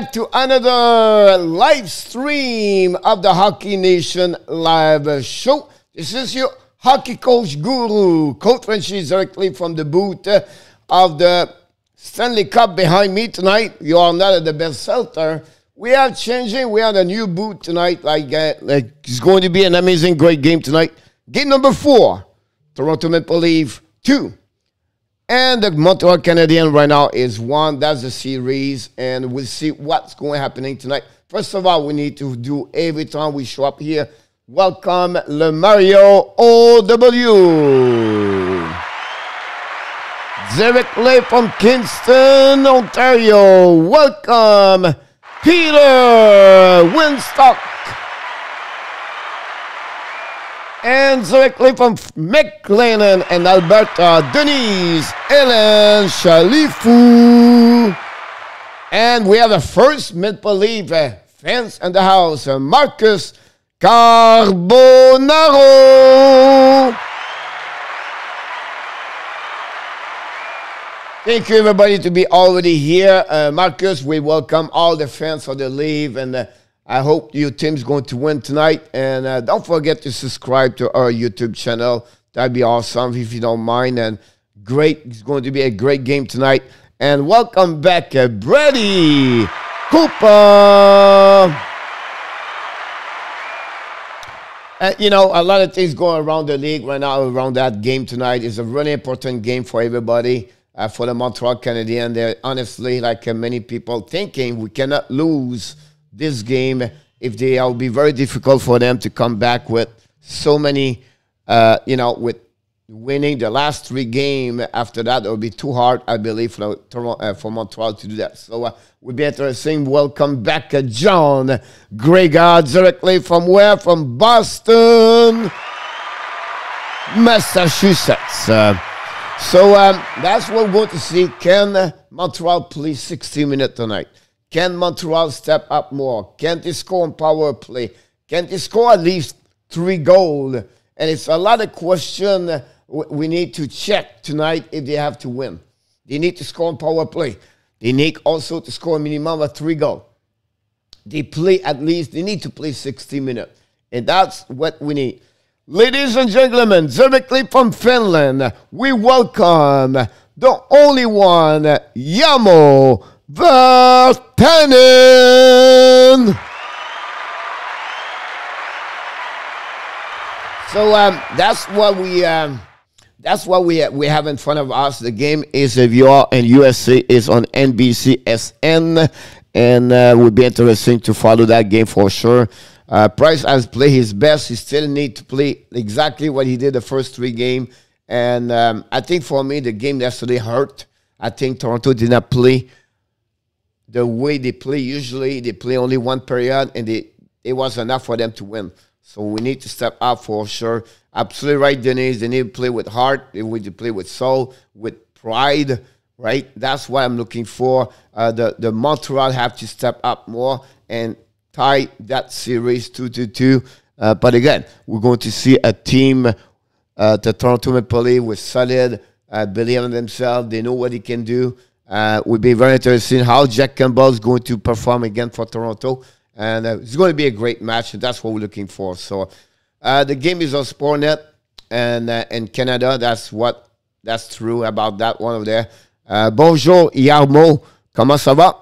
back to another live stream of the Hockey Nation live show. This is your hockey coach guru, Coach Frenchy, directly from the booth uh, of the Stanley Cup behind me tonight. You are not at the best shelter. We are changing. We are a new booth tonight. Like, uh, like it's going to be an amazing, great game tonight. Game number four, Toronto Maple Leaf two. And the Montreal Canadian right now is one. That's the series, and we'll see what's going happening tonight. First of all, we need to do every time we show up here. Welcome, Le Mario OW. Directly from Kingston, Ontario. Welcome, Peter Winstock. And directly from McLennan and Alberta, Denise Ellen Shalifu. And we have the first Maple Leaf uh, fans in the house, uh, Marcus Carbonaro. Thank you, everybody, to be already here. Uh, Marcus, we welcome all the fans of the Leaf, and uh, I hope your team's going to win tonight. And uh, don't forget to subscribe to our YouTube channel. That'd be awesome if you don't mind. And great, it's going to be a great game tonight. And welcome back, uh, Brady Cooper. Uh, you know, a lot of things going around the league right now around that game tonight. is a really important game for everybody. Uh, for the Montreal Canadiens, they're honestly, like uh, many people, thinking we cannot lose this game if they will be very difficult for them to come back with so many, uh, you know, with winning the last three game after that, it will be too hard, I believe, for, uh, for Montreal to do that. So uh, would be interesting. Welcome back, uh, John Gregor, directly from where? From Boston, Massachusetts. Uh, so um, that's what we're going to see. Can Montreal play 60 minutes tonight? Can Montreal step up more? Can they score on power play? Can they score at least three goals? And it's a lot of question we need to check tonight if they have to win. They need to score on power play. They need also to score a minimum of three goals. They play at least, they need to play 60 minutes. And that's what we need. Ladies and gentlemen, directly from Finland, we welcome the only one, Yamo Virtanen. So um, that's what we um, that's what we we have in front of us. The game is if you are in USA is on NBCSN, and uh, would be interesting to follow that game for sure. Uh, Price has played his best. He still need to play exactly what he did the first three game, and um, I think for me the game yesterday hurt. I think Toronto did not play the way they play. Usually they play only one period, and they, it was enough for them to win. So we need to step up for sure. Absolutely right, Denise. They need to play with heart. They need to play with soul, with pride, right? That's what I'm looking for. Uh, the, the Montreal have to step up more and tie that series 2 to 2. Uh, but again, we're going to see a team, uh, the Toronto Maple Leafs, with solid, uh, believe in themselves. They know what they can do. Uh, will be very interesting how Jack Campbell is going to perform again for Toronto. And uh, it's going to be a great match, and that's what we're looking for. So uh, the game is on Sportnet and uh, in Canada. That's what that's true about that one over there. Uh, bonjour, Yarmo. Comment ça va?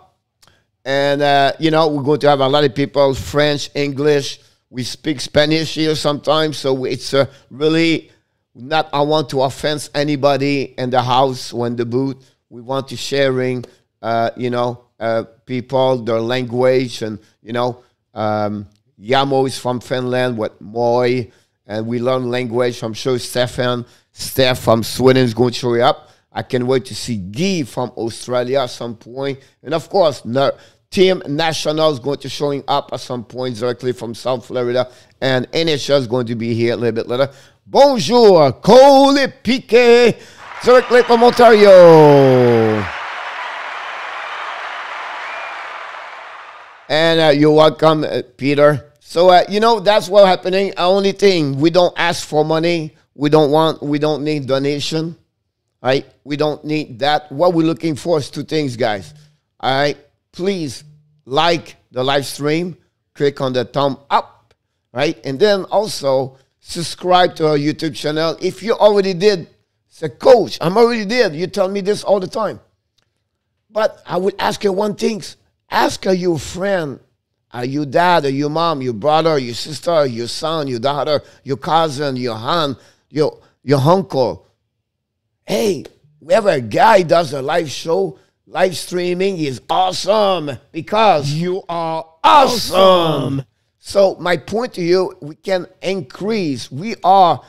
And, uh, you know, we're going to have a lot of people, French, English. We speak Spanish here sometimes. So it's really not, I want to offend anybody in the house when the booth. We want to sharing, uh, you know, uh, people, their language. And, you know, um, Yamo is from Finland with Moi. And we learn language. I'm sure Stefan, Steph from Sweden is going to show up. I can't wait to see Guy from Australia at some. And of course, Team National is going to showing up at some point directly from South Florida. And NHL is going to be here a little bit later. Bonjour, Cole Piquet, directly from Ontario. And uh, you're welcome, uh, Peter. So, uh, you know, that's what's happening. Only thing, we don't ask for money. We don't want, we don't need donation. Right? We don't need that. What we're looking for is two things, guys. All right? Please like the live stream, click on the thumb up, right? And then also subscribe to our YouTube channel. If you already did, say, Coach, I'm already did. You tell me this all the time. But I would ask you one thing. Ask your friend, are you dad, or your mom, your brother, your sister, your son, your daughter, your cousin, your aunt, your, your uncle, hey, have a guy does a live show, live streaming is awesome because you are awesome. awesome. So my point to you, we can increase. We are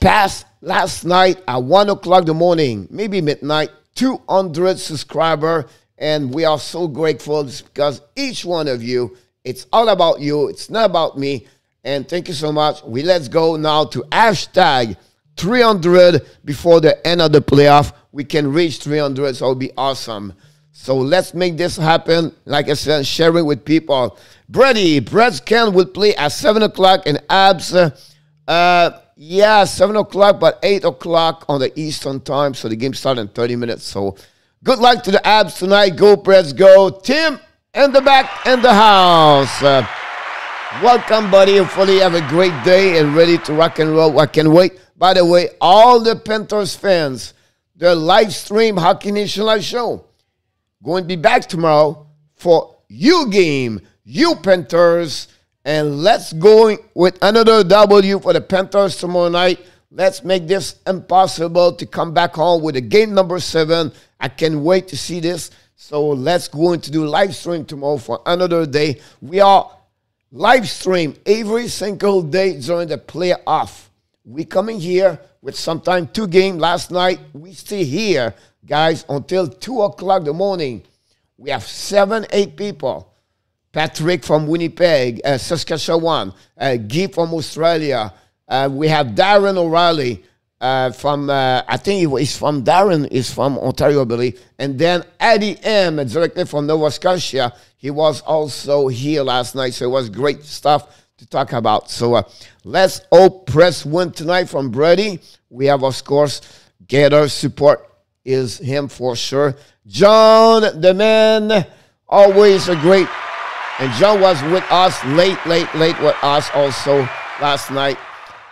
past last night at one o'clock in the morning, maybe midnight, 200 subscriber, and we are so grateful because each one of you, it's all about you. It's not about me. And thank you so much. We let's go now to hashtag 300 before the end of the playoff. We can reach 300, so it'll be awesome. So let's make this happen. Like I said, sharing with people. Brady, Brett Ken will play at 7 o'clock in Abs. Uh, yeah, 7 o'clock, but 8 o'clock on the Eastern time. So the game starts in 30 minutes. So good luck to the Abs tonight. Go, Preds, go. Tim in the back in the house. Uh, welcome, buddy. Hopefully, have a great day and ready to rock and roll. I can wait. By the way, all the Panthers fans, their live stream Hockey Nation Live show going to be back tomorrow for you game, you Panthers. And let's go with another W for the Panthers tomorrow night. Let's make this impossible to come back home with a game number seven. I can't wait to see this. So let's go into do live stream tomorrow for another day. We are live stream every single day during the playoff. We coming here with sometime two game last night. We stay here, guys, until two o'clock the morning. We have seven, eight people. Patrick from Winnipeg, uh, Saskatchewan, uh, Guy from Australia. Uh, we have Darren O'Reilly uh, from, uh, I think he's from, Darren is from Ontario, I believe. And then Eddie M, directly from Nova Scotia. He was also here last night, so it was great stuff to talk about. So uh, let's hope press win tonight from Brady. We have, of course, Gator support is him for sure. John, the man, always a great and John was with us late, late, late with us also last night.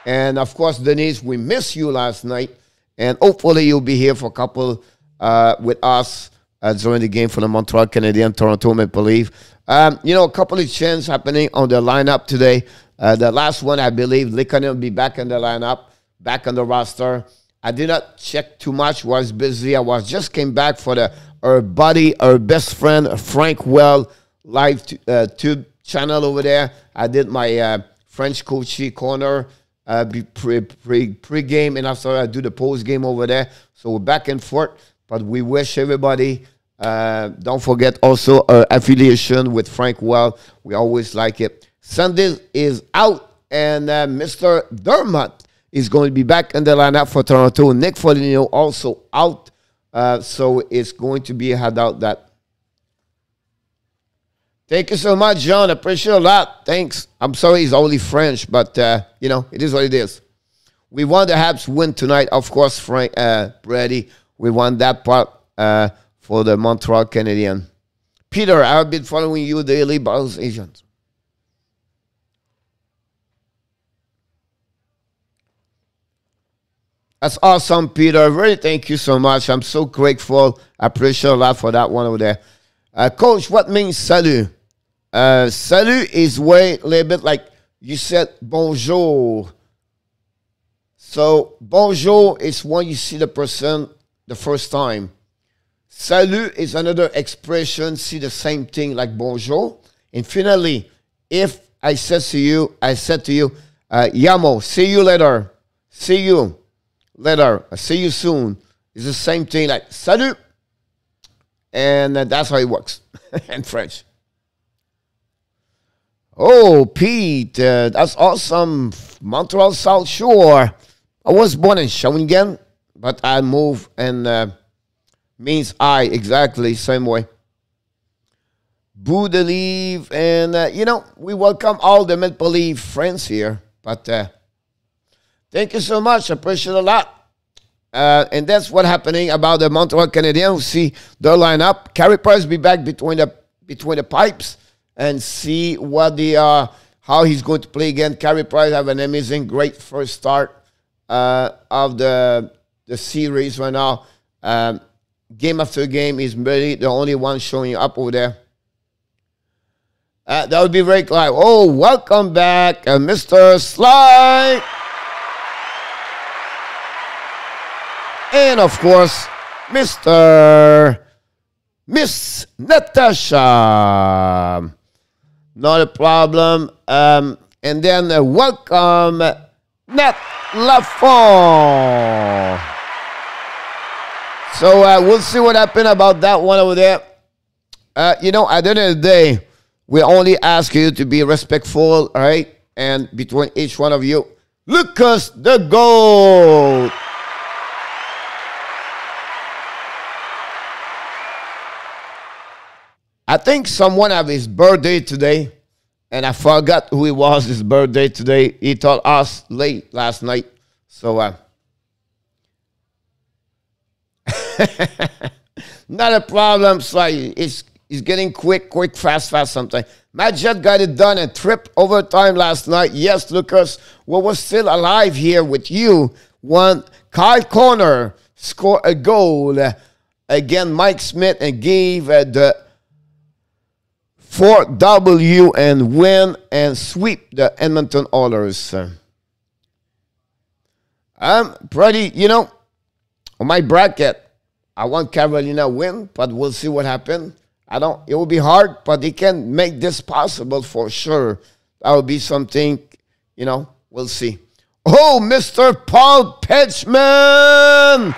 And of course, Denise, we miss you last night. And hopefully you'll be here for a couple uh, with us uh, during the game for the Montreal Canadiens, Toronto Maple Leaf. Um, you know, a couple of changes happening on the lineup today. Uh, the last one, I believe, Likonen will be back in the lineup, back on the roster. I did not check too much, was busy. I was just came back for the our buddy, our best friend, Frank Well live uh, tube channel over there. I did my uh, French coachy corner uh, pre pre pre game, and after I do the post game over there. So we're back and forth. But we wish everybody. Uh, don't forget also our affiliation with Frank Well. We always like it. Sunday is out, and uh, Mr. Dermott is going to be back in the lineup for Toronto. Nick Foligno also out. Uh, so it's going to be a handout that Thank you so much, John. I appreciate a lot. Thanks. I'm sorry it's only French, but uh, you know it is what it is. We want the Habs win tonight, of course, Frank uh, Brady. We want that part uh, for the Montreal Canadian. Peter, I've been following you daily, Bottles Agents. That's awesome, Peter. Really, thank you so much. I'm so grateful. I appreciate a lot for that one over there. Uh, Coach, what means salut? Uh, salut is way a little bit like you said bonjour. So bonjour is when you see the person the first time. Salut is another expression, see the same thing like bonjour. And finally, if I said to you, I said to you, uh, Yamo, see you later. See you later. See you soon. It's the same thing like salut. And uh, that's how it works in French. Oh, Pete, uh, that's awesome. Montreal South Shore. I was born in Shawinigan, but I moved and uh, means I exactly same way. Leave, and uh, you know we welcome all the Maple Leaf friends here. But uh, thank you so much, I appreciate a lot. Uh, and that's what happening about the Montreal Canadiens. See their lineup. Carey Price be back between the between the pipes and see what the uh, how he's going to play again. Carey Price have an amazing, great first start uh, of the the series right now. Um, game after game, is really the only one showing up over there. Uh, that would be very glad. Oh, welcome back, uh, Mr. Sly. And of course, Mr. Miss Natasha. Not a problem. Um, and then uh, welcome, Nat Lafont. So uh, we'll see what happened about that one over there. Uh, you know, at the end of the day, we only ask you to be respectful, all right? And between each one of you, Lucas the goal. I think someone have his birthday today, and I forgot who it was his birthday today. He told us late last night. So, uh, not a problem. So it's, it's getting quick, quick, fast, fast sometimes. Matt Jet got it done and trip overtime last night. Yes, Lucas, we were still alive here with you. One, Kyle Connor scored a goal. again, Mike Smith and gave uh, the for W and win and sweep the Edmonton Oilers. I'm pretty, you know, on my bracket, I want Carolina win, but we'll see what happens. I don't, it will be hard, but they can make this possible for sure. That will be something, you know, we'll see. Oh, Mr. Paul Pitchman!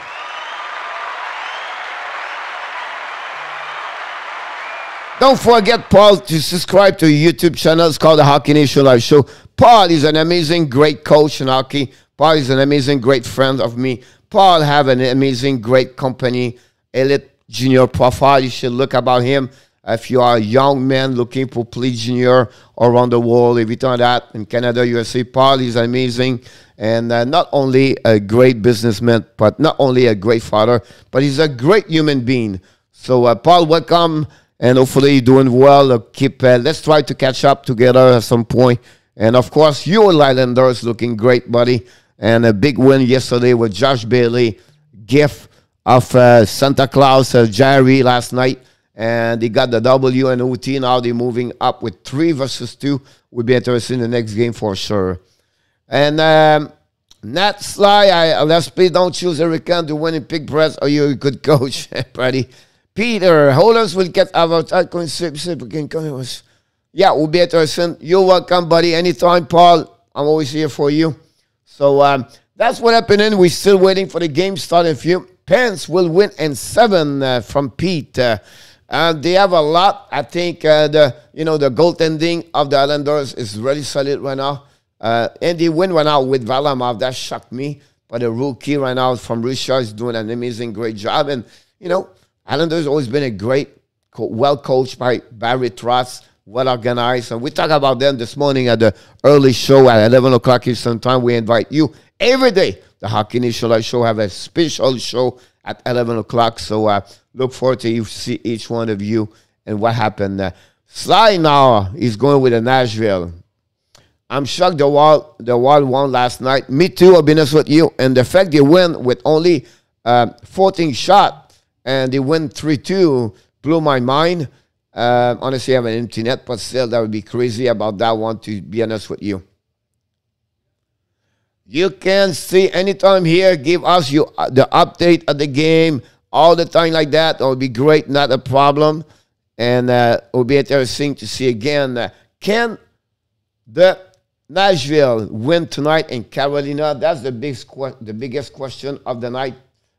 Don't forget, Paul, to subscribe to YouTube channel. It's called the Hockey Nation Live Show. Paul is an amazing, great coach in hockey. Paul is an amazing, great friend of me. Paul have an amazing, great company, Elite Junior Profile. You should look about him if you are a young man looking for play junior around the world, everything like that in Canada, USA. Paul is amazing and uh, not only a great businessman, but not only a great father, but he's a great human being. So, uh, Paul, welcome and hopefully you're doing well. Uh, keep uh, let's try to catch up together at some point. And of course, your Islanders looking great, buddy. And a big win yesterday with Josh Bailey, gift of uh, Santa Claus, uh, Jerry last night. And they got the W and OT. Now they're moving up with three versus two. We'll be interesting in the next game for sure. And um, Nat Sly, I, let's please don't choose Erican to win in Pig Press. Are you a good coach, buddy? Peter, holders will get our was yeah, we'll be at interesting. You're welcome, buddy. Anytime, Paul. I'm always here for you. So um, that's what happening. We're still waiting for the game start in few. Pence will win in seven uh, from Pete. Uh, they have a lot. I think uh, the you know the goaltending of the Islanders is really solid right now. Uh, and they win right now with Varlamov. That shocked me. But the rookie right now from Russia is doing an amazing, great job. And you know Islanders always been a great, well coached by Barry Trotz. well organized. And we talk about them this morning at the early show at 11 o'clock Eastern Time. We invite you every day. The Hockey Live Show have a special show at 11 o'clock. So uh, look forward to you see each one of you and what happened. Uh, Sly now is going with the Nashville. I'm shocked the wall the wall won last night. Me too, I'll be honest with you. And the fact they win with only uh, 14 shot and they win 3-2 blew my mind. Uh, honestly, I have an empty net, but still, that would be crazy about that one, to be honest with you. You can see anytime here, give us you uh, the update of the game all the time like that. That would be great, not a problem. And uh, it will be interesting to see again. Uh, can the Nashville win tonight in Carolina? That's the biggest, the biggest question of the night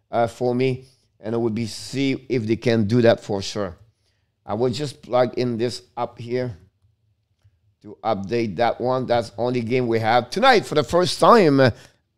uh, for me. And it would be see if they can do that for sure. I will just plug in this up here to update that one. That's only game we have tonight for the first time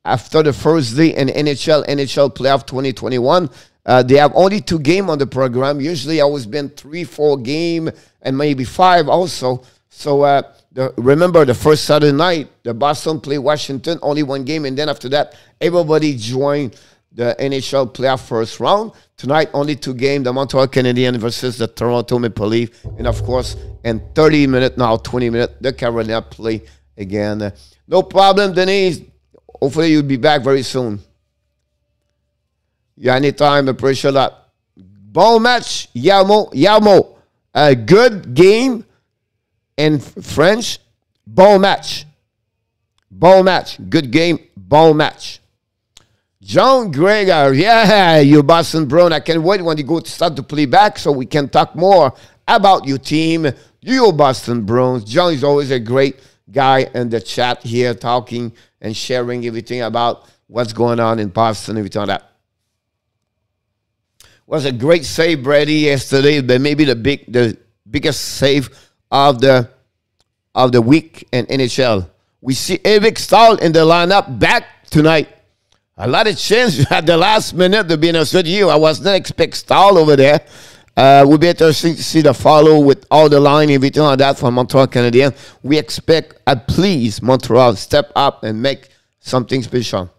after the first day in NHL NHL Playoff 2021. Uh, they have only two game on the program. Usually, always been three, four game, and maybe five also. So uh, the, remember the first Saturday night, the Boston play Washington, only one game, and then after that, everybody joined the NHL playoff first round. Tonight, only two games, the Montreal Canadiens versus the Toronto Maple Leaf. And of course, in 30 minutes now, 20 minutes, the Carolina play again. No problem, Denise. Hopefully you'll be back very soon. Yeah, anytime, appreciate that. Bon match, Yamo, Yamo. A good game in French. Bon match. Bon match. Good game, bon match. John Gregor, uh, yeah, you Boston Brown. I can't wait when you go to start to play back so we can talk more about your team, you Boston Bruins. John is always a great guy in the chat here talking and sharing everything about what's going on in Boston, everything like that. Was a great save, Brady, yesterday, but maybe the big the biggest save of the of the week in NHL. We see Eric Staal in the lineup back tonight a lot of change at the last minute to be honest with you. I was not expect Staal over there. Uh, we'll be interesting to see the follow with all the line, everything like that from Montreal Canadiens. We expect at please Montreal step up and make something special.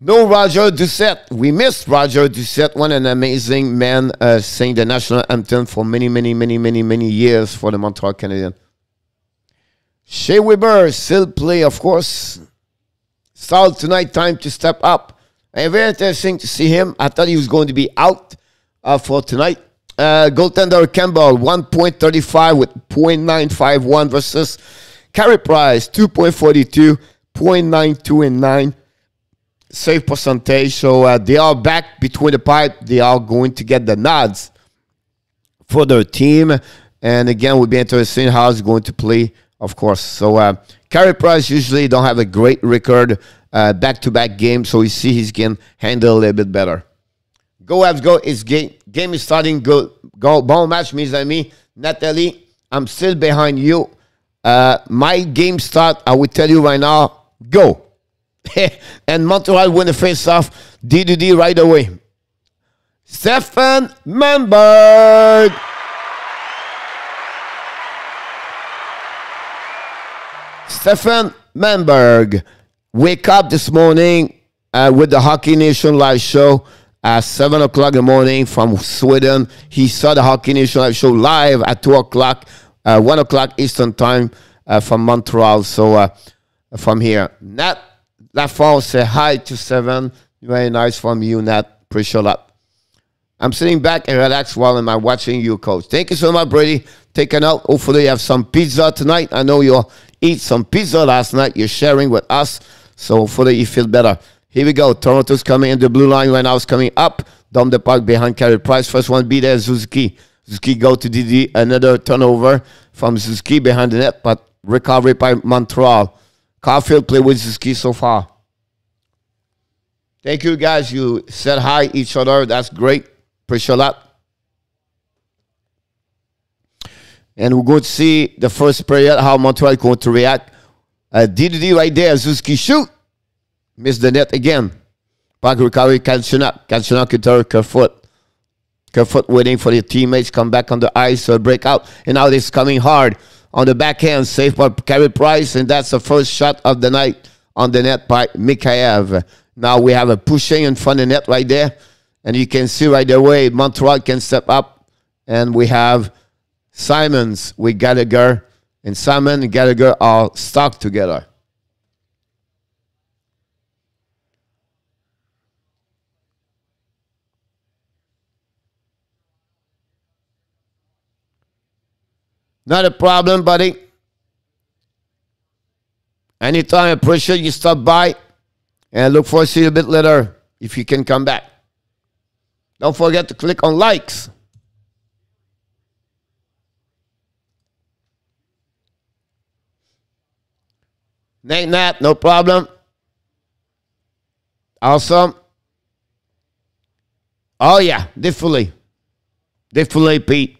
No Roger Doucet. We missed Roger Doucet, one an amazing man uh, the national anthem for many, many, many, many, many years for the Montreal Canadiens. Shea Weber still play, of course. Staal tonight, time to step up. And very interesting to see him. I thought he was going to be out uh, for tonight. Uh, goaltender Campbell, 1.35 with 0.951 versus Carey Price, 2.42, 0.92 and 9 save percentage. So uh, they are back between the pipe. They are going to get the nods for their team. And again, will be interesting how it's going to play, of course. So uh, Carey Price usually don't have a great record back to back games, so we see he's can handle a little bit better. Go Avs go! It's game game is starting. Go go bon match, mes amis. Natalie, I'm still behind you. Uh, my game start. I will tell you right now. Go. and Montreal win the face off. D to D right away. Stefan Manberg. Stefan Manberg wake up this morning uh, with the Hockey Nation live show at 7 o'clock in the morning from Sweden. He saw the Hockey Nation live show live at 2 o'clock, uh, 1 o'clock Eastern time uh, from Montreal. So uh, from here, Nat Lafont say hi to 7. Very nice from you, Nat. Appreciate that. I'm sitting back and relaxed while I'm watching you, coach. Thank you so much, Brady. Taking out. Hopefully, you have some pizza tonight. I know you'll eat some pizza last night. You're sharing with us. So hopefully, you feel better. Here we go. Toronto's coming in the blue line right now. It's coming up down the park behind Carey Price. First one be there, Suzuki. Suzuki go to DD. Another turnover from Suzuki behind the net, but recovery by Montreal. Caufield play with Suzuki so far. Thank you, guys. You said hi each other. That's great. Appreciate that. And we're going to see the first period, how Montreal is going to react. Uh, DDD right there, Zuski shoot. Missed the net again. Park recovery, Galchenyuk. Galchenyuk with her foot. Kerfoot waiting for the teammates come back on the ice to break out. And now it's coming hard on the backhand, safe by Carey Price. And that's the first shot of the night on the net by Mikheyev. Now we have a pushing in front of the net right there. And you can see right away Montreal can step up. And we have Simmonds with Gallagher. And Simon and Gallagher are stuck together. Not a problem, buddy. Anytime I appreciate you stop by and look forward to see you a bit later if you can come back. Don't forget to click on likes. Nate Nat, no problem. Awesome. Oh yeah, definitely. Definitely, Pete.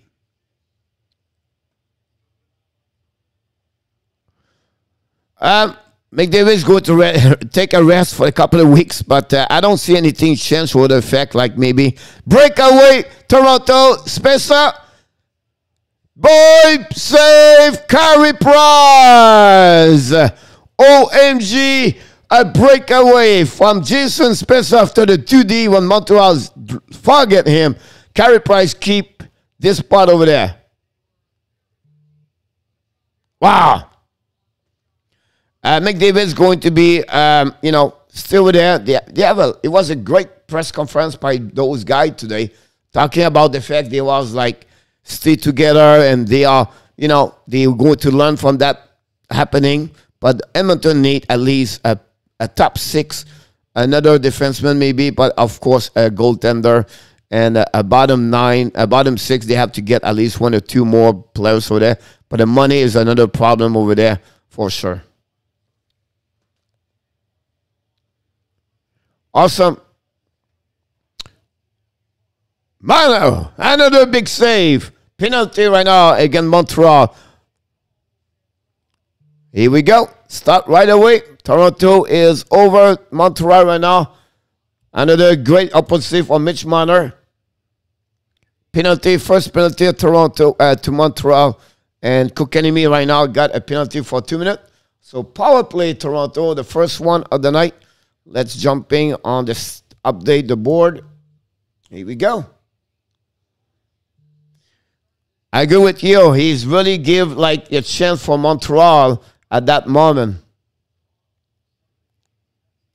Um, McDavid's going to take a rest for a couple of weeks, but uh, I don't see anything change would affect like maybe breakaway Toronto Spencer. Boy, save Carey Price. OMG, a breakaway from Jason Spezza after the 2D when Montreal's forget him. Carey Price keep this part over there. Wow. Uh, McDavid's going to be, um, you know, still there. They, they have a, it was a great press conference by those guys today, talking about the fact they was like stay together and they are, you know, they going to learn from that happening. But Edmonton need at least a, a top six, another defenseman maybe, but of course a goaltender and a, a, bottom nine, a bottom six. They have to get at least one or two more players over there. But the money is another problem over there for sure. Awesome. Mano, another big save. Penalty right now against Montreal. Here we go. Start right away. Toronto is over Montreal right now. Another great opportunity for Mitch Marner. Penalty, first penalty Toronto uh, to Montreal. And Kotkaniemi right now got a penalty for two minutes. So power play Toronto, the first one of the night. Let's jump in on this update the board. Here we go. I agree with you. He's really give like a chance for Montreal at that moment.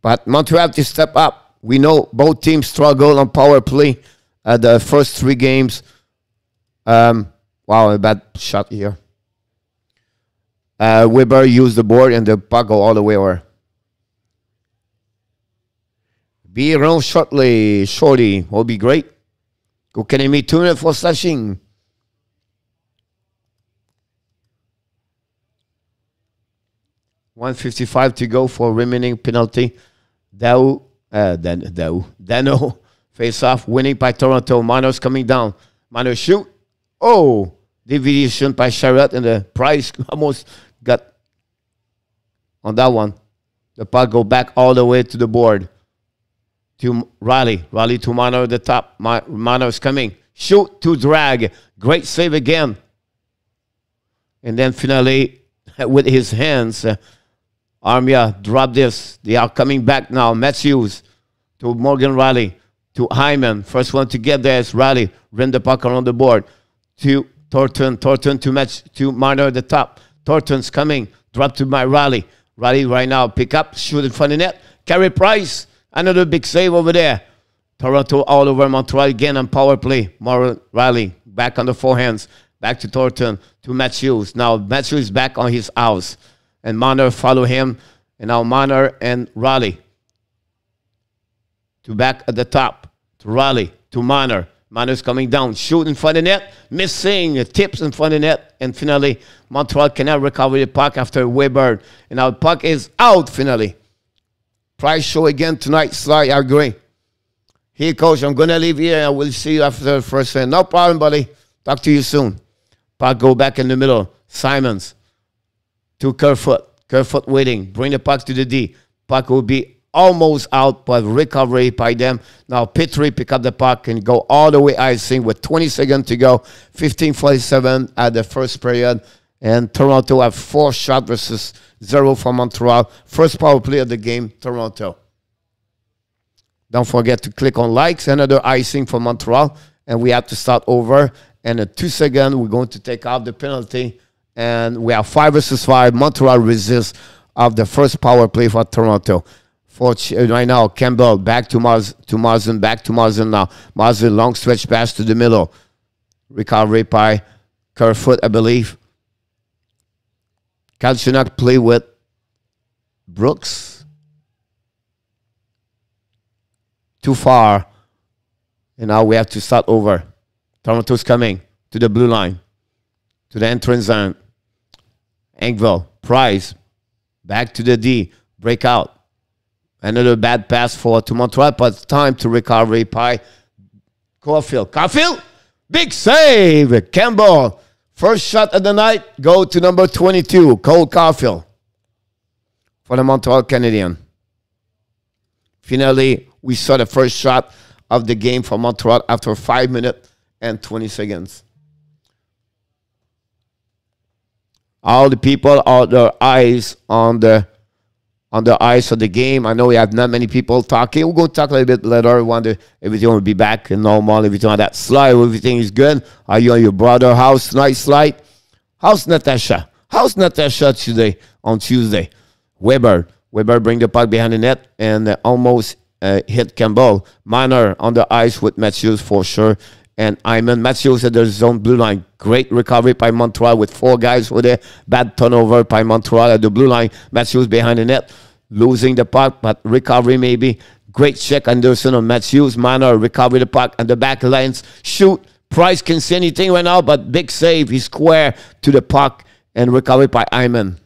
But Montreal to step up. We know both teams struggle on power play at the first three games. Um, wow, a bad shot here. Uh, Weber used the board and the puck go all the way over. Be around shortly, shorty. Will be great. Go Kotkaniemi two minutes for slashing. One fifty-five to go for remaining penalty. Dow, uh, Dan, Dow, Dano face off, winning by Toronto. Manos coming down. Manos shoot. Oh, deviation by Chiarot and the price almost got on that one. The puck go back all the way to the board to Rielly. Rielly to Mano at the top. Mano is coming. Shoot to drag. Great save again. And then finally, with his hands, uh, Armia drop this. They are coming back now. Matthews to Morgan Rielly to Hyman. First one to get there is Rielly. Ran the puck around the board to Thornton. Thornton to match to Marner at the top. Thornton's coming. Drop to my Rielly. Rielly right now. Pick up. Shoot in front of net. Carey Price Another big save over there. Toronto all over Montreal again on power play. More Rielly back on the forehands. Back to Thornton to Matthews. Now Matthews back on his house. And Marner follow him. And now Marner and Rielly. To back at the top. To Rielly. To Marner. Marner's coming down. Shoot in front of the net. Missing. Tips in front of the net. And finally, Montreal cannot recover the puck after Weber. And now the puck is out finally. Price show again tonight, Sly. I agree. Here, coach, I'm going to leave here and we'll see you after the first hand. No problem, buddy. Talk to you soon. Puck go back in the middle. Simmonds to Kerfoot. Kerfoot waiting. Bring the puck to the D. Puck will be almost out, but recovery by them. Now Petry pick up the puck and go all the way icing with 20 seconds to go. 15:47 at the first period, and Toronto have four shot versus zero for Montreal. First power play of the game, Toronto. Don't forget to click on likes. Another icing for Montreal, and we have to start over. And in two seconds, we're going to take out the penalty, and we have five versus five. Montreal resists of the first power play for Toronto. For uh, right now, Campbell back to Mars to Marsden, back to Marsden now. Marsden long stretch pass to the middle. Recovery by Kerfoot, I believe. Galchenyuk play with Brooks. Too far. And now we have to start over. Toronto's coming to the blue line. To the entrance zone. Engvall, Price, back to the D, breakout. Another bad pass for to Montreal, but time to recovery by Caufield. Caufield, big save. Campbell, first shot of the night, go to number 22, Cole Caufield for the Montreal Canadiens. Finally, we saw the first shot of the game for Montreal after 5 minutes and 20 seconds. All the people, all their eyes on the on the ice of the game. I know we have not many people talking. We're going to talk a little bit later. Wonder everything will be back and normal. Everything on that slide, everything is good. Are you on your brother house night slide? How's Natasha? How's Natasha today on Tuesday? Weber. Weber bring the puck behind the net and almost uh, hit Campbell. Minor on the ice with Matthews for sure. And Hyman Matthews at the zone blue line. Great recovery by Montreal with four guys with a bad turnover by Montreal at the blue line. Matthews behind the net losing the puck, but recovery maybe. Great check, Anderson on Matthews. Manor recovery the puck and the back lines. Shoot. Price can see anything right now, but big save. He's square to the puck and recovered by Hyman.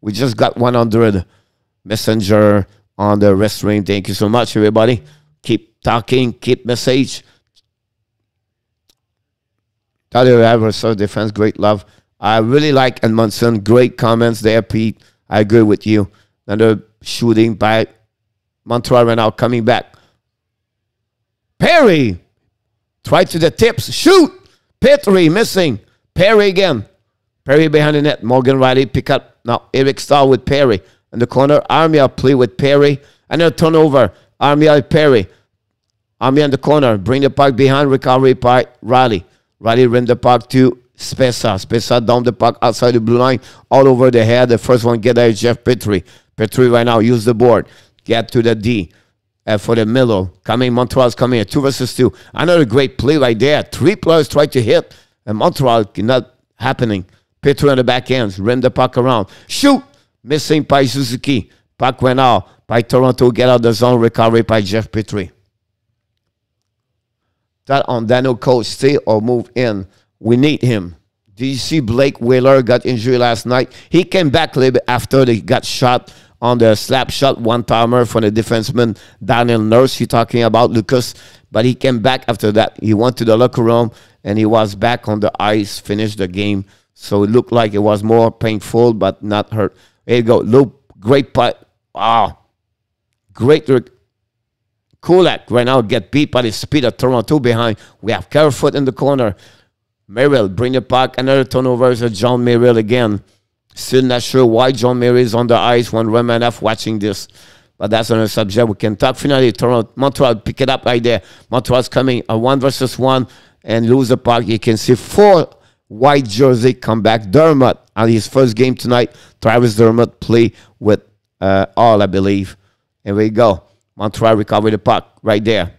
We just got 100 messenger on the restaurant. Thank you so much, everybody. Keep talking, keep message. Tyler Evers, so defense, great love. I really like Edmundson. Great comments there, Pete. I agree with you. Another shooting by Montreal right now coming back. Perry try to the tips. Shoot. Petry missing. Perry again. Perry behind the net. Morgan Rielly pick up. Now Eric Staal with Perry. In the corner. Armia play with Perry. and Another turnover. Armia Perry. Armia in the corner. Bring the puck behind. Recovery by Rielly. Rielly ran the puck to Spezza. Spezza down the puck outside the blue line. All over the head. The first one get there is Jeff Petry. Petry right now, use the board. Get to the D uh, for the middle. Coming, Montreal's coming at two versus two. Another great play right there. Three players try to hit, and Montreal not happening. Petry on the back ends, rim the puck around. Shoot! Missing by Suzuki. Puck went out by Toronto. Get out the zone. Recovery by Jeff Petry. That on Daniel Coach stay or move in. We need him. Did you see Blake Wheeler got injured last night? He came back a little bit after they got shot on the slap shot one timer from the defenseman Darnell Nurse. He talking about Lucas, but he came back after that. He went to the locker room and he was back on the ice, finished the game. So it looked like it was more painful, but not hurt. There you go. Look, great putt. Wow. Great. Kulak right now get beat by the speed of Toronto behind. We have Kerfoot in the corner. Merrill bring the puck. Another turnover is John Merrill again. Still not sure why John Mary is on the ice when Romanov watching this. But that's another subject we can talk. Finally, Toronto, Montreal pick it up right there. Montreal's coming a one versus one and lose the puck. You can see four white jersey come back. Dermott on his first game tonight. Travis Dermott play with uh, all, I believe. And we go. Montreal recover the puck right there.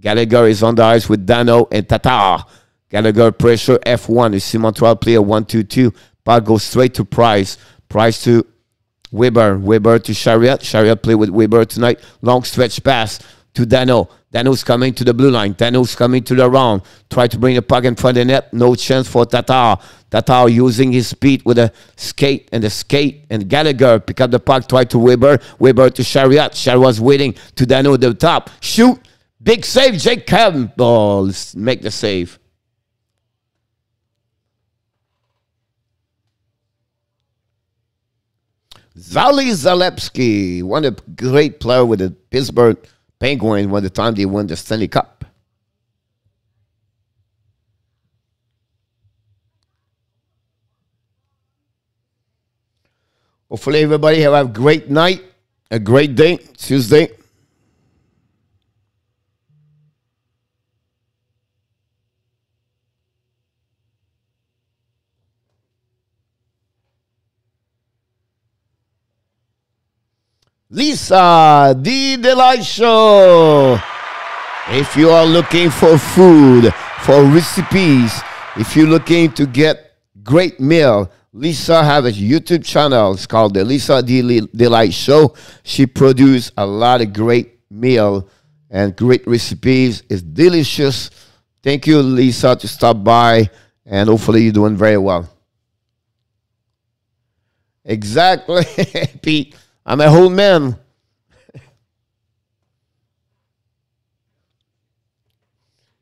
Gallagher is on the ice with Danault and Tatar. Gallagher pressure F1. You see Montreal play a 1 2 2. Puck goes straight to Price. Price to Weber. Weber to Chiarot. Chiarot play with Weber tonight. Long stretch pass to Danault. Danault's coming to the blue line. Danault's coming to the round. Try to bring the puck in front of the net. No chance for Tatar. Tatar using his speed with a skate and the skate. And Gallagher pick up the puck. Try to Weber. Weber to Chiarot. Chiarot's waiting to Danault at the top. Shoot. Big save. Jake Campbell. Make the save. Zarley Zalapski, one of great player with the Pittsburgh Penguins when the time they won the Stanley Cup. Hopefully everybody have a great night, a great day, Tuesday. Lisa, the Delight Show. If you are looking for food, for recipes, if you're looking to get great meal, Lisa have a YouTube channel. It's called the Lisa the Delight Show. She produce a lot of great meal and great recipes. It's delicious. Thank you, Lisa, to stop by, and hopefully you're doing very well. Exactly, Pete. I'm a whole man.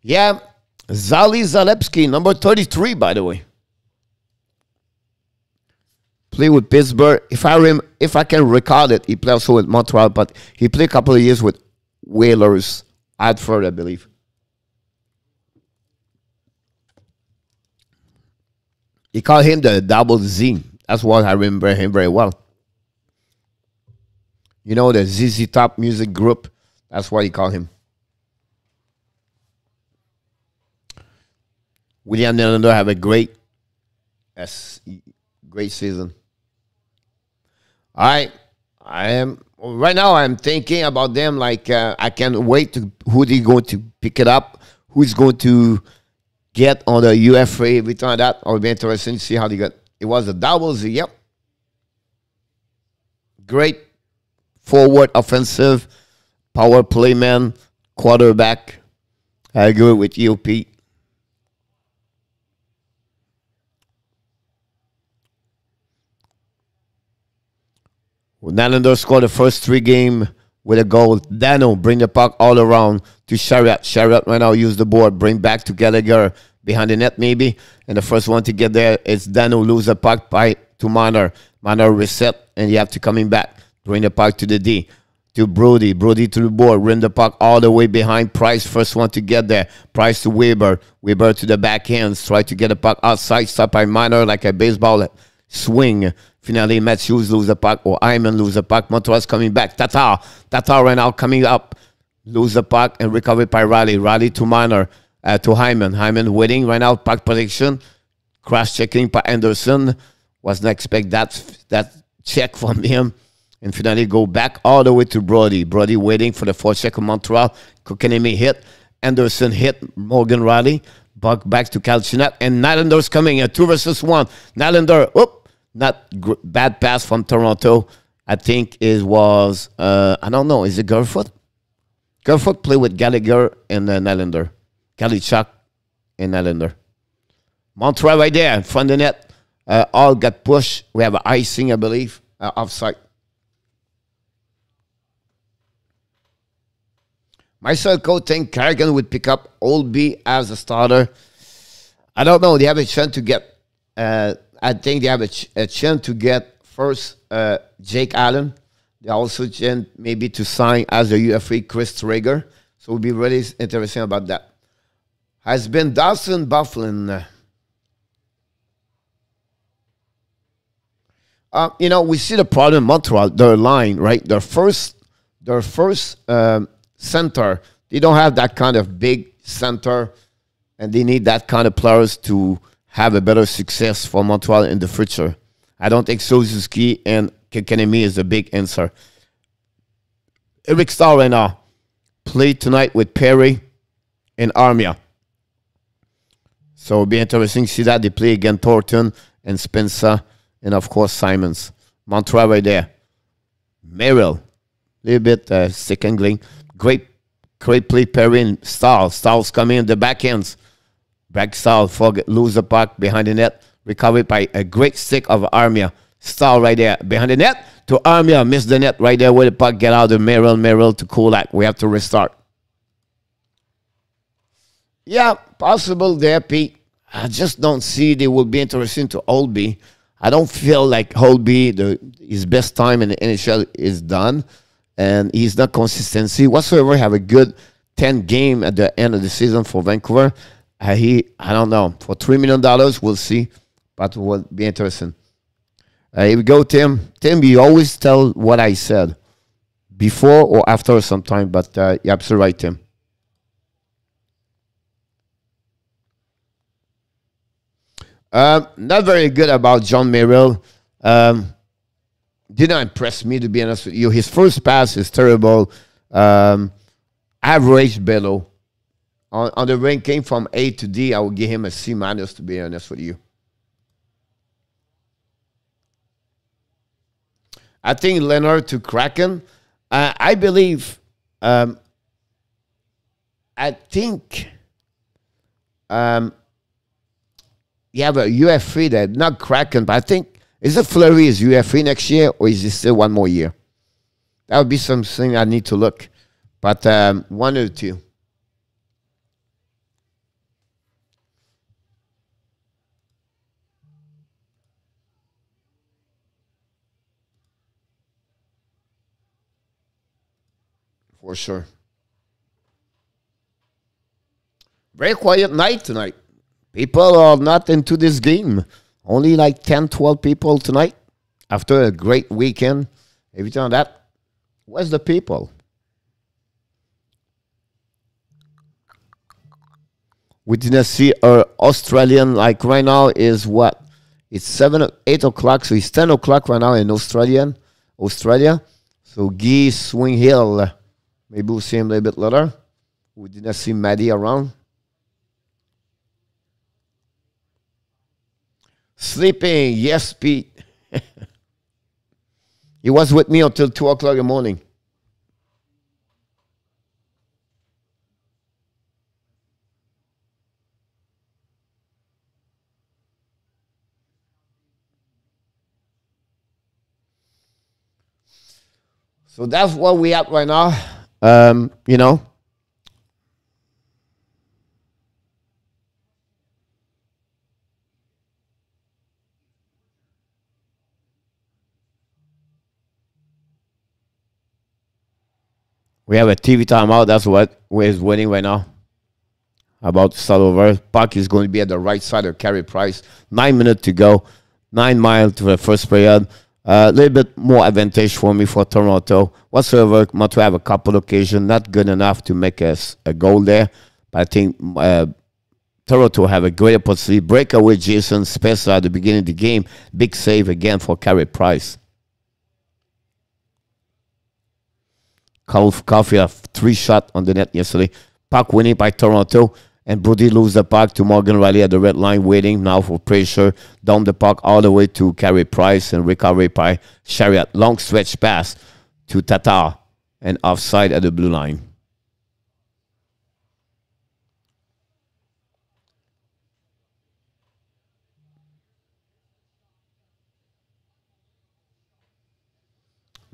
yeah, Zarley Zalapski, number 33, by the way. Play with Pittsburgh. If I rem- if I can recall it, he played also with Montreal, but he played a couple of years with Whalers, Hartford, I believe. He called him the double Z. That's what I remember him very well. You know, the ZZ Top music group. That's what he called him. William Nylander have a great, great season. Right, I am right now. I'm thinking about them. Like uh, I can't wait to who they going to pick it up. Who's going to get on the UFA? Everything like that. I'll be interesting to see how they got. It was a doubles. Yep, great forward, offensive, power playman, quarterback. I agree with you, Pete. Nylander scored the first three game with a goal. Danault bring the puck all around to Chiarot. Chiarot right now use the board, bring back to Gallagher behind the net maybe. And the first one to get there is Danault lose the puck by to Marner. Marner reset and you have to coming back. Bring the puck to the D. To Brodie. Brodie to the board. Run the puck all the way behind Price. First one to get there. Price to Weber. Weber to the backhands. Try to get the puck outside. Stop by Marner like a baseball swing. Finally, Matthews lose the puck or Hyman lose the puck. Montreal's coming back. Tatar. Tatar right now coming up. Lose the puck and recover by Rielly. Rielly to Marner. Uh, to Hyman. Hyman waiting right now. Puck protection. Cross checking by Anderson. Wasn't expect that that check from him and finally go back all the way to Brodie. Brodie waiting for the check of Montreal. Kotkaniemi hit. Anderson hit Morgan Rielly. Buck back to Galchenyuk. And Nylander's coming. A two versus one. Nylander, oop, not bad pass from Toronto. I think it was, uh, I don't know, is it Kerfoot? Kerfoot played with Gallagher and uh, Nylander. Galchenyuk and Nylander. Montreal right there in front of the net. Uh, all got pushed. We have icing, I believe, uh, offside. Myself, coach think Carrigan would pick up Holtby as a starter. I don't know. They have a chance to get. Uh, I think they have a, ch- a chance to get first uh, Jake Allen. They also chance maybe to sign as a UFA Chris Driedger. So it will be really interesting about that. Has been Dawson Byfuglien. Uh, you know, we see the problem in Montreal. Their line, right? Their first, their first um, center. They don't have that kind of big center, and they need that kind of players to have a better success for Montreal in the future. I don't think Suzuki and Kotkaniemi is a big answer. Eric Staal right now played tonight with Perry and Armia. So it'll be interesting to see that they play again Thornton and Spezza and of course Simmonds. Montreal right there. Merrill, a little bit uh, secondly. Great, great play, and Staal. Staal's coming in the backhands. Back Staal, forget, lose the puck behind the net. Recovered by a great stick of Armia. Style right there behind the net to Armia. Miss the net right there with the puck. Get out of Merrill. Merrill to Kulak. We have to restart. Yeah, possible there, Pete. I just don't see they will be interesting to Holtby. I don't feel like Holtby, the his best time in the NHL is done, and he's not consistency whatsoever. Have a good ten game at the end of the season for Vancouver. Uh, he, I don't know, for three million dollars, we'll see, but will be interesting. Uh, here we go, Tim. Tim, you always tell what I said before or after some time, but uh, you're absolutely right, Tim. Um, not very good about John Merrill. Um, did not impress me, to be honest with you. His first pass is terrible. Um, average below. On, on the ranking from A to D, I would give him a C minus, to be honest with you. I think Leonard to Kraken. Uh, I believe. Um, I think. Um, you have a UFA that not Kraken, but I think is it Fleury is UFA next year or is it still one more year? That would be something I need to look. But um, one or two. For sure. Very quiet night tonight. People are not into this game. Only like 10, 12 people tonight after a great weekend. Everything on that. Where's the people? We didn't see our Australian like right now is what? It's seven, eight o'clock, so it's ten o'clock right now in Australian, Australia. So Guy Swing Hill, maybe we'll see him a little bit later. We didn't see Maddie around. Sleeping, yes, Pete. he was with me until 2 o'clock in the morning. So that's what we at right now. Um, you know, We have a TV timeout. That's what is winning right now. About to start over. Puck is going to be at the right side of Carey Price. Nine minutes to go. Nine miles to the first period. A uh, little bit more advantage for me for Toronto. Whatsoever, Montreal have a couple occasions, not good enough to make us a, a goal there. But I think uh, Toronto have a great opportunity. Breakaway Jason Spezza at the beginning of the game. Big save again for Carey Price. Caufield three shot on the net yesterday. Puck winning by Toronto. And Brodie lose the puck to Morgan Rielly at the red line, waiting now for pressure. Down the puck all the way to Carey Price and recovery by Chiarot. Long stretch pass to Tatar and offside at the blue line.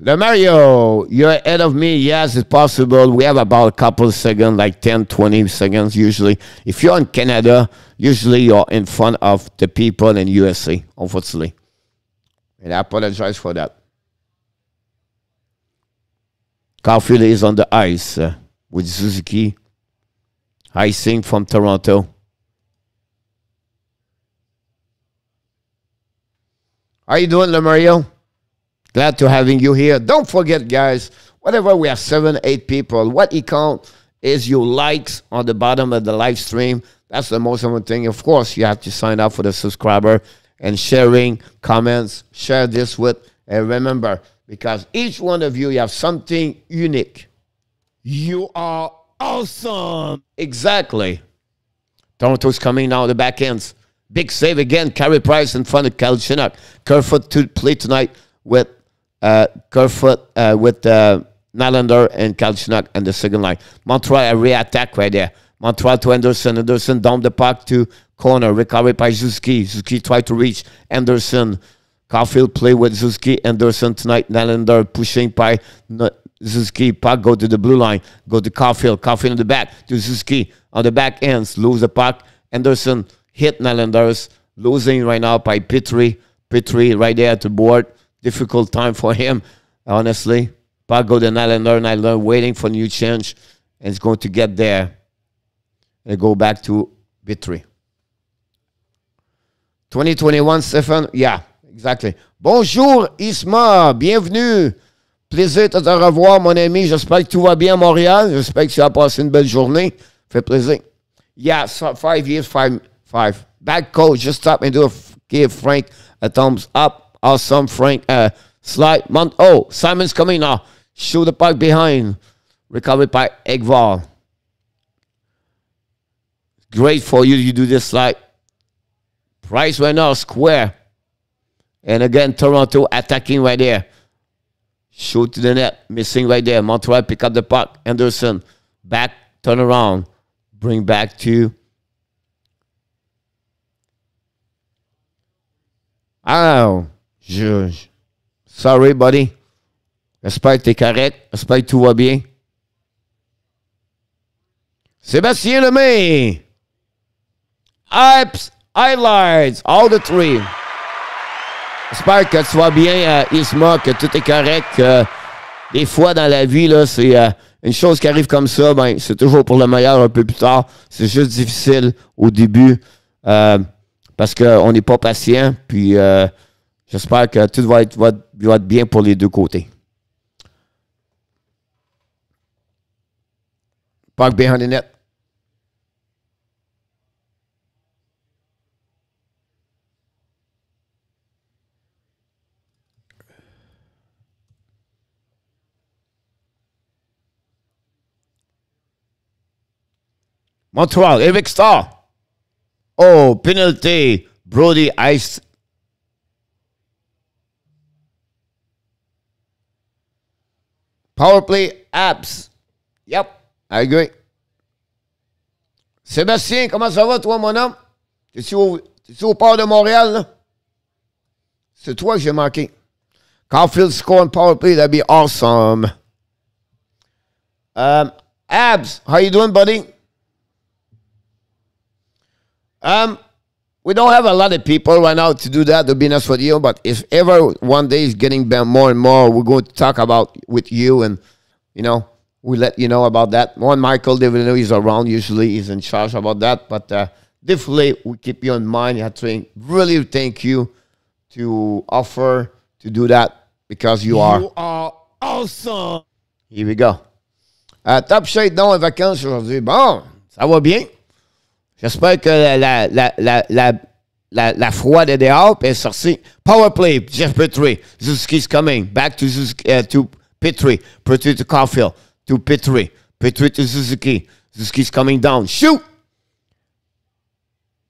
The Mario, you're ahead of me. Yes, it's possible. We have about a couple seconds, like 10, 20 seconds usually. If you're in Canada, usually you're in front of the people in USA, unfortunately. And I apologize for that. Caufield is on the ice uh, with Suzuki. Icing from Toronto. How you doing, Lemario? Glad to having you here. Don't forget, guys, whatever we have seven, eight people, what you count is your likes on the bottom of the live stream. That's the most important thing. Of course, you have to sign up for the subscriber and sharing comments. Share this with, and remember, because each one of you, you have something unique. You are awesome. Exactly. Toronto's coming now, the back ends. Big save again. Carey Price in front of Kyle Shinnock. Kerfoot to play tonight with uh, Kerfoot uh, with uh, Nylander and Galchenyuk and the second line. Montreal a re-attack right there. Montreal to Anderson. Anderson down the puck to corner. Recovery by Zuski. Zuski tried to reach Anderson. Caufield play with Zuski. Anderson tonight. Nylander pushing by Zuski. Puck go to the blue line. Go to Caufield. Caufield in the back to Zuski. On the back ends. Lose the puck. Anderson hit Nylanders. Losing right now by Petry Petrie right there at the board. Difficult time for him, honestly. Puck go to Nylander. Nylander waiting for new change. And it's going to get there. And go back to Petry. 2021, Stephen? Yeah, exactly. Bonjour, Isma. Bienvenue. Plaisir de te revoir, mon ami. J'espère que tout va bien à Montréal. J'espère que tu as passé une belle journée. Fait plaisir. Yeah, so five years, five, five. Back coach, just stop and do a, give Frank a thumbs up. Awesome, Frank. Uh, slide. Mont- oh, Simon's coming now. Shoot the puck behind. Recovered by Engvall. Great for you. You do this slide. Price went now, square. And again, Toronto attacking right there. Shoot to the net, missing right there. Montreal pick up the puck. Anderson back, turn around, bring back to. Oh, je, sorry, buddy. J'espère que t'es correct. J'espère que tout va bien. Sébastien Lemay. Apps, highlights, all the three. J'espère que tu vas bien, euh, Isma, que tout est correct. des fois, dans la vie, là, c'est euh, une chose qui arrive comme ça, ben, c'est toujours pour le meilleur un peu plus tard. C'est juste difficile au début euh, parce qu'on n'est pas patient. Puis j'espère que tout va être, va, va être bien pour les deux côtés. Park behind the net. Montreal, Eric. Oh, penalty. Brodie Ice. Power play apps. Yep, I agree. Sébastien, comment ça va, toi, mon homme? T'es-tu au, au port de Montréal, là? C'est toi que j'ai manqué. Caufield scoring power play, that'd be awesome. Um, Abs, how you doing, buddy? Um, we don't have a lot of people right now to do that, to be honest with you. But if ever one day is getting more and more, we're going to talk about with you, and you know, we let you know about that. One Michael David is around. Usually, he's in charge about that. But uh, definitely, we keep you in mind. I think really thank you to offer to do that because you are You are awesome. Here we go. Euh, top Shape, non, en vacances aujourd'hui. Bon, ça va bien. J'espère que la, la, la, la, la, la, froide est dehors est sortie. Power play, Jeff Petrie. Zuski's coming. Back to, Suzuki, uh, to Petrie. Petrie to Caulfield. To Petrie. Petrie to Suzuki. Suzuki's coming down. Shoot!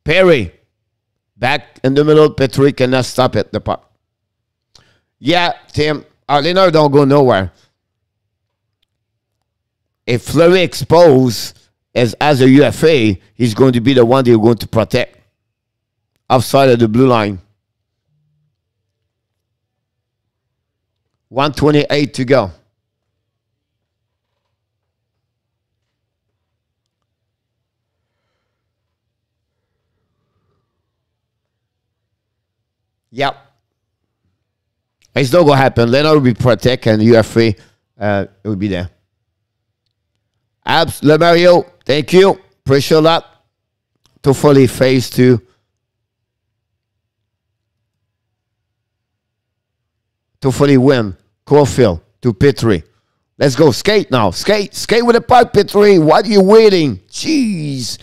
Perry. Back in the middle. Petrie cannot stop it. The puck. Yeah, Tim. Uh, Leonard don't go nowhere if Fleury exposed as as a UFA, he's going to be the one they're going to protect outside of the blue line. 128 to go. Yep. It's not going to happen. Leonard will be protect and UFA uh, will be there. Abs Le Mario, thank you. Appreciate that. To fully phase two. To fully win. Caufield to Petry. Let's go. Skate now. Skate. Skate with the puck, Petry. What are you waiting? Jeez.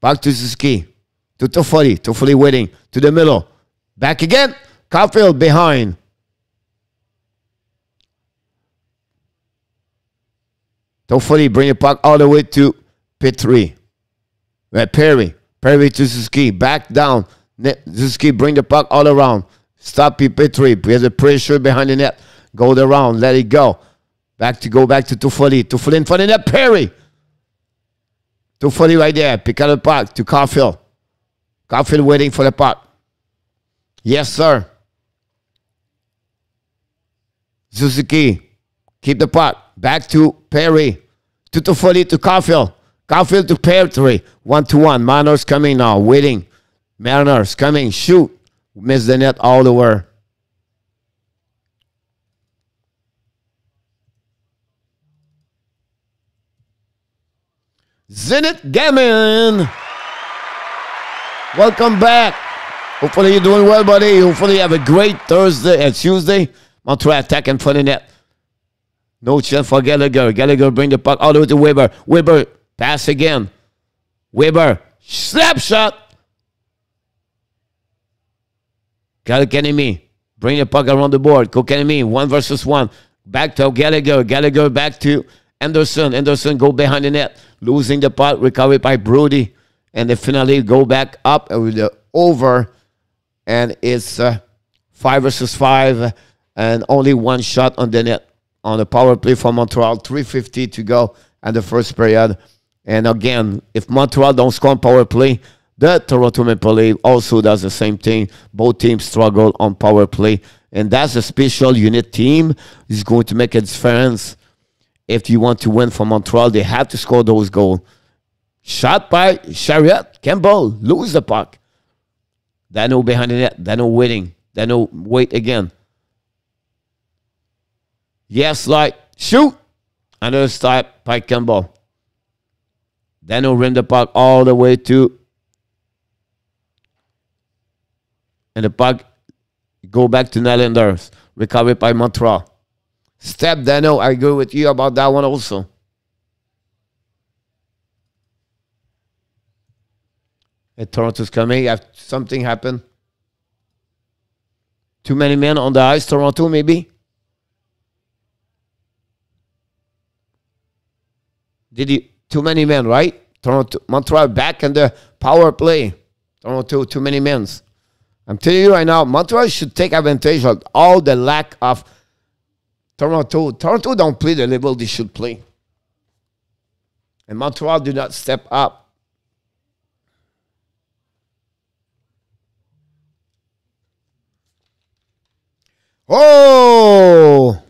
Back to Suzuki. To Toffoli. Toffoli waiting. To the middle. Back again. Caufield behind. Hopefully, bring the puck all the way to Petry. Uh, Perry. Perry to Suzuki. Back down. Net, Suzuki, bring the puck all around. Stop Petry. He has a pressure behind the net. Go the around. Let it go. Back to go back to Toffoli. Toffoli in front of the net. Perry. Toffoli right there. Pick up the puck to Caufield. Caufield waiting for the puck. Yes, sir. Suzuki. Keep the puck. Back to Perry. To Toffoli to Caufield. Caufield to Petry. One to one. Mariners coming now. Waiting. Mariners coming. Shoot. Missed the net all the way. Zenit Gammon. Welcome back. Hopefully you're doing well, buddy. Hopefully you have a great Thursday and Tuesday. Montreal attacking for the net. No chance for Gallagher. Gallagher bring the puck all the way to Weber. Weber pass again. Weber slap shot. Kotkaniemi bring the puck around the board. Kotkaniemi one versus one. Back to Gallagher. Gallagher back to Anderson. Anderson go behind the net. Losing the puck. Recovered by Brodie. And they finally go back up with the over. And it's uh, five versus five. And only one shot on the net on the power play for Montreal. 350 to go at the first period. And again, if Montreal don't score on power play, the Toronto Maple Leaf also does the same thing. Both teams struggle on power play. And that's a special unit team. Is going to make a difference. If you want to win for Montreal, they have to score those goals. Shot by Chiarot. Campbell lose the puck. Danault behind the net. Danault waiting. Danault wait again. Yes, like shoot. Another stop by Campbell. Danault rim the puck all the way to and the puck go back to Nylanders. Recovered by Montreal. Step Danault, I agree with you about that one also. And Toronto's coming. If something happened. Too many men on the ice, Toronto maybe. Did he too many men, right? Toronto Montreal back in the power play. Toronto too many men. I'm telling you right now, Montreal should take advantage of all the lack of Toronto. Toronto don't play the level they should play. And Montreal do not step up. Oh!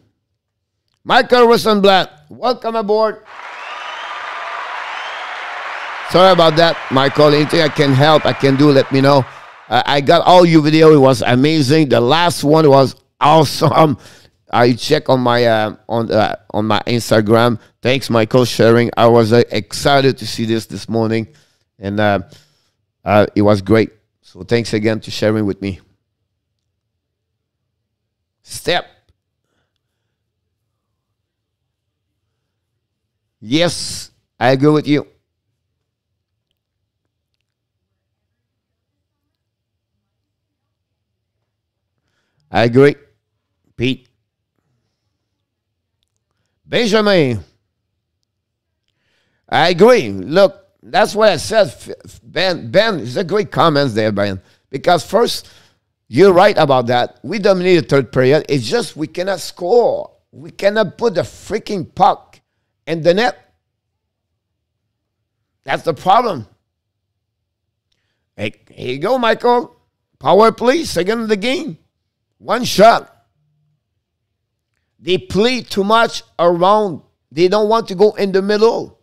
Michael Rosenblatt, welcome aboard. Sorry about that, Michael. Anything I can help, I can do, let me know. Uh, I got all your video. It was amazing. The last one was awesome. I check on my uh, on uh, on my Instagram. Thanks, Michael, sharing. I was uh, excited to see this this morning, and uh, uh, it was great. So thanks again to sharing with me. Step. Yes, I agree with you. I agree. Pete. Benjamin. I agree. Look, that's what I said. Ben, Ben, it's a great comments there, Ben. Because first, you're right about that. We dominated third period. It's just we cannot score. We cannot put the freaking puck in the net. That's the problem. Hey, here you go, Michael. Power play, second of the game. One shot. They play too much around. They don't want to go in the middle.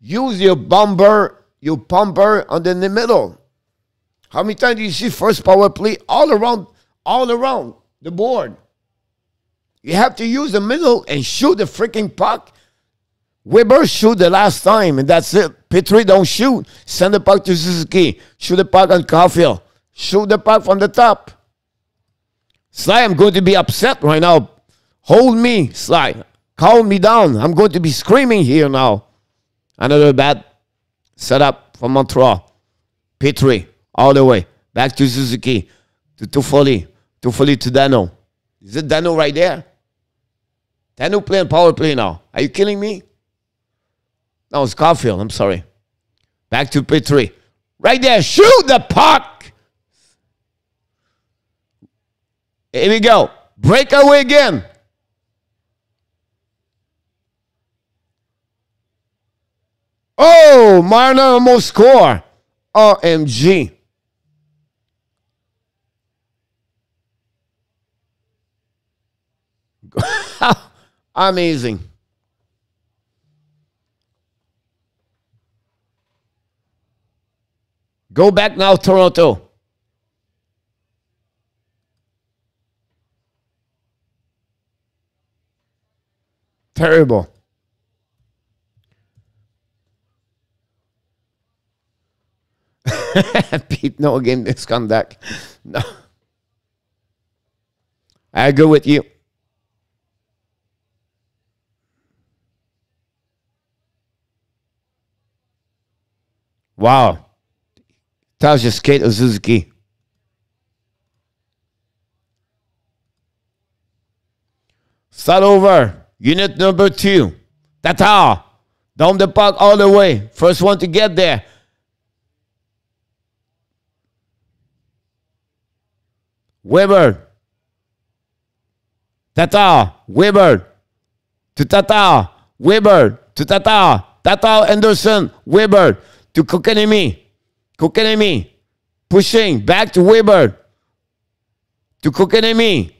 Use your bomber, your pumper on the middle. How many times do you see first power play all around, all around the board? You have to use the middle and shoot the freaking puck. Weber shoot the last time, and that's it. Petry don't shoot. Send the puck to Suzuki. Shoot the puck on Caufield. Shoot the puck from the top. Sly, I'm going to be upset right now. Hold me, Sly. Calm me down. I'm going to be screaming here now. Another bad setup from Montreal. Petry, all the way. Back to Suzuki. To Toffoli. Toffoli to Danault. Is it Danault right there? Danault playing power play now. Are you killing me? No, it's Caufield. I'm sorry. Back to Petry. Right there. Shoot the puck. Here we go. Breakaway again. Oh, Marner almost score. OMG. Amazing. Go back now, Toronto. Terrible. Pete, no game misconduct. No. I agree with you. Wow. That was just Kate Suzuki. Start over. Unit number two. Tatar. Down the park all the way. First one to get there. Weber. Tatar. Weber. To Tatar. Weber. To Tatar. Tatar Anderson. Weber. To Kotkaniemi. Kotkaniemi. Pushing. Back to Weber. To Kotkaniemi.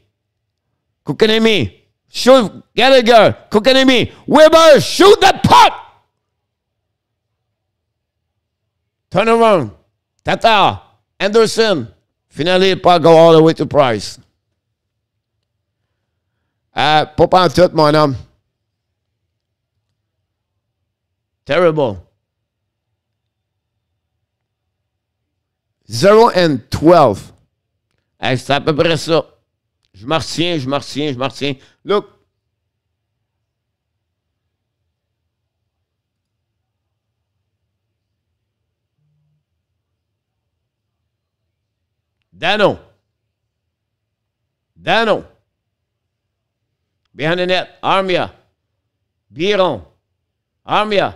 Kotkaniemi. Shoot Gallagher. Kotkaniemi. Weber. Shoot that puck. Turn around. Tatar. Anderson. Finally, puck go all the way to Price. Uh, pas en mon homme. Terrible. 0 and 12. Hey, c'est à peu près ça. Je me retiens, je me retiens, je me retiens. Look. Danault. Danault. Behind the net. Armia. Byron. Armia.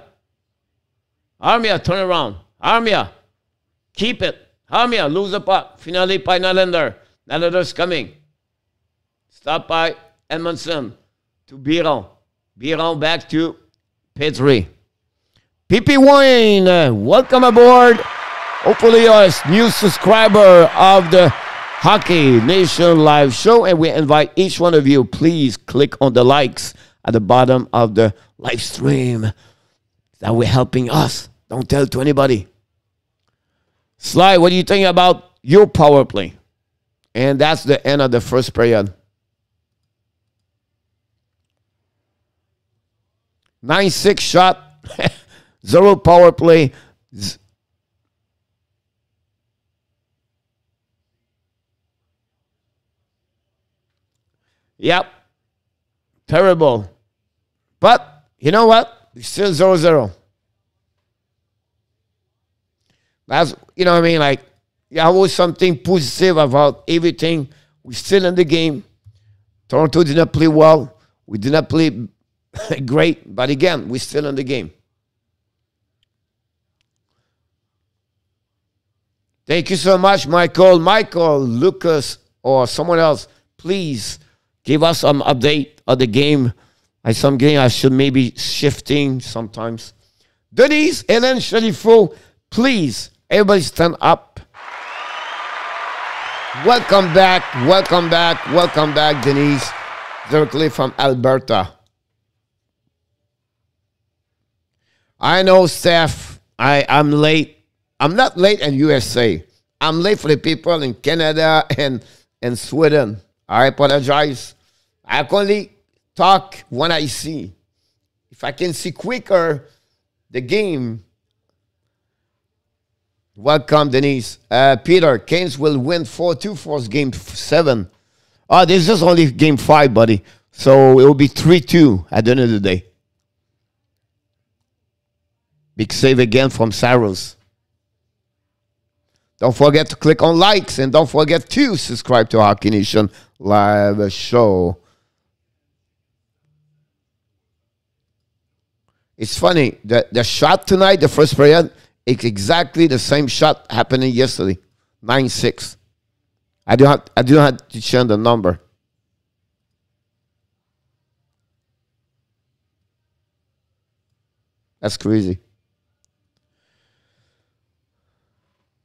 Armia, turn around. Armia. Keep it. Armia, lose the puck. Finally by Nylander. Nylander's coming. Stop by Edmundson to Byron. Byron back to Petry. PP Wayne, welcome aboard. Hopefully, you're a new subscriber of the Hockey Nation live show, and we invite each one of you, please click on the likes at the bottom of the live stream. That we're helping us. Don't tell to anybody. Sly, what do you think about your power play? And that's the end of the first period. Nine six shot, zero power play. Yep. Terrible. But you know what? It's still zero zero. That's you know what I mean? Like yeah, always something positive about everything. We're still in the game. Toronto did not play well. We did not play great, but again, we're still in the game. Thank you so much, Michael. Michael, Lucas, or someone else, please give us some update of the game. I some game I should maybe shifting sometimes. Denise, Helen Chalifo, please, everybody stand up. Welcome back, welcome back, welcome back, Denise, directly from Alberta. I know, Steph, I, I'm late. I'm not late in USA. I'm late for the people in Canada and, and Sweden. I apologize. I can only talk when I see. If I can see quicker the game. Welcome, Denise. Uh, Peter, Canes will win 4 2 for game seven. Oh, this is only game five, buddy. So it will be 3 2 at the end of the day. Big save again from Saros. Don't forget to click on likes and don't forget to subscribe to Hockey Nation live show. It's funny the the shot tonight, the first period, it's exactly the same shot happening yesterday, nine six. I do have I do have to change the number. That's crazy.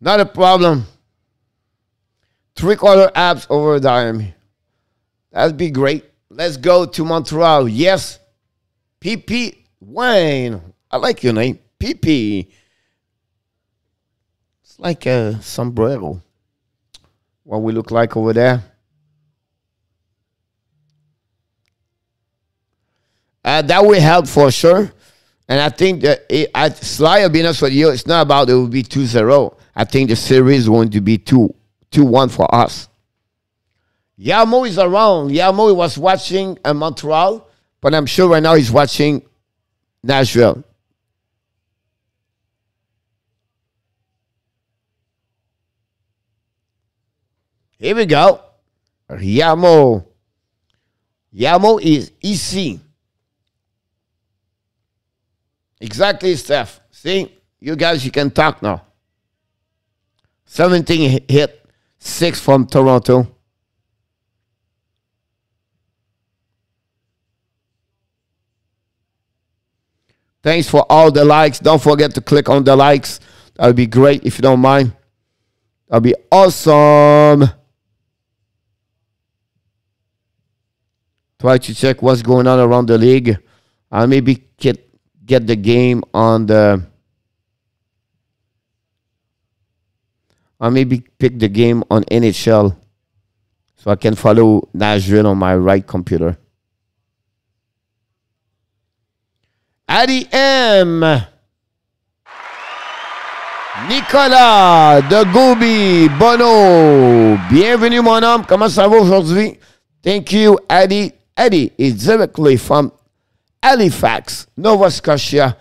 Not a problem. Three quarter abs over Miami. That'd be great. Let's go to Montreal. Yes. PP Wayne. I like your name. PP. It's like a sombrero. What we look like over there. Uh, that will help for sure. And I think that it, I, Sly, being honest with you, it's not about it will be 2 0. I think the series is going to be 2 2 1 for us. Yamo is around. Yamo was watching in Montreal, but I'm sure right now he's watching Nashville. Here we go. Yamo. Yamo is ici. Exactly, Steph. See, you guys, you can talk now. 17 hit, 6 from Toronto. Thanks for all the likes. Don't forget to click on the likes. That would be great if you don't mind. That would be awesome. Try to check what's going on around the league. I maybe get get the game on the. I maybe pick the game on NHL so I can follow Nashville on my right computer. Adi M. Nicolas de Gobi Bono. Bienvenue, mon homme. Comment ça va aujourd'hui? Thank you, Eddie. Eddie is directly from Halifax, Nova Scotia.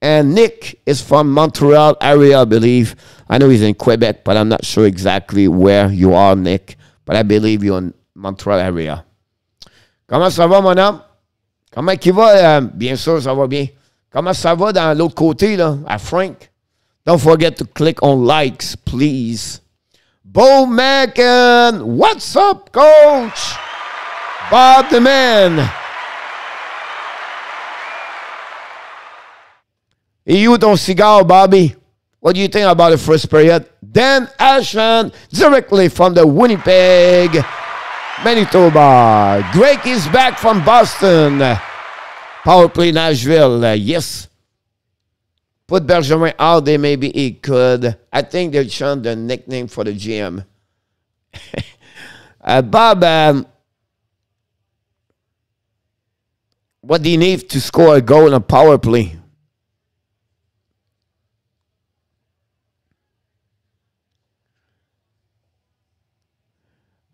And Nick is from Montreal area, I believe. I know he's in Quebec, but I'm not sure exactly where you are, Nick. But I believe you're in Montreal area. Comment ça va, mon homme? Comment il va? Euh, bien sûr, ça va bien. Comment ça va dans l'autre côté, là, à Frank? Don't forget to click on likes, please. Bo Mackin, what's up, coach? Bob the man. Et you ton cigar, Bobby? What do you think about the first period? Dan Ashman, directly from the Winnipeg, Manitoba. Greg is back from Boston. Power play Nashville. Yes. Put Benjamin out there, maybe he could. I think they're trying the nickname for the GM. uh, Bob, um, what do you need to score a goal in a power play?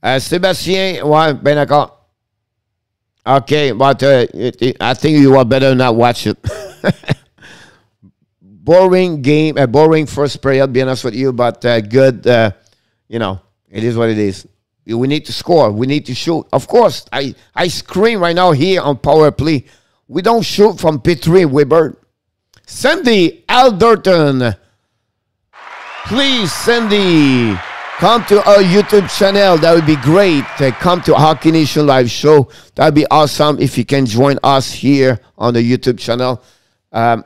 Uh, Sébastien, ouais, ben d'accord. Okay, but uh, I think you are better not watch it. boring game, a uh, boring first period, be honest with you, but uh, good, uh, you know, it is what it is. We need to score. We need to shoot. Of course, I, I scream right now here on power play. We don't shoot from P3, Weber. Sandy Alderton. Please, Sandy. Come to our YouTube channel. That would be great. Uh, come to Hockey Nation Live Show. That would be awesome if you can join us here on the YouTube channel. Um,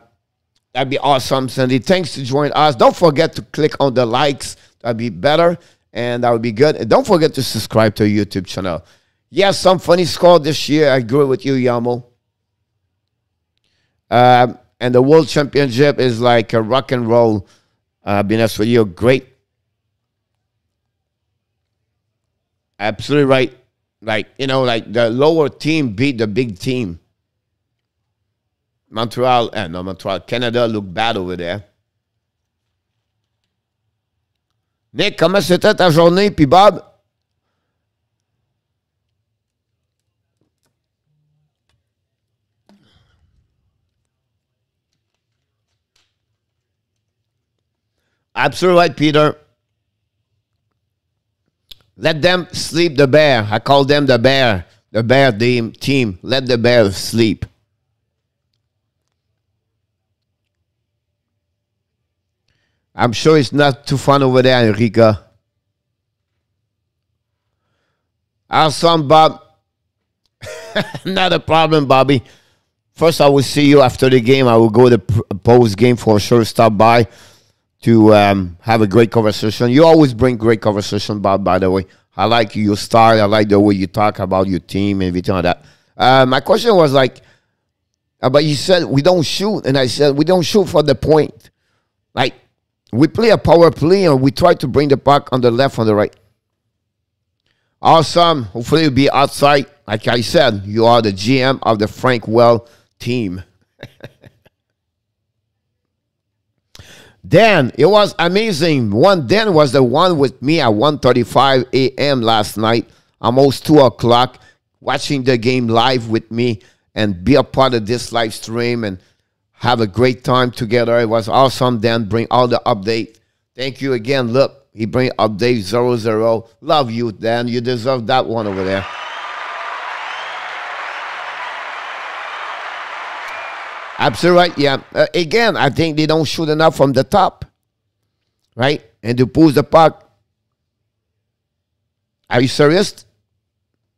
that'd be awesome, Sandy. Thanks to join us. Don't forget to click on the likes. That'd be better, and that would be good. And don't forget to subscribe to our YouTube channel. Yes, some funny score this year. I agree with you, Yamo. Um, and the World Championship is like a rock and roll. Uh, being honest with you, great Absolutely right. Like, you know, like the lower team beat the big team. Montreal, eh, no, Montreal, Canada look bad over there. Nick, comment c'était ta journée? Puis Bob? Absolutely right, Peter. Let them sleep the bear. I call them the bear, the bear team. Let the bear sleep. I'm sure it's not too fun over there, Enrica. Awesome, Bob. not a problem, Bobby. First, I will see you after the game. I will go to the post game for sure. Stop by to um, have a great conversation. You always bring great conversation, Bob, by the way. I like your style. I like the way you talk about your team and everything like that. Uh, my question was like, uh, but you said we don't shoot. And I said, we don't shoot for the point. Like, we play a power play and we try to bring the puck on the left, on the right. Awesome. Hopefully, you'll be outside. Like I said, you are the GM of the Frank Well team. Dan, it was amazing. One Dan was the one with me at 1:35 a.m. last night, almost two o'clock, watching the game live with me and be a part of this live stream and have a great time together. It was awesome. Dan bring all the update. Thank you again. Look, he bring update zero zero. Love you, Dan. You deserve that one over there. Absolutely right. Yeah. Uh, again, I think they don't shoot enough from the top, right? And to push the puck. Are you serious?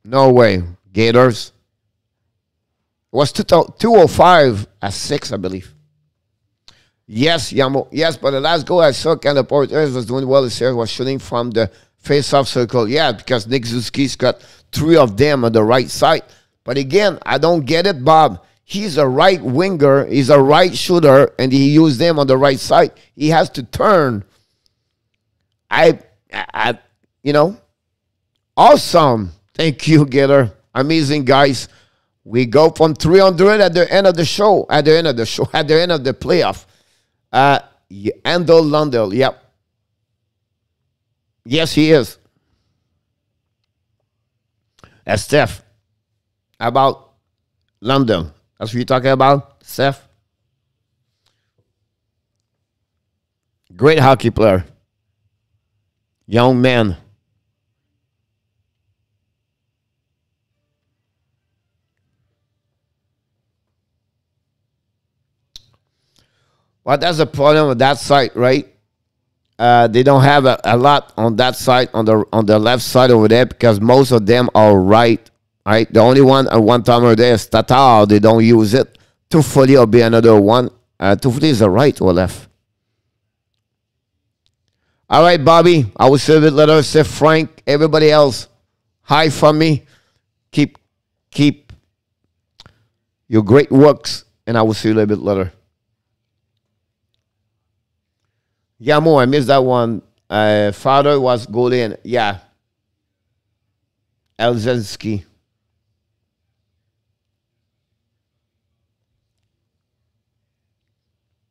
No way. Gators. It was 205 at 6, I believe. Yes, Yamo. Yes, but the last goal I saw, the Porters was doing well this year, was shooting from the face-off circle. Yeah, because Nick Suzuki's got three of them on the right side. But again, I don't get it, Bob. He's a right winger. He's a right shooter, and he used them on the right side. He has to turn. I, I, you know, awesome. Thank you, Gator. Amazing guys. We go from 300 at the end of the show, at the end of the show, at the end of the playoff. Uh, Anton Lundell, yep. Yes, he is. That's Steph. About London. That's what you're talking about, Steph? Great hockey player. Young man. Well, that's the problem with that site, right? Uh, they don't have a, a, lot on that side on the on the left side over there because most of them are right. Right, the only one at one time over there is Tatar. They don't use it. Toffoli will be another one. Uh, Toffoli is a right or left. All right, Bobby. I will serve it. Let us say Frank. Everybody else, hi from me. Keep keep your great works, and I will see you a little bit later. Yeah, more. I missed that one. Uh, father was goalie, and yeah, Elzinski.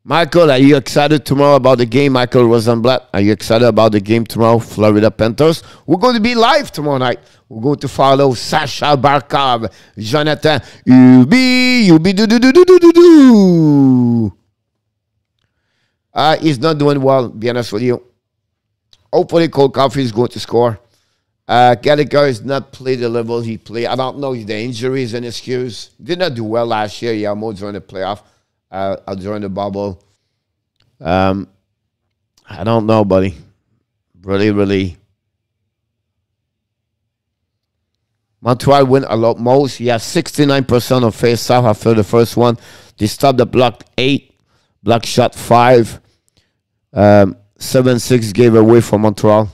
Michael, are you excited tomorrow about the game? Michael Rosenblatt, are you excited about the game tomorrow? Florida Panthers. We're going to be live tomorrow night. We're going to follow Sasha Barkov, Jonathan Ubi, Ubi do do do do do do do. Uh, he's not doing well, be honest with you. Hopefully, Cole Caufield is going to score. Uh, Gallagher is not played the level he played. I don't know if the injury is an excuse. Did not do well last year, yeah, more during the playoff, uh, join the bubble. Um, I don't know, buddy. Really, really. Montreal win a lot most. Has 69% of face off after the first one. They stopped the block eight, block shot five. Um, 7 6 gave away for Montreal.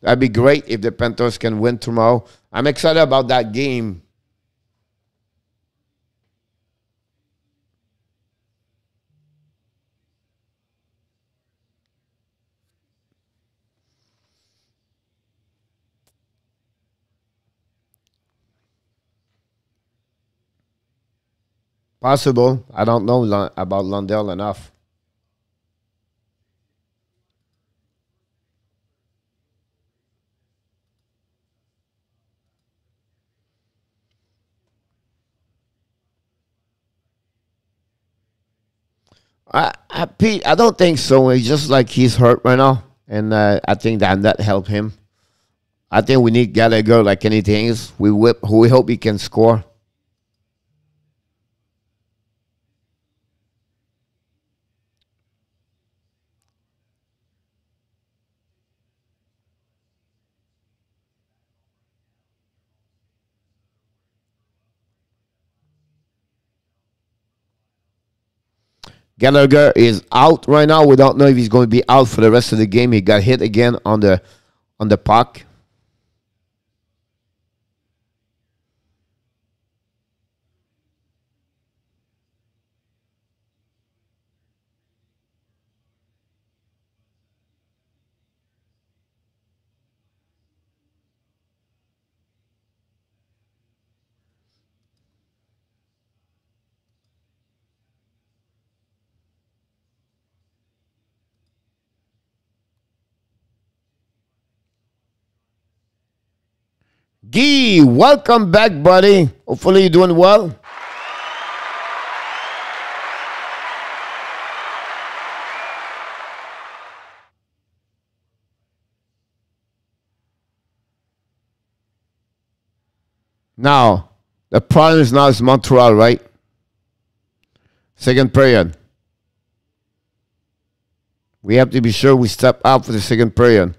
That'd be great if the Panthers can win tomorrow. I'm excited about that game. Possible. I don't know about Lundell enough. I, I, Pete, I don't think so. It's just like he's hurt right now, and uh, I think that that helped him. I think we need Gallagher like anything. We whip, we hope he can score. Gallagher is out right now. We don't know if he's going to be out for the rest of the game. He got hit again on the on the puck. Welcome back, buddy. Hopefully you're doing well. Now, the problem is now is Montreal, right? Second period. We have to be sure we step out for the second period.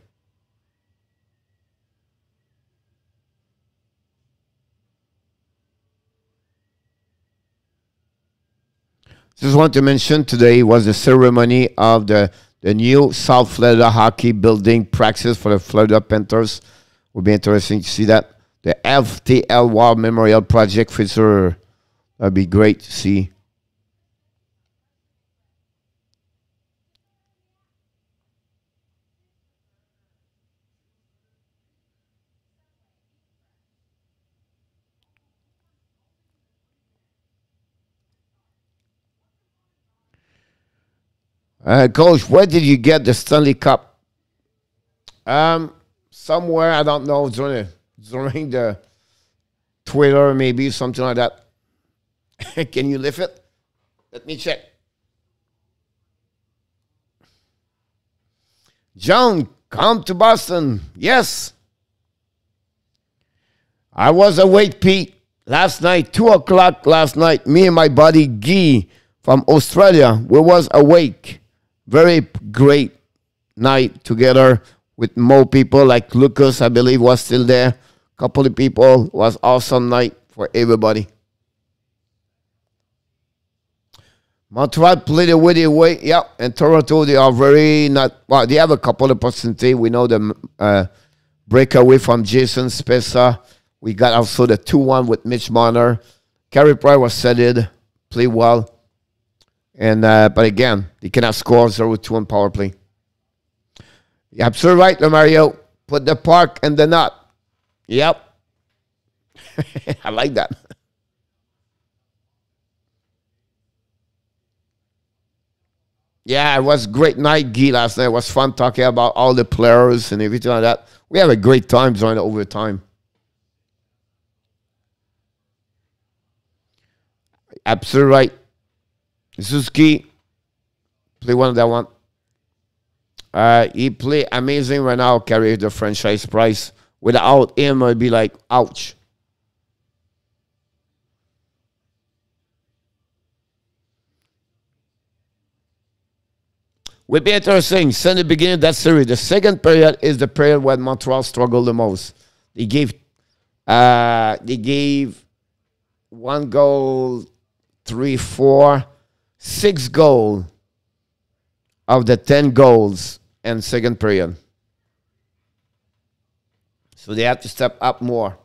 Just want to mention today was the ceremony of the, the new South Florida hockey building practice for the Florida Panthers. Would be interesting to see that. The FTL War Memorial Project feature. That'd be great to see. Uh, Coach, where did you get the Stanley Cup? Um, somewhere I don't know during during the Twitter, maybe something like that. Can you lift it? Let me check. John, come to Boston. Yes. I was awake, Pete, last night, 2 o'clock last night. Me and my buddy Guy from Australia, we was awake. Very great night together with more people like Lucas, I believe, was still there. Couple of people. It was awesome night for everybody. Montreal played away the way. Yeah, and Toronto, they are very not. Well, they have a couple of percentage. We know the uh, breakaway from Jason Spezza. We got also the 2 1 with Mitch Marner. Carey Price was settled, play well. And uh, but again, they cannot score 0 2 on power play. You're absolutely right, Mario. Put the park and the nut. Yep. I like that. Yeah, it was great night, Guy, last night. It was fun talking about all the players and everything like that. We have a great time during overtime. Absolutely right. Suzuki, play one of that one. Uh, he play amazing right now, carry the franchise price. Without him, I'd be like, ouch. Would be interesting. Since the beginning of that series, the second period is the period when Montreal struggled the most. They gave, uh, they gave one goal, three, four, six goal of the ten goals in second period. So they have to step up more.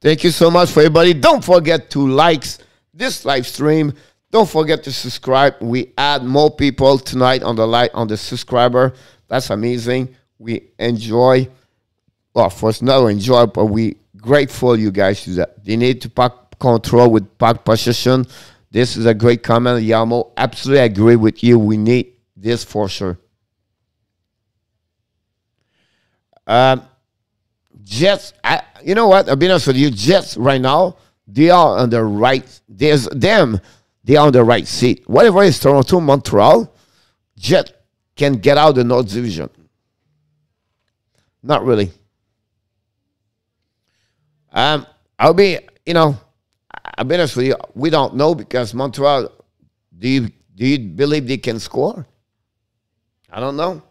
Thank you so much for everybody. Don't forget to like this live stream. Don't forget to subscribe. We add more people tonight on the light on the subscriber. That's amazing. We enjoy. Well, first not enjoy, but we grateful you guys do that. They need to pack control with pack possession. This is a great comment, Yamo. Absolutely agree with you. We need this for sure. Um, Jets, I, you know what? I'll be honest with you. Jets right now, they are on the right. There's them. They are on the right seat. Whatever is Toronto, Montreal, Jet can get out the North Division. Not really. Um, I'll be, you know, I'll be honest with you. We don't know because Montreal. Do you do you believe they can score? I don't know.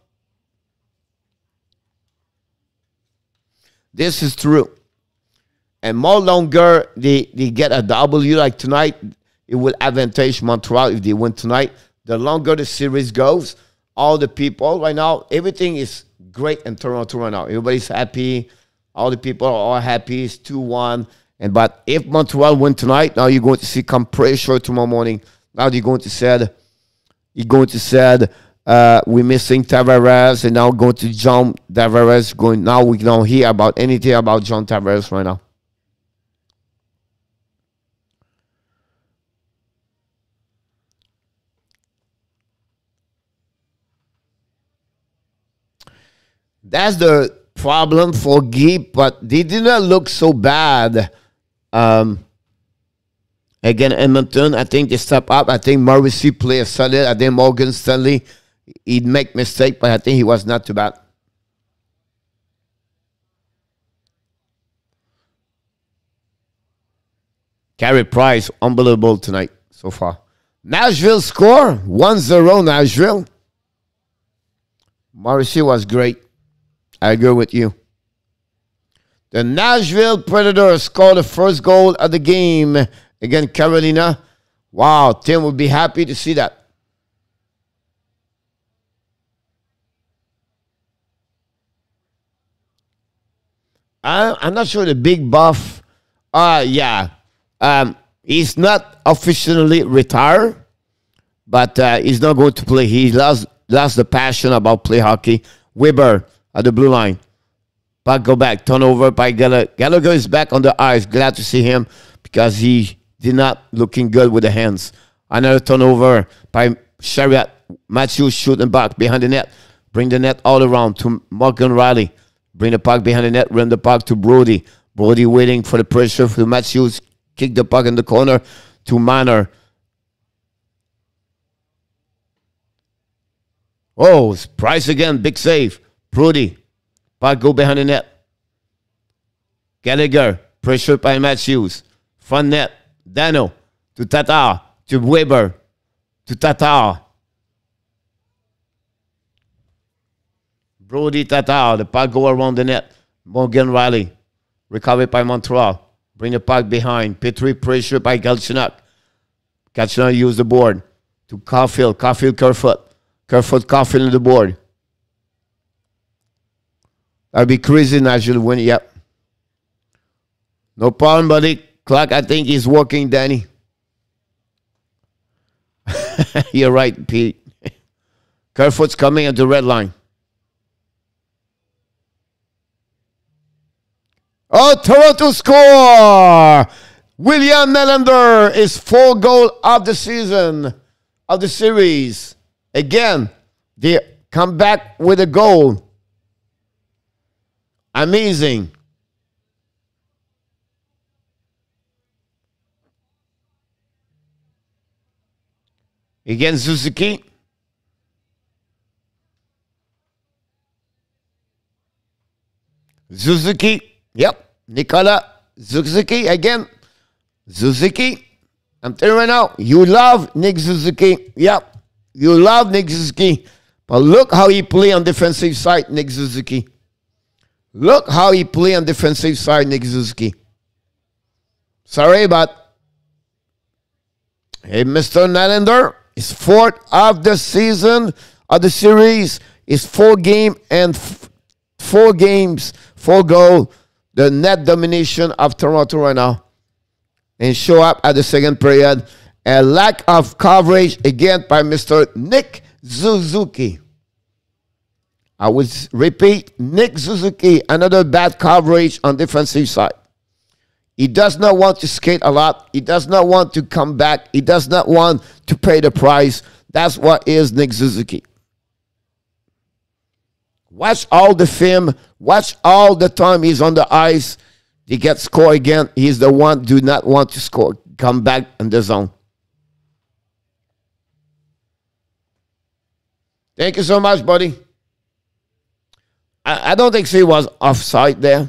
This is true. And more longer they, they get a W like tonight, it will advantage Montreal if they win tonight. The longer the series goes, all the people right now, everything is great in Toronto right now. Everybody's happy. All the people are all happy. It's 2 1. And but if Montreal win tonight, now you're going to see come pressure tomorrow morning. Now you're going to said you're going to said uh, we're missing Tavares, and now going to John Tavares. Going now, we don't hear about anything about John Tavares right now. That's the problem for Guy, but they did not look so bad. Um, again, Edmonton, I think they step up. I think Morrissey played solid. I think Logan Stanley, he'd make mistake, but I think he was not too bad. Carey Price, unbelievable tonight so far. Nashville score 1 0 Nashville. Morrissey was great. I agree with you. The Nashville Predators scored the first goal of the game against Carolina. Wow, Tim would be happy to see that. I, I'm not sure the big buff. Uh, yeah, um, he's not officially retired, but uh, he's not going to play. He lost lost the passion about play hockey. Weber at the blue line. Back go back, turnover by Gallagher. Gallagher is back on the ice. Glad to see him because he did not looking good with the hands. Another turnover by Chiarot. Matthews shooting back behind the net. Bring the net all around to Morgan Rielly. Bring the puck behind the net. Run the puck to Brodie. Brodie waiting for the pressure for Matthews kick the puck in the corner to Marner. Oh, Price again, big save. Brodie, puck go behind the net. Gallagher, pressure by Matthews. Front net, Danault to Tatar, to Weber, to Tatar. Brodie Tatar, the puck go around the net. Morgan Rielly, recovered by Montreal. Bring the puck behind. Petry pressure by Galchenyuk. Galchenyuk use the board to Caufield. Caufield, Kerfoot. Kerfoot, Caufield on the board. That'd be crazy Nashville win. Yep. No problem, buddy. Clock, I think he's working, Danny. You're right, Pete. Kerfoot's coming at the red line. Oh, Toronto score! William Nylander is full goal of the season, of the series. Again, they come back with a goal. Amazing. Again, Suzuki. Suzuki Yep. Nicola Suzuki again. Suzuki. I'm telling you right now, you love Nick Suzuki. Yep. You love Nick Suzuki. But look how he play on defensive side, Nick Suzuki. Look how he play on defensive side, Nick Suzuki. Sorry, but hey, Mr. Nylander is fourth of the season of the series. Is four game and four games, four goal the net domination of Toronto right now and show up at the second period. A lack of coverage again by Mr. Nick Suzuki. I would repeat, Nick Suzuki, another bad coverage on defensive side. He does not want to skate a lot. He does not want to come back. He does not want to pay the price. That's what is Nick Suzuki. Watch all the film. Watch all the time he's on the ice. He gets score again. He's the one do not want to score. Come back in the zone. Thank you so much, buddy. I, I don't think she was offside there.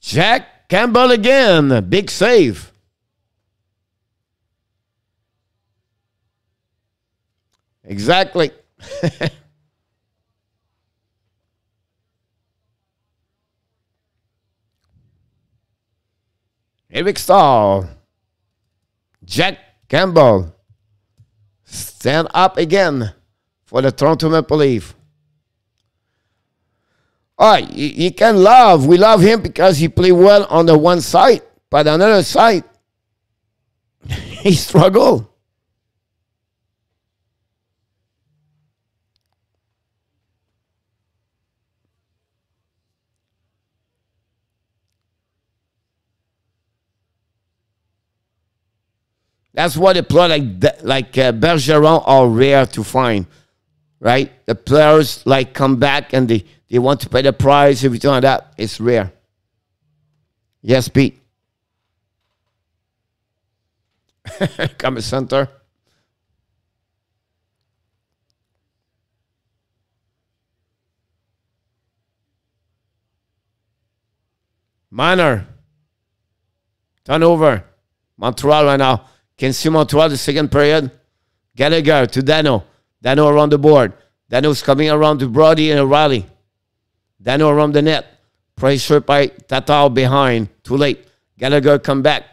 Jack Campbell again. Big save. Exactly. Eric Staal. Jack Campbell. Stand up again for the Toronto Maple Leaf. Oh, you, you can love. We love him because he played well on the one side, but on the other side, he struggled. That's why the player like like uh, Bergeron are rare to find, right? The players like come back and they, they want to pay the price, everything like that. It's rare. Yes, Pete. Come center. Minor. Turnover. Montreal right now. Can see Montreal the second period. Gallagher to Danault. Danault around the board. Danault's coming around to Brodie and O'Reilly. Danault around the net. Pressure by Tatar behind. Too late. Gallagher come back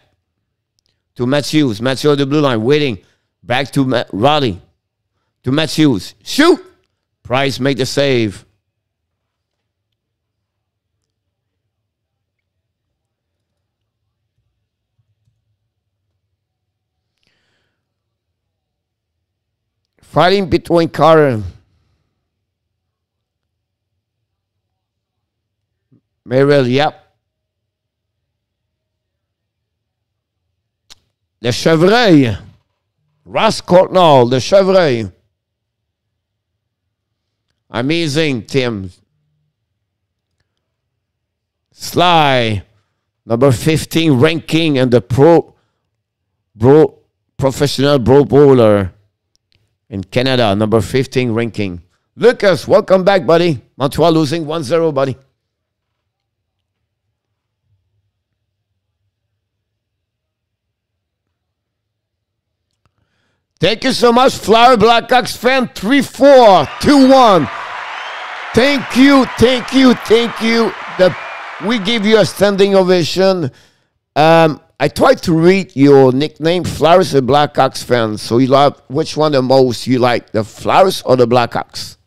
to Matthews. Matthews the blue line waiting. Back to Ma- Rielly. To Matthews. Shoot! Price make the save. Fighting between Carter. Merrill, yep. Le chevreuil. Ross Courtnall, le chevreuil. Amazing, Tim. Sly, number 15 ranking and the pro, bro, professional bro bowler in Canada, number 15 ranking. Lucas, welcome back, buddy. Montreal losing 1 0, buddy. Thank you so much, Flower Blackhawks fan 3421. Thank you, thank you, thank you. The, we give you a standing ovation. Um, I tried to read your nickname, Flowers the Blackhawks fans. So you love which one the most you like, the Flowers or the Blackhawks?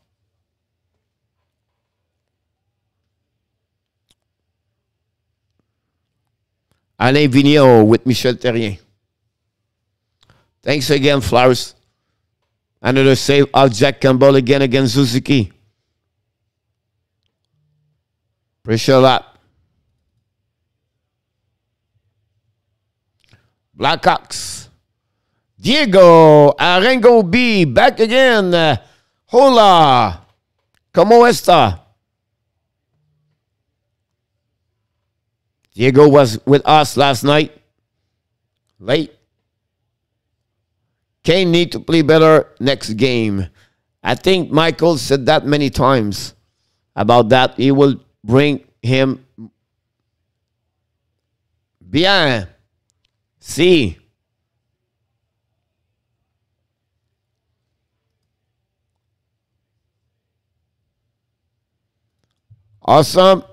Alain Vigneault with Michel Therrien. Thanks again, Flowers. Another save of Jack Campbell again against Suzuki. Appreciate that. Blackhawks. Diego Arengo B back again. Hola. ¿Cómo está? Diego was with us last night. Late. Kane need to play better next game. I think Michael said that many times about that. He will bring him bien. See. Awesome.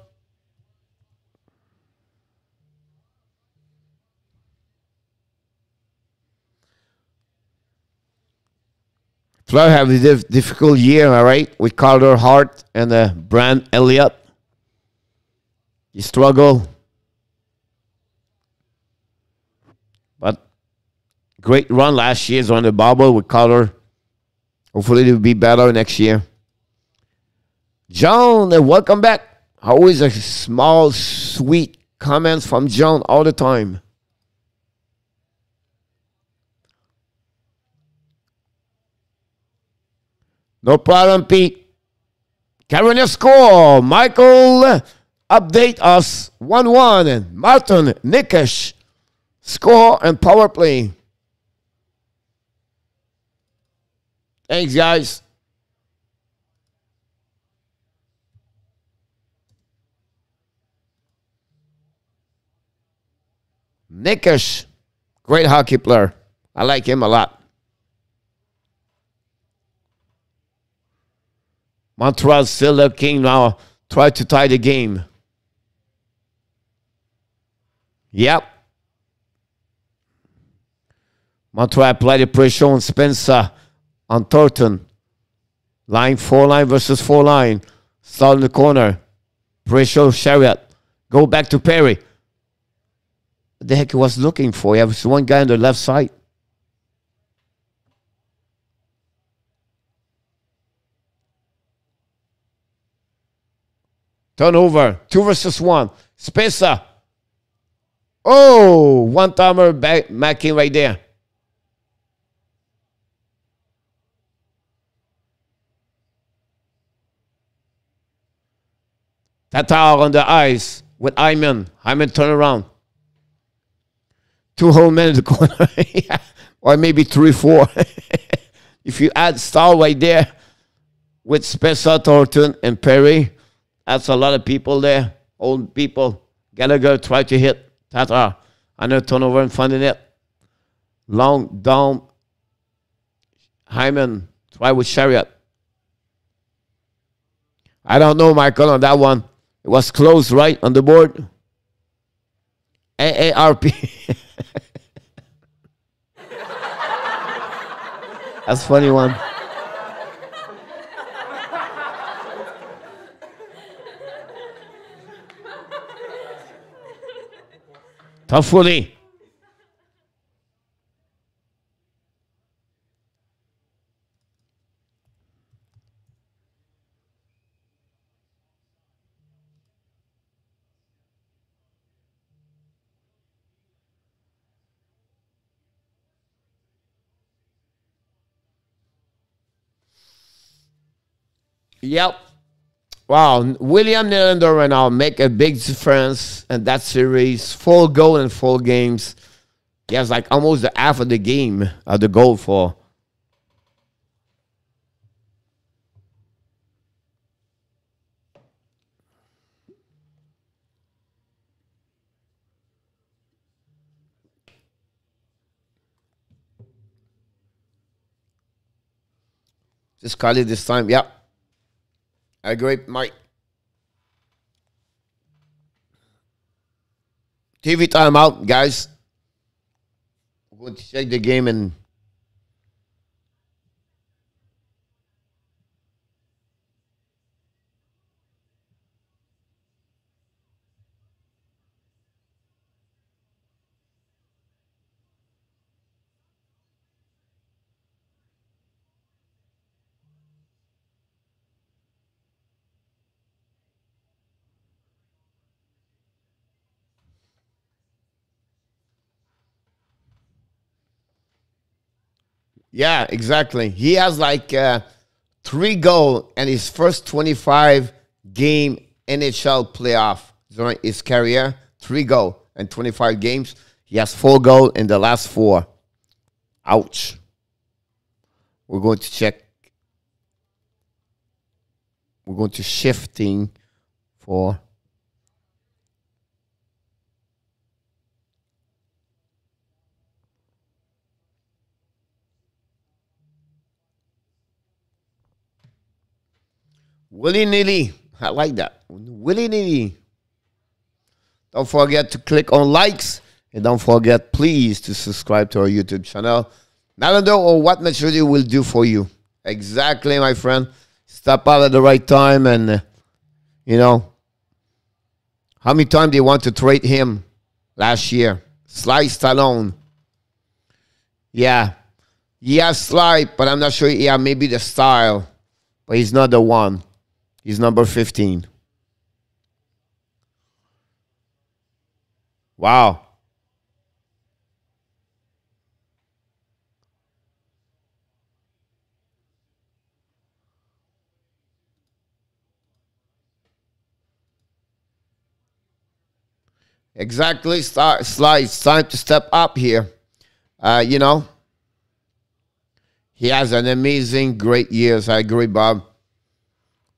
Flair have a dif- difficult year, all right, with Carter Hart and uh, Brian Elliott. He struggle, but great run last year on the bubble with color. Hopefully, it will be better next year. John, uh, welcome back. Always a small, sweet comments from John all the time. No problem, Pete. Carolina score. Michael, update us 1 1. And Martin Necas, score and power play. Thanks, guys. Necas, great hockey player. I like him a lot. Montreal still looking now, try to tie the game. Yep. Montreal apply the pressure on Spencer, on Thornton. Line four line versus four line. Start in the corner. Pressure Chiarot. Go back to Perry. What the heck he was looking for? He has one guy on the left side. Turnover. Two versus one. Spencer. Oh, one timer back, backing right there. Tatar on the ice with Hyman. Hyman turn around. Two whole men in the corner. yeah. Or maybe three, four. if you add Staal right there with Spencer Thornton and Perry, that's a lot of people there. Old people. Gallagher try to hit Tatar. And a turnover front of net. Long down. Hyman try with Chiarot. I don't know, Michael, on that one. It was close, right, on the board. AARP. That's a funny one. Tough Yep. Wow. William Nylander right now make a big difference in that series. Four goal in four games. He has like almost the half of the game of the goal for. Just call it this time. Yep. I agree, Mike. TV timeout, guys. We're going to check the game and Yeah, exactly. He has like uh, three goal in his first 25 game NHL playoff during his career. Three goal in 25 games. He has four goal in the last four. Ouch. We're going to check. We're going to shifting for Willy nilly. I like that. Willy nilly. Don't forget to click on likes. And don't forget, please, to subscribe to our YouTube channel. Now I know what maturity will do for you. Exactly, my friend. Step out at the right time and, uh, you know, how many times they want to trade him last year? Sly Stallone. Yeah. Yeah, Sly, but I'm not sure. Yeah, maybe the style, but he's not the one. He's number 15. Wow. Exactly. Slide. It's time to step up here. Uh, you know, he has an amazing, great years. I agree, Bob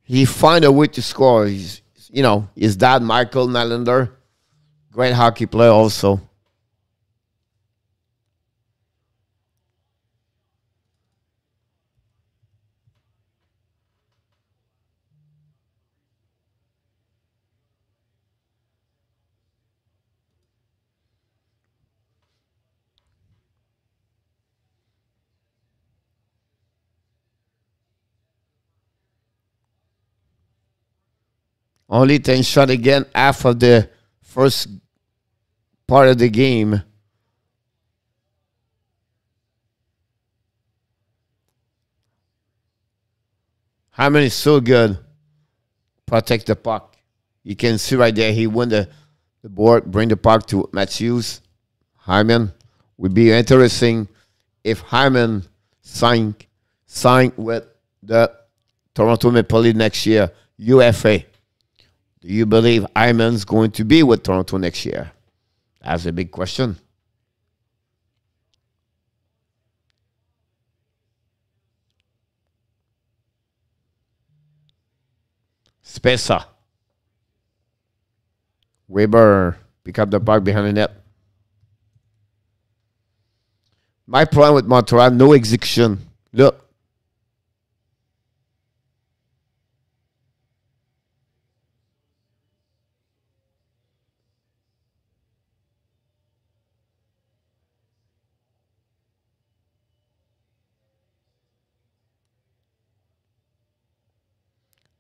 he find a way to score. He's, you know, his dad, Michael Nylander, great hockey player also. Only 10 shot again after the first part of the game. Hyman is so good. Protect the puck. You can see right there, he won the, the board, bring the puck to Matthews. Hyman would be interesting if Hyman signed sign with the Toronto Maple Leafs next year, UFA Do you believe Hyman's going to be with Toronto next year? That's a big question. Spezza. Weber pick up the puck behind the net. My problem with Montreal, no execution. Look.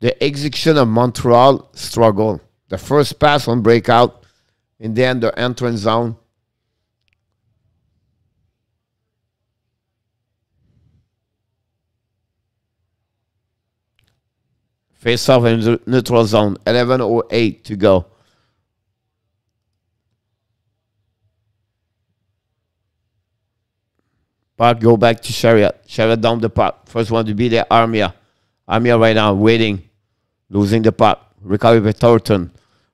The execution of Montreal struggle. The first pass on breakout, and then the entrance zone. Face off in the neutral zone. 11.08 to go. Puck go back to Chiarot. Chiarot down the puck. First one to be there, Armia. Armia right now waiting. Losing the puck. Recovery with Thornton.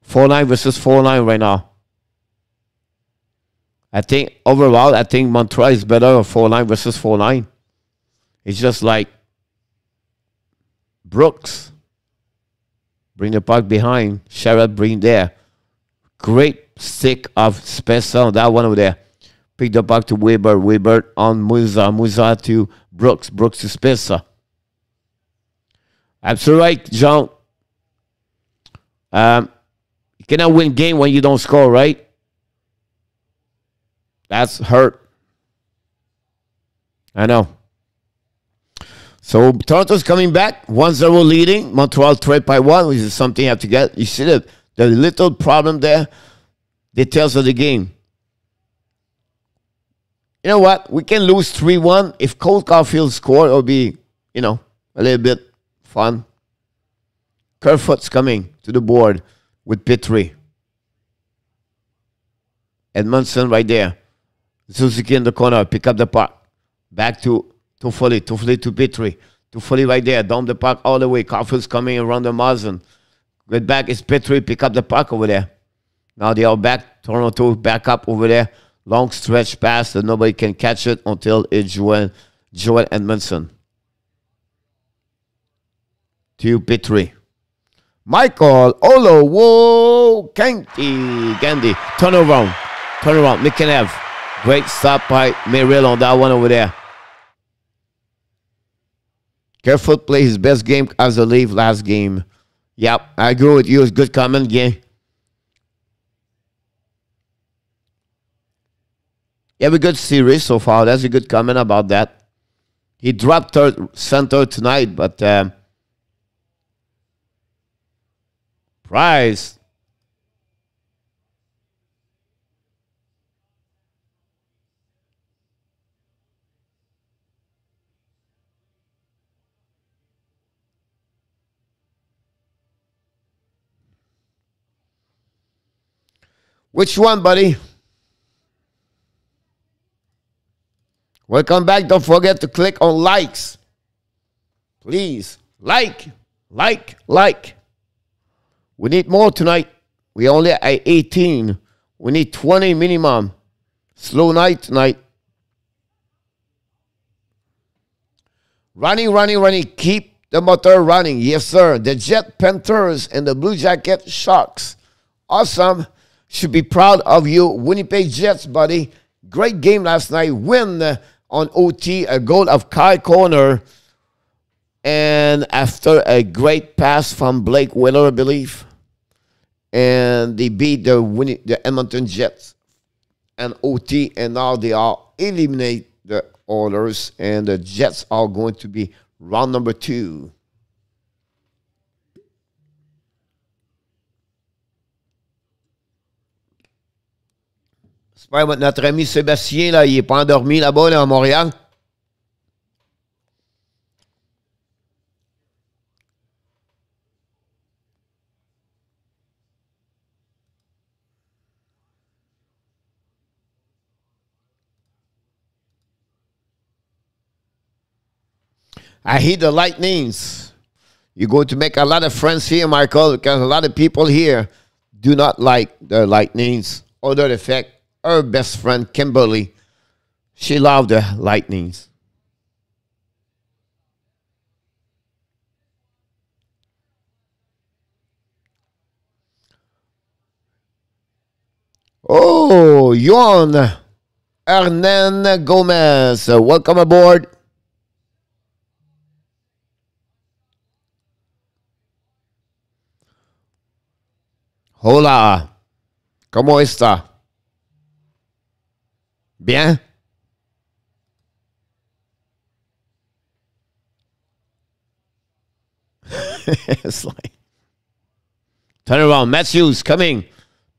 4-9 versus 4-9 right now. I think overall, I think Montreal is better 4-9 versus 4-9. It's just like Brooks Bring the puck behind. Chiarot bring there. Great stick of on that one over there. Pick the puck to Weber. Weber on Musa. Musa to Brooks. Brooks to Spezza. Absolutely right, John. Um, you cannot win game when you don't score, right? That's hurt. I know. So Toronto's coming back, 1-0 leading. Montreal trade by one, which is something you have to get. You see the, the little problem there? Details of the game. You know what? We can lose 3-1. If Cole Caufield score, it'll be, you know, a little bit fun. Kerfoot's coming to the board with Petry. Edmundson right there. Suzuki in the corner, pick up the puck. Back to Toffoli, Toffoli to Petry. Toffoli right there, down the puck all the way. Caufield's coming around the Mazen. Get back is Petry, pick up the puck over there. Now they are back, Toronto back up over there. Long stretch pass that nobody can catch it until it's Joel, Joel Edmundson. To Petry. Michael Olowo Kanti, Gandhi, turn around, turn around, McKinnon. Great stop by Merrill on that one over there. Kerfoot play his best game as a leave last game. Yep, I agree with you. It's good comment, yeah. Have a good series so far. That's a good comment about that. He dropped third center tonight, but um, Price Which one, buddy? Welcome back. Don't forget to click on likes. Please, like, like, like. We need more tonight. We only at 18. We need 20 minimum. Slow night tonight. Running, running, running. Keep the motor running. Yes, sir. The Jet Panthers and the Blue Jacket Sharks. Awesome. Should be proud of you, Winnipeg Jets, buddy. Great game last night. Win on OT, a goal of Kyle Connor. And after a great pass from Blake Wheeler, I believe. And they beat the Winnie, the Edmonton Jets and OT, and now they are eliminate the Oilers, and the Jets are going to be round number two. J'espère que notre ami Sébastien, là, il n'est pas endormi là-bas, là, à Montréal. I hear the lightnings. You're going to make a lot of friends here, Michael, because a lot of people here do not like the lightnings. Other effect, her best friend, Kimberly, she loved the lightnings. Oh, Yon Hernan Gomez, welcome aboard. Hola, ¿cómo está? Bien. it's like turn around. Matthews coming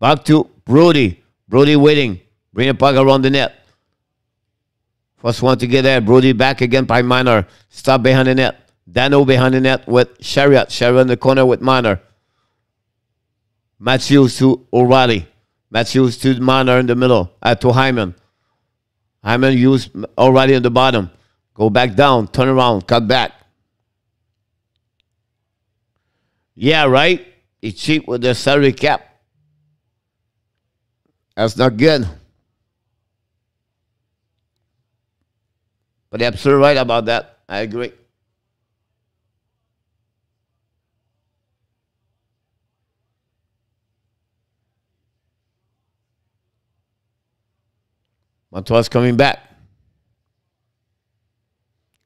back to Brodie. Brodie waiting. Bring the puck around the net. First one to get there. Brodie back again by Marner. Stop behind the net. Danault behind the net with Chiarot. Chiarot in the corner with Marner. Matthews to O'Reilly. Matthews to Marner in the middle. Uh, to Hyman. Hyman used O'Reilly in the bottom. Go back down. Turn around. Cut back. Yeah, right? It's cheap with the salary cap. That's not good. But you're absolutely right about that. I agree. Montoya's coming back.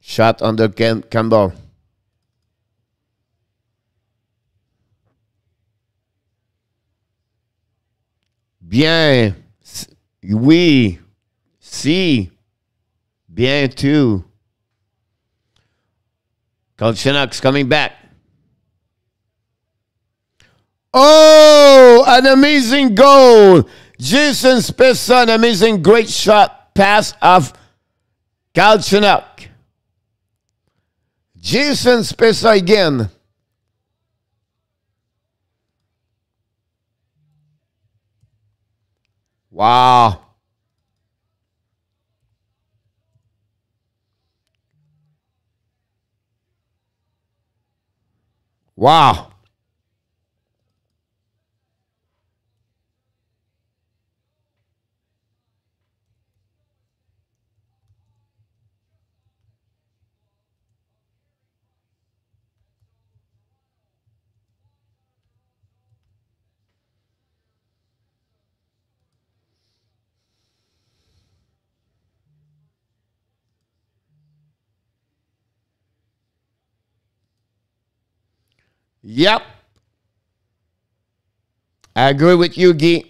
Shot under Ken Campbell. Bien. Oui. Si. Bien too. Coach Chinnock's coming back. Oh, an amazing goal. Jason Spezza, an amazing great shot pass of Galchenyuk. Jason Spezza again. Wow. Wow. Yep. I agree with you, Guy.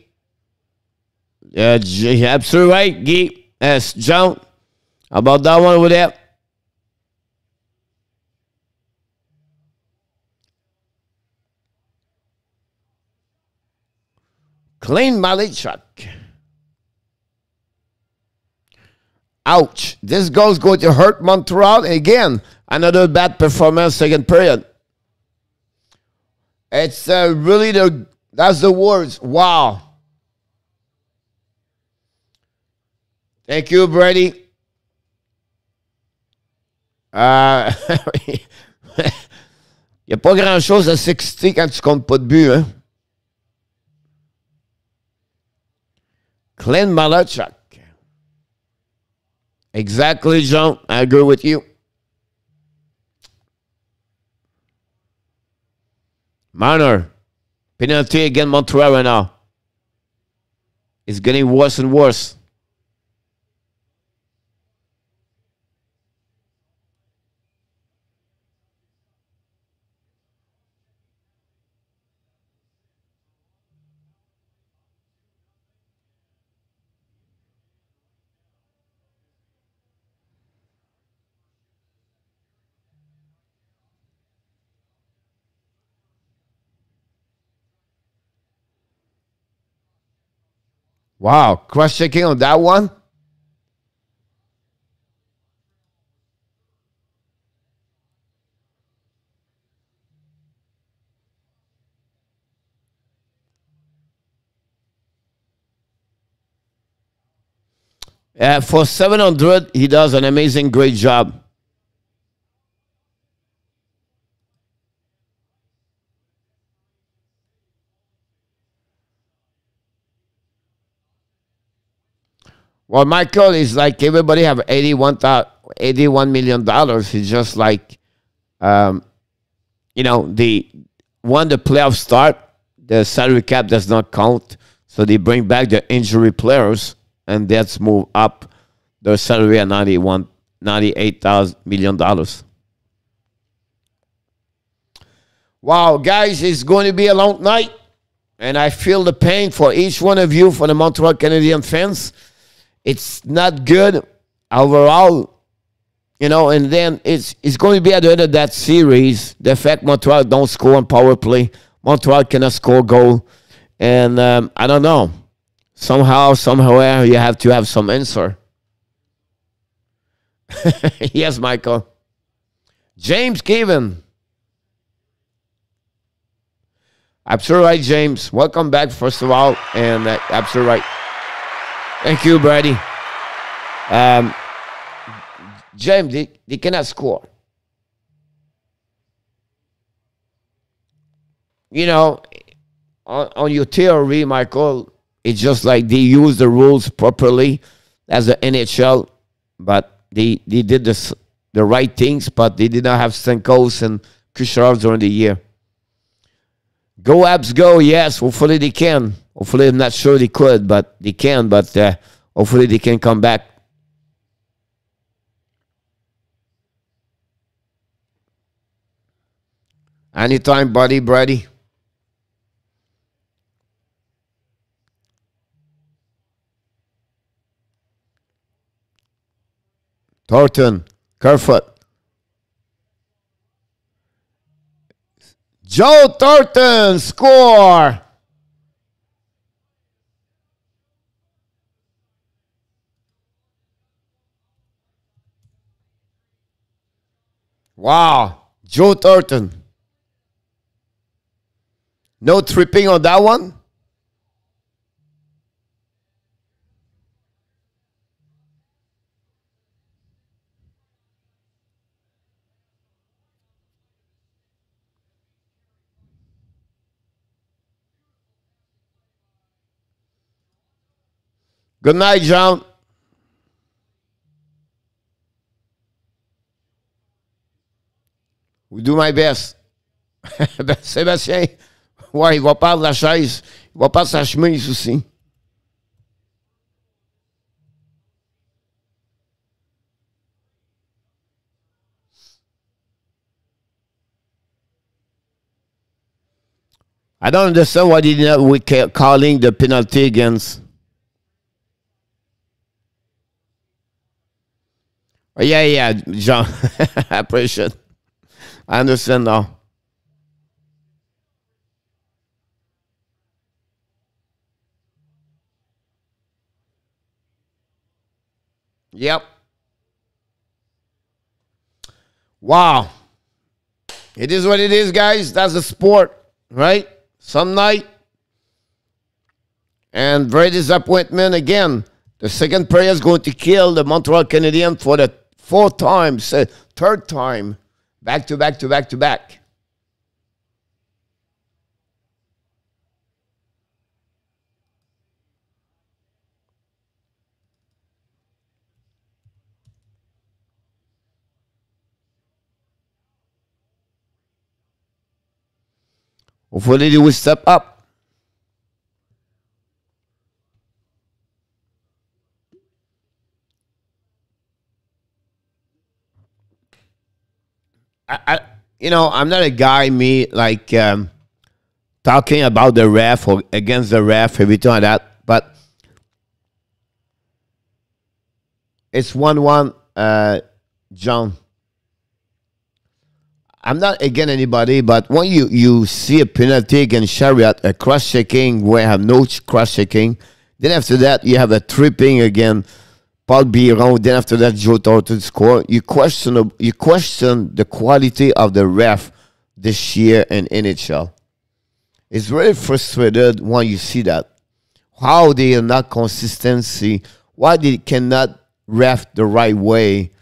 Yeah, you're absolutely right, Guy. Yes, John. How about that one over there? Clean Malarchuk. Ouch. This goal is going to hurt Montreal. Again, another bad performance second period. It's uh, really the that's the words. Wow. Thank you, Brady. Euh, il n'y a pas grand-chose à s'exciter quand tu comptes pas de but, hein? Clint Malarchuk. Exactly, John. I agree with you. Marner. Penalty against Montreal right now. It's getting worse and worse. Wow, cross checking on that one. Uh, for 700, he does an amazing, great job. Well, Michael is like everybody have 81, 81 million dollars. It's just like, um, you know, the when the playoffs start, the salary cap does not count. So they bring back the injury players and that's move up their salary at 91, 98 million dollars. Wow, guys, it's going to be a long night. And I feel the pain for each one of you, for the Montreal Canadian fans. It's not good overall, you know, and then it's it's going to be at the end of that series. The fact Montreal don't score on power play, Montreal cannot score goal, and um, I don't know. Somehow, somewhere, you have to have some answer. yes, Michael. James Kevin. Absolutely right, James. Welcome back, first of all, and uh, absolutely right. Thank you, Brady. Um, James, they, they cannot score. You know, on, on your theory, Michael, it's just like they use the rules properly as the NHL, but they, they did this, the right things, but they did not have Stamkos and Kucherov during the year. Go Abs, go! Yes, hopefully they can. Hopefully, I'm not sure they could, but they can. But uh, hopefully, they can come back. Anytime, buddy, Brady. Thornton, Kerfoot. Joe Thornton, score. Wow, Joe Thornton. No tripping on that one? Good night, John. We do my best. Sébastien, ouais, il va pas de la chaise. Il va pas de sa chemise aussi. I don't understand why they not we calling the penalty against Oh, yeah, yeah, John. I appreciate. I understand now. Yep. Wow. It is what it is, guys. That's a sport, right? Some night. And very disappointment again. The second player is going to kill the Montreal Canadiens for the four times, uh, third time, back to back to back to back. Hopefully they will step up. I, I, you know, I'm not a guy, me, like um, talking about the ref or against the ref, everything like that. But it's 1 1, uh, John. I'm not against anybody, but when you, you see a penalty against Chiarot, a cross checking where you have no cross checking, then after that, you have a tripping again Paul Byron, then after that, Joe Thornton score. You question, you question the quality of the ref this year in NHL. It's very frustrated when you see that. How they are not consistency, why they cannot ref the right way.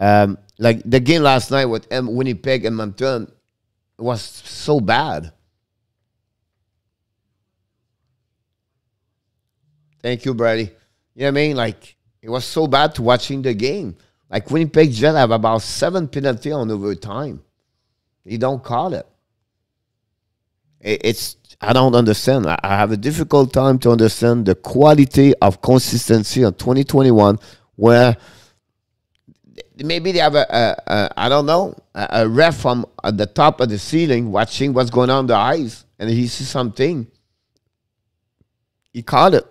Um, like the game last night with Winnipeg and Montreal was so bad. Thank you, Brady. You know what I mean? Like it was so bad to watching the game. Like Winnipeg Jet have about seven penalty on overtime. You don't call it. it it's I don't understand. I, I have a difficult time to understand the quality of consistency in 2021 where maybe they have a, a, a I don't know a, a ref from at the top of the ceiling watching what's going on the ice and he sees something he caught it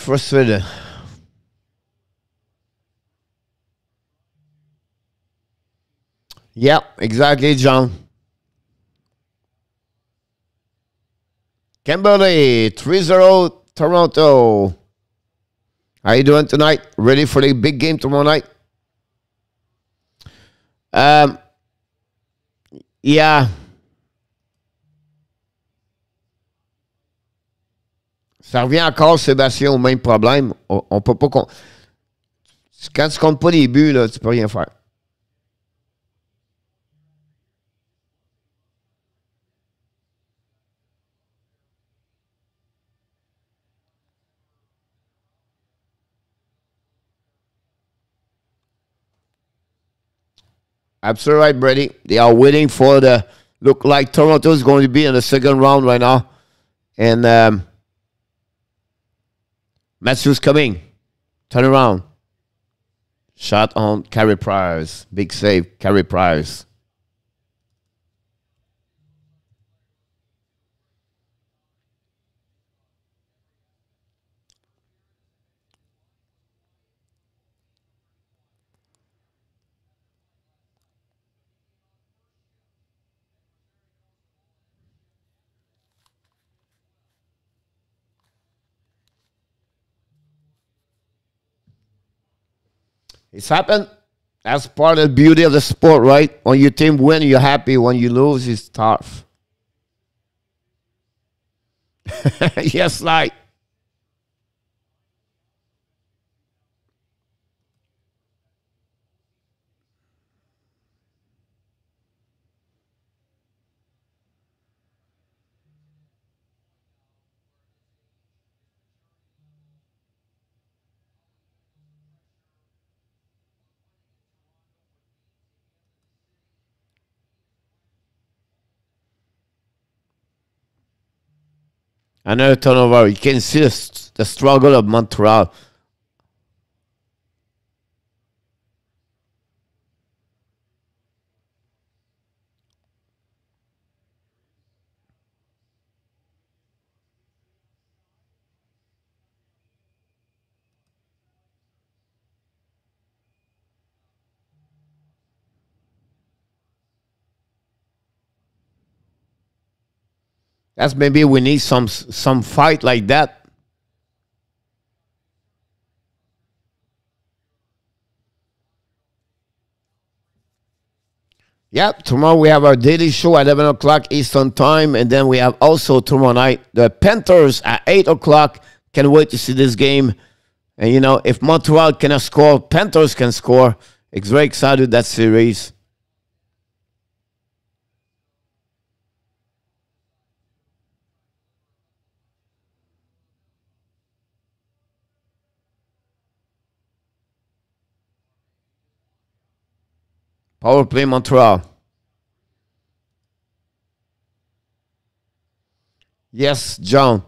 it's frustrating Yep, exactly, John. Kimberly, 3-0 Toronto. How you doing tonight? Ready for the big game tomorrow night? Um, yeah. Ça revient encore, Sébastien, au même problème. On, on peut pas... Quand tu comptes pas les buts, là, tu peux rien faire. Absolutely right, Brady. They are waiting for the look like Toronto is going to be in the second round right now. And um, Matthews coming. Turn around. Shot on Carey Price. Big save, Carey Price. It's happened. That's part of the beauty of the sport, right? When your team win, you're happy. When you lose, it's tough. yes, like. Another turnover. You can see the, the struggle of Montreal. That's maybe we need some some fight like that. Yep, tomorrow we have our daily show at 11 o'clock Eastern Time. And then we have also tomorrow night the Panthers at 8 o'clock. Can't wait to see this game. And, you know, if Montreal cannot score, Panthers can score. It's very excited that series. Power play Montreal. Yes, John.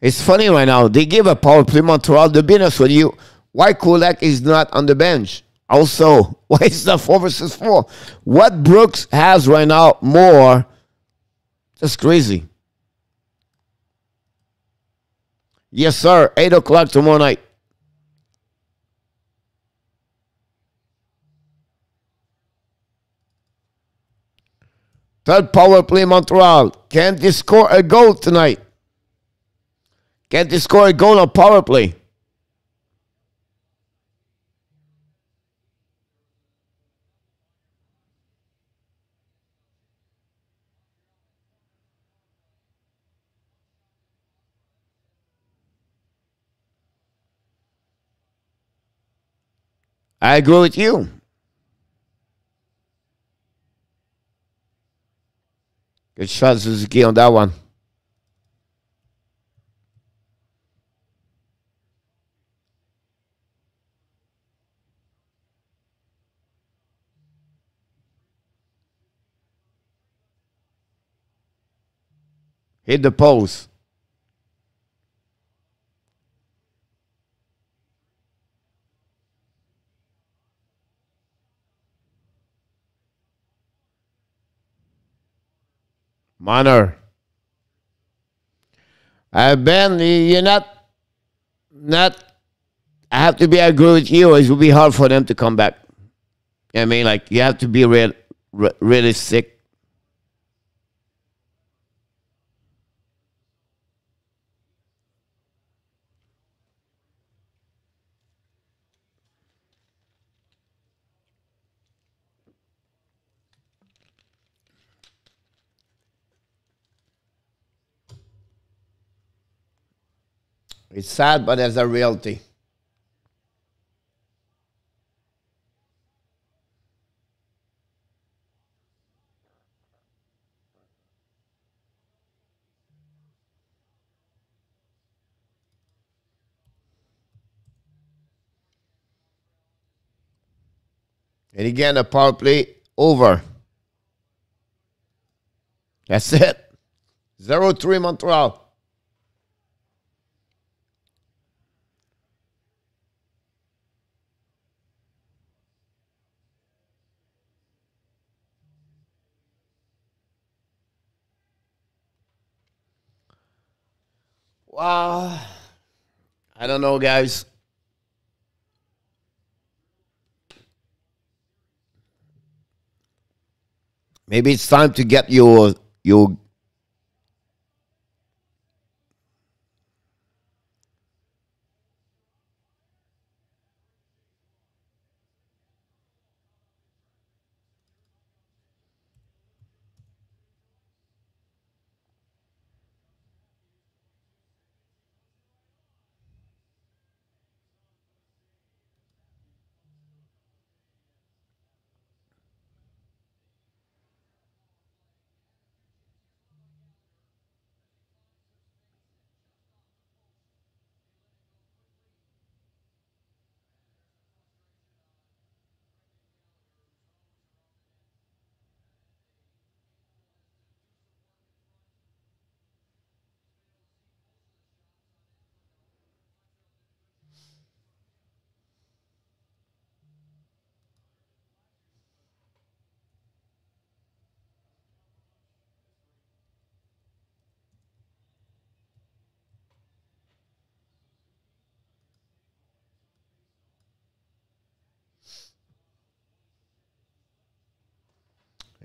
It's funny right now. They give a power play Montreal. To be honest with you, why Kulak is not on the bench? Also, why is that four versus four? What Brooks has right now more, That's crazy. Yes, sir. Eight o'clock tomorrow night. Third power play Montreal. Can't they score a goal tonight? Can't they score a goal on power play? I agree with you. Good shot, Suzuki, on that one. Hit the post. Manor. Uh, ben, you're not, not. I have to be agree with you. It will be hard for them to come back. I mean, like you have to be real, re- realistic. It's sad, but it's a reality. And again, a power play over. That's it. 0 3 Montreal. Wow. I don't know, guys. Maybe it's time to get your your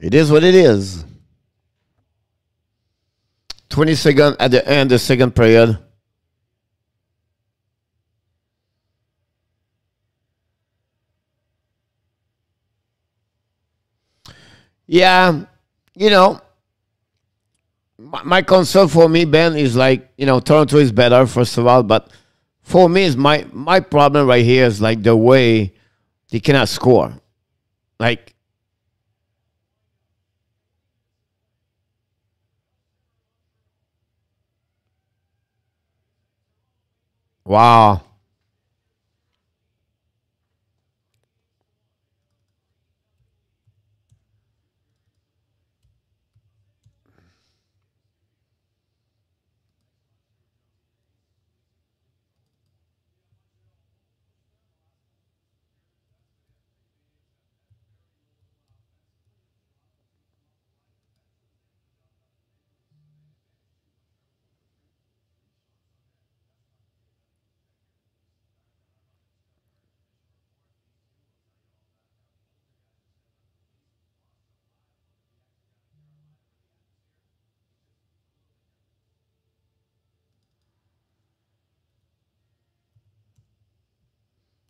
It is what it is. 20 seconds at the end, the second period. Yeah, you know, my, my concern for me, Ben, is like, you know, Toronto is better, first of all, but for me, is my my problem right here is like the way they cannot score. Like Wow.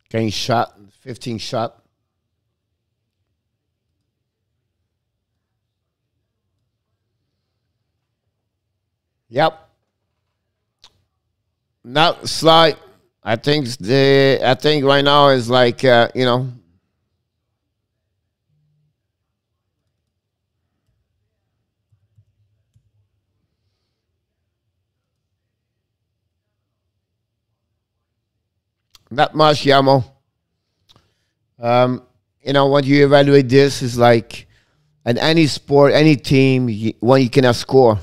Getting shot, 15 shot. Yep. Not slide. I think the I think right now is like uh, you know Not much, Yamo. Um, you know, when you evaluate this, it's like in any sport, any team, you, when you cannot score.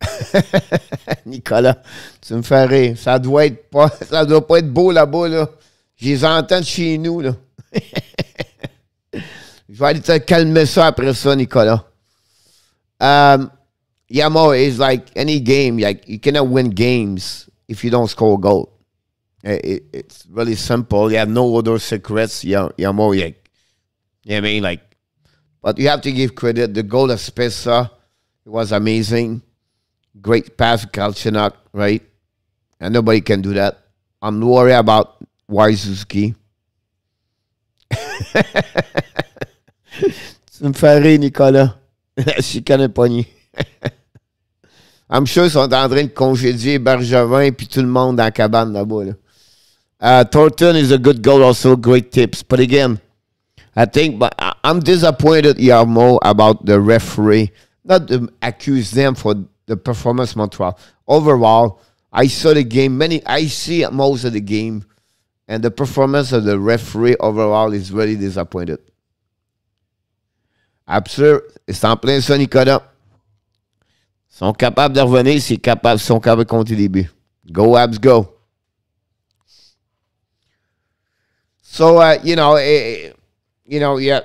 Nicolas, tu me fais rire. Ça doit être pas, ça doit pas être beau là-bas, là. Je les entends chez nous, là. Je vais aller te calmer ça après ça, Nicolas. Um, Yamo is like any game. Like you cannot win games if you don't score a goal. It, it, it's really simple. You have no other secrets. Yamo, yeah, you know what I mean? Like, but you have to give credit. The goal of Spezza it was amazing. Great pass, Galchenyuk, right? And nobody can do that. I'm worried about Wajzuski. tu me fais rire, Nicolas. Je chicane pogné. I'm sure ils sont en train de congédier Bergevin puis tout le monde dans la cabane là-bas. Là. Uh, Thornton is a good goal, also great tips. But again, I think but I'm disappointed, Yarmo, about the referee. Not to accuse them for the performance Montreal. Overall, I saw the game. Many I see most of the game, and the performance of the referee overall is really disappointed. Absurde. C'est en plein ça, Nicolas. Sont capables de revenir, c'est capable, sont capables de compter des buts. Go Abs, go. So, uh, you know, uh, you know, yeah.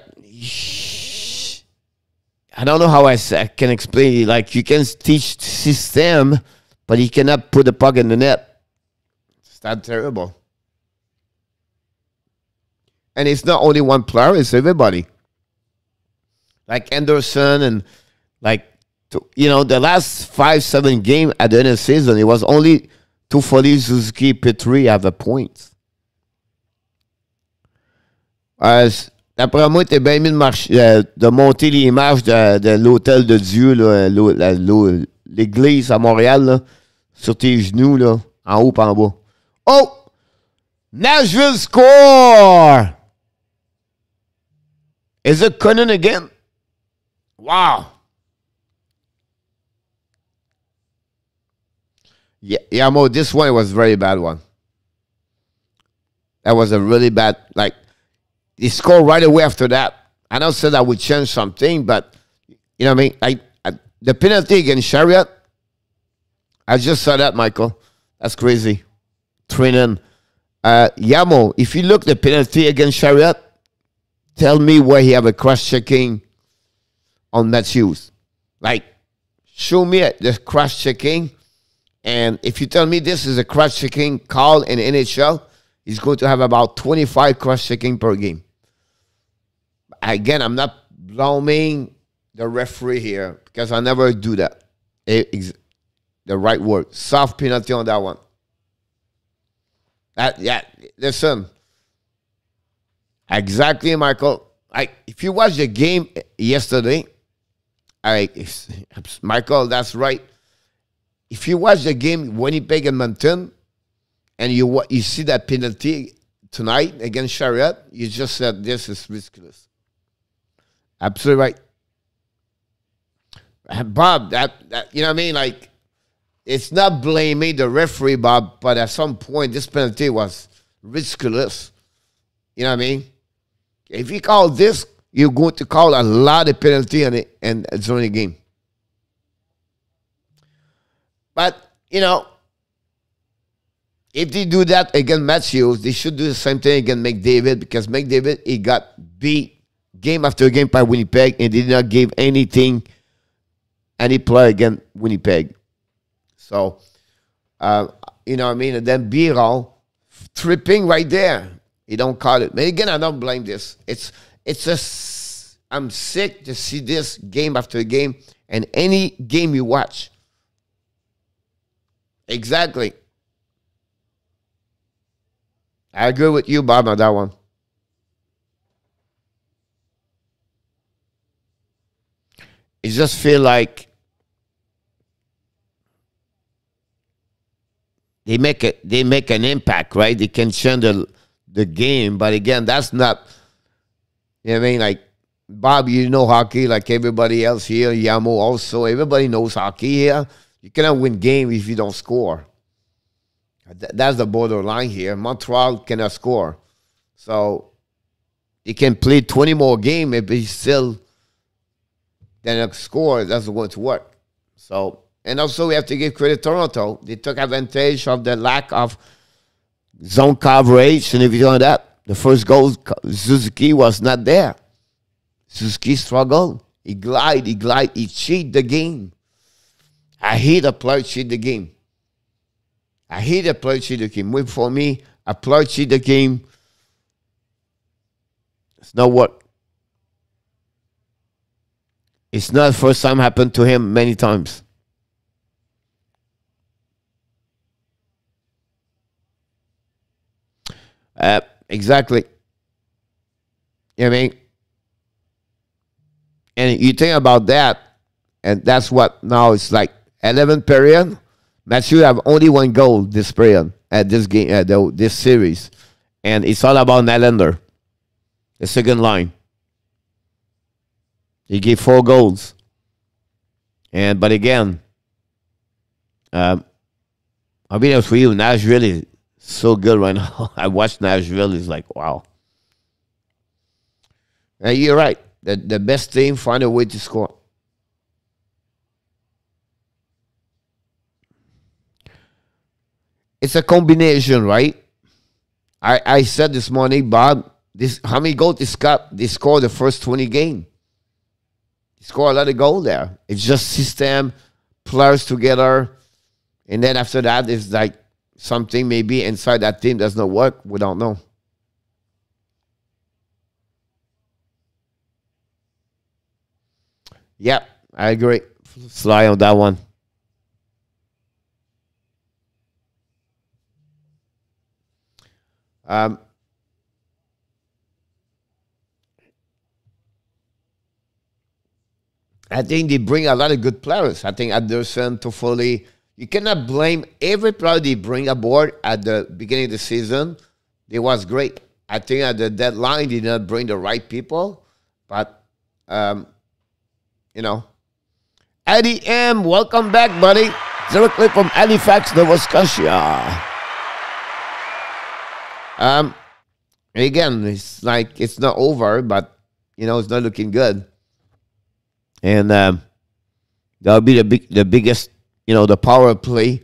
I don't know how I, I can explain it. Like, you can teach system, but you cannot put the puck in the net. It's that terrible. And it's not only one player, it's everybody. Like Anderson and like to, you know, the last five, seven game at the end of the season, it was only Toffoli, Suzuki, Petri have a point. Euh, D'après moi, t'es bien mis de, marcher, euh, de monter marches de, de l'hôtel de Dieu, l'église à Montréal, là, sur tes genoux, là, en haut en bas. Oh! Nashville score! Is it Conan again? Wow! Yeah, yeah, Mo, this one was very bad one. That was a really bad, like, he scored right away after that. I say that would change something, but, you know what I mean? I, I the penalty against Chiarot, I just saw that, Michael. That's crazy. Trinan. Uh, Yamo, if you look the penalty against Chiarot, tell me where he have a cross-checking on Matthews. Like, show me the cross-checking and if you tell me this is a cross checking call in NHL, he's going to have about 25 cross checking per game. Again, I'm not blaming the referee here because I never do that. It, the right word. Soft penalty on that one. That, yeah, listen. Exactly, Michael. I, if you watch the game yesterday, I, Michael, that's right if you watch the game Winnipeg and Moncton, and you you see that penalty tonight against Chiarot, you just said this is ridiculous. Absolutely right. Bob, that, that you know what I mean? Like, it's not blaming the referee, Bob, but at some point this penalty was ridiculous. You know what I mean? If you call this, you're going to call a lot of penalty on and and during the game. But, you know, if they do that against Matthews, they should do the same thing against McDavid because McDavid, he got beat game after game by Winnipeg and did not give anything, any play against Winnipeg. So, uh, you know what I mean? And then Byron tripping right there. He don't call it. But again, I don't blame this. It's it's just I'm sick to see this game after game and any game you watch. Exactly. I agree with you, Bob, on that one. It just feel like they make it they make an impact, right? They can change the the game, but again, that's not you know what I mean? Like Bob, you know hockey like everybody else here. Yamo also, everybody knows hockey here. You cannot win game if you don't score. That's the borderline here. Montreal cannot score. So he can play 20 more games if he still then score. That's going to work. So, and also we have to give credit to Toronto. They took advantage of the lack of zone coverage and if you know that. The first goal, Suzuki was not there. Suzuki struggled. He glide, he glide, he cheat the game. I hate a player cheat the game. I hate a player cheat the game. Wait for me, a player cheat the game it's not what it's not first time happened to him many times. Uh, exactly. You know I mean? And you think about that, and that's what now it's like 11 period. Matthew have only one goal this period at this game, at the, this series, and it's all about Nylander the second line. He gave four goals. And but again, um, I'll be honest with you, Nashville is so good right now. I watched Nashville, it's like wow. And you're right. The the best team find a way to score. It's a combination, right? I, I said this morning, Bob, this how many goals they got? They scored the first twenty game. They score a lot of goal there. It's just system, players together, and then after that, it's like something maybe inside that team does not work. We don't know. Yep, I agree. Sly on that one. Um, I think they bring a lot of good players. I think Anderson, Toffoli, you cannot blame every player they bring aboard at the beginning of the season. It was great. I think at the deadline, they did not bring the right people. But, um, you know, Eddie M, welcome back, buddy. Directly from Halifax, Nova Scotia. Um, again, it's like it's not over, but, you know, it's not looking good and um, that'll be the big, the biggest, you know, the power play.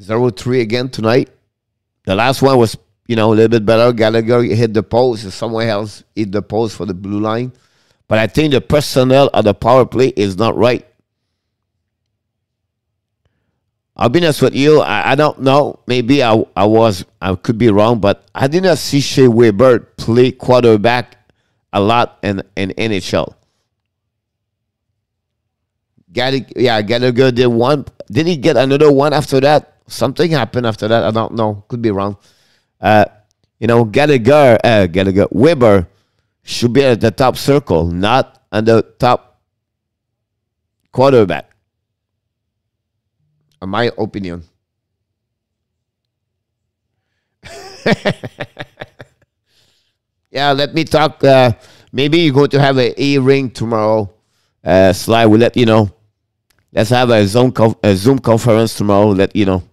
Zero three again tonight. The last one was, you know, a little bit better. Gallagher hit the post, and someone else hit the post for the blue line. But I think the personnel of the power play is not right. I'll be honest with you. I, I don't know. Maybe I, I was I could be wrong, but I did not see Shea Weber play quarterback a lot in in NHL. Gallagher, yeah, Gallagher did one. Did he get another one after that? Something happened after that. I don't know. Could be wrong. Uh, you know, Gallagher, uh, Gallagher, Weber should be at the top circle, not on the top quarterback. My opinion. yeah, let me talk. Uh, maybe you're going to have an A ring tomorrow. Uh, Sly will let you know. Let's have a Zoom a Zoom conference tomorrow. Let you know.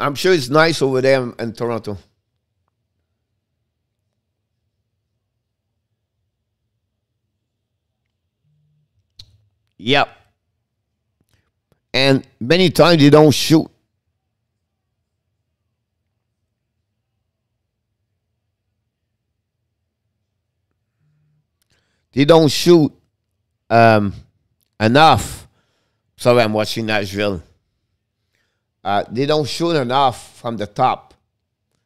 I'm sure it's nice over there in, Toronto. Yep. And many times they don't shoot. they don't shoot um, enough. Sorry, I'm watching Nashville. Uh, they don't shoot enough from the top.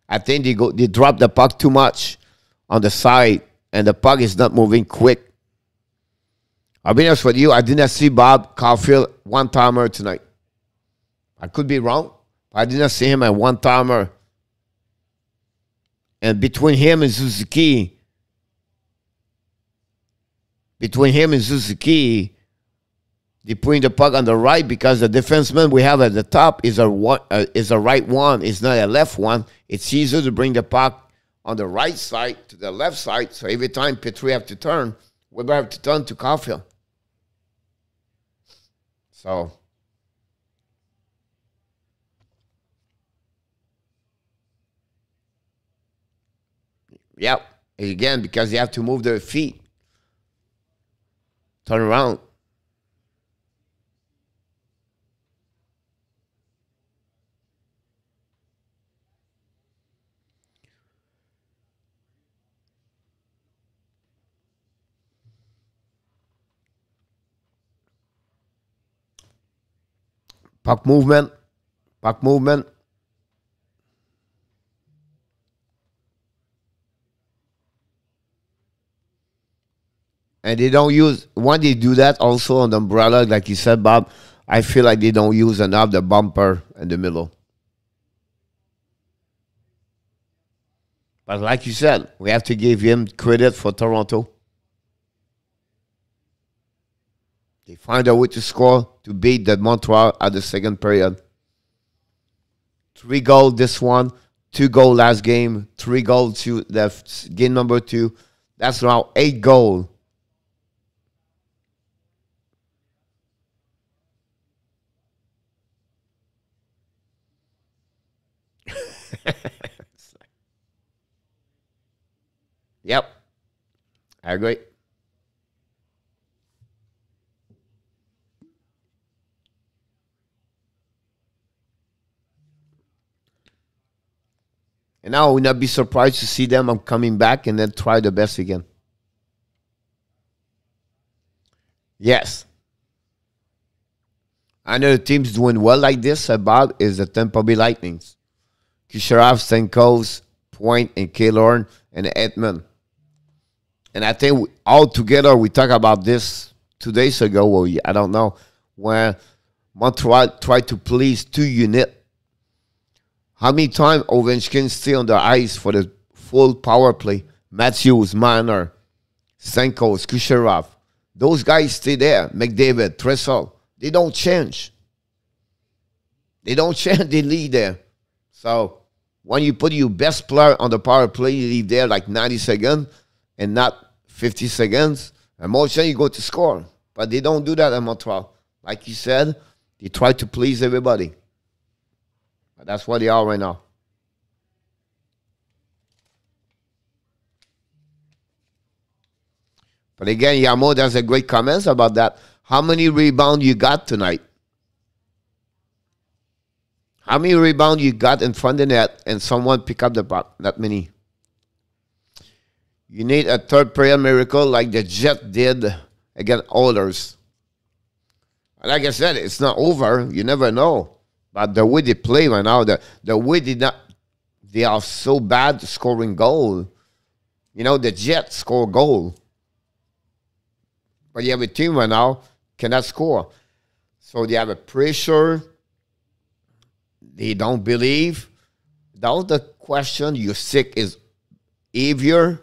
I think they go they drop the puck too much on the side, and the puck is not moving quick. I'll be honest with you, I did not see Bob Caufield one timer tonight. I could be wrong, but I did not see him at one timer. And between him and Suzuki, between him and Suzuki, they putting the puck on the right because the defenseman we have at the top is a uh, is a right one, it's not a left one. It's easier to bring the puck on the right side to the left side. So every time Petry have to turn, Weber have to turn to Caufield. So Yep. Again, because you have to move their feet. Turn around. Puck movement. Puck movement. And they don't use when they do that also on the umbrella, like you said, Bob. I feel like they don't use enough the bumper in the middle. But like you said, we have to give him credit for Toronto. They find a way to score to beat the Montreal at the second period. Three goal this one, two goal last game, three goal to the game number two. That's now eight goal. yep. I agree. And now I will not be surprised to see them I'm coming back and then try the best again. Yes. Another team's doing well like this, uh, about is the Tampa Bay Lightnings. Kucherov, Stamkos, Point, and Killorn, and Hedman. And I think we, all together we talked about this two days ago, well, I don't know, when Montreal tried to please two units how many times Ovechkin stay on the ice for the full power play? Matthews, Marner, Stamkos, Kucherov. Those guys stay there. McDavid, Draisaitl. They don't change. They don't change. They leave there. So when you put your best player on the power play, you leave there like 90 seconds and not 50 seconds. And most you go to score. But they don't do that in Montreal. Like you said, they try to please everybody. That's what they are right now. But again, Yamo does a great comments about that. How many rebound you got tonight? How many rebound you got in front of the net and someone pick up the puck? That many. You need a third prayer miracle like the Jet did against Oilers. Like I said, it's not over. You never know. But the way they play right now, the, the way they not, they are so bad scoring goal. You know, the Jets score goal. But you have a team right now cannot score. So they have a pressure. They don't believe. Was the question. You're sick is easier.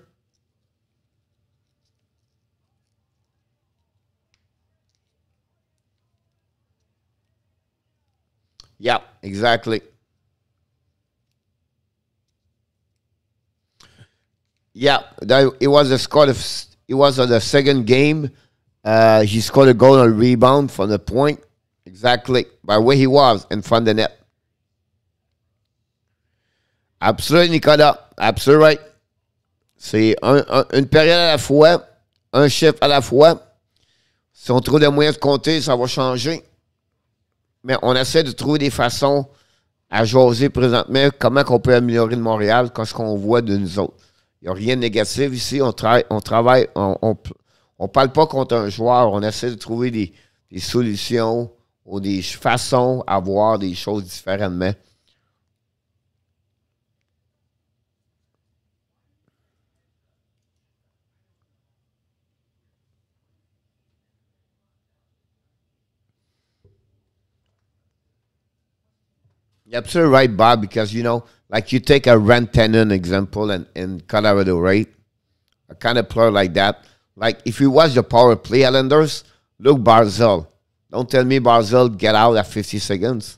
Yeah, exactly. Yeah, that, it was a score of it was on the second game. Uh, he scored a goal on rebound from the point, exactly by where he was in front of the net. Absolument, Nicolas. Absolument right. C'est un, un, une période à la fois, un chiffre à la fois. Si on trouve des moyens de compter, ça va changer. Mais on essaie de trouver des façons à jaser présentement comment on peut améliorer de Montréal quand ce qu'on voit de nous autres. Il n'y a rien de négatif ici. On, travaille, on travaille, on, on, parle pas contre un joueur. On essaie de trouver des, des solutions ou des façons à voir des choses différemment. Absolutely right, Bob, because, you know, like you take a Rantanen example in, in Colorado, right? A kind of player like that. Like if you watch the power play Islanders, look Barzal. Don't tell me Barzal get out at 50 seconds.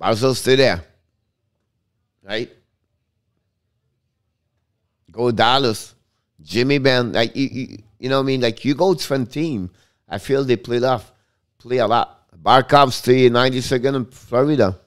Barzal stay there. Right? Go Dallas. Jamie Benn. Like you, you, you know what I mean? Like you go different team. I feel they play off, play a lot. Barkov stay 90 second in Florida.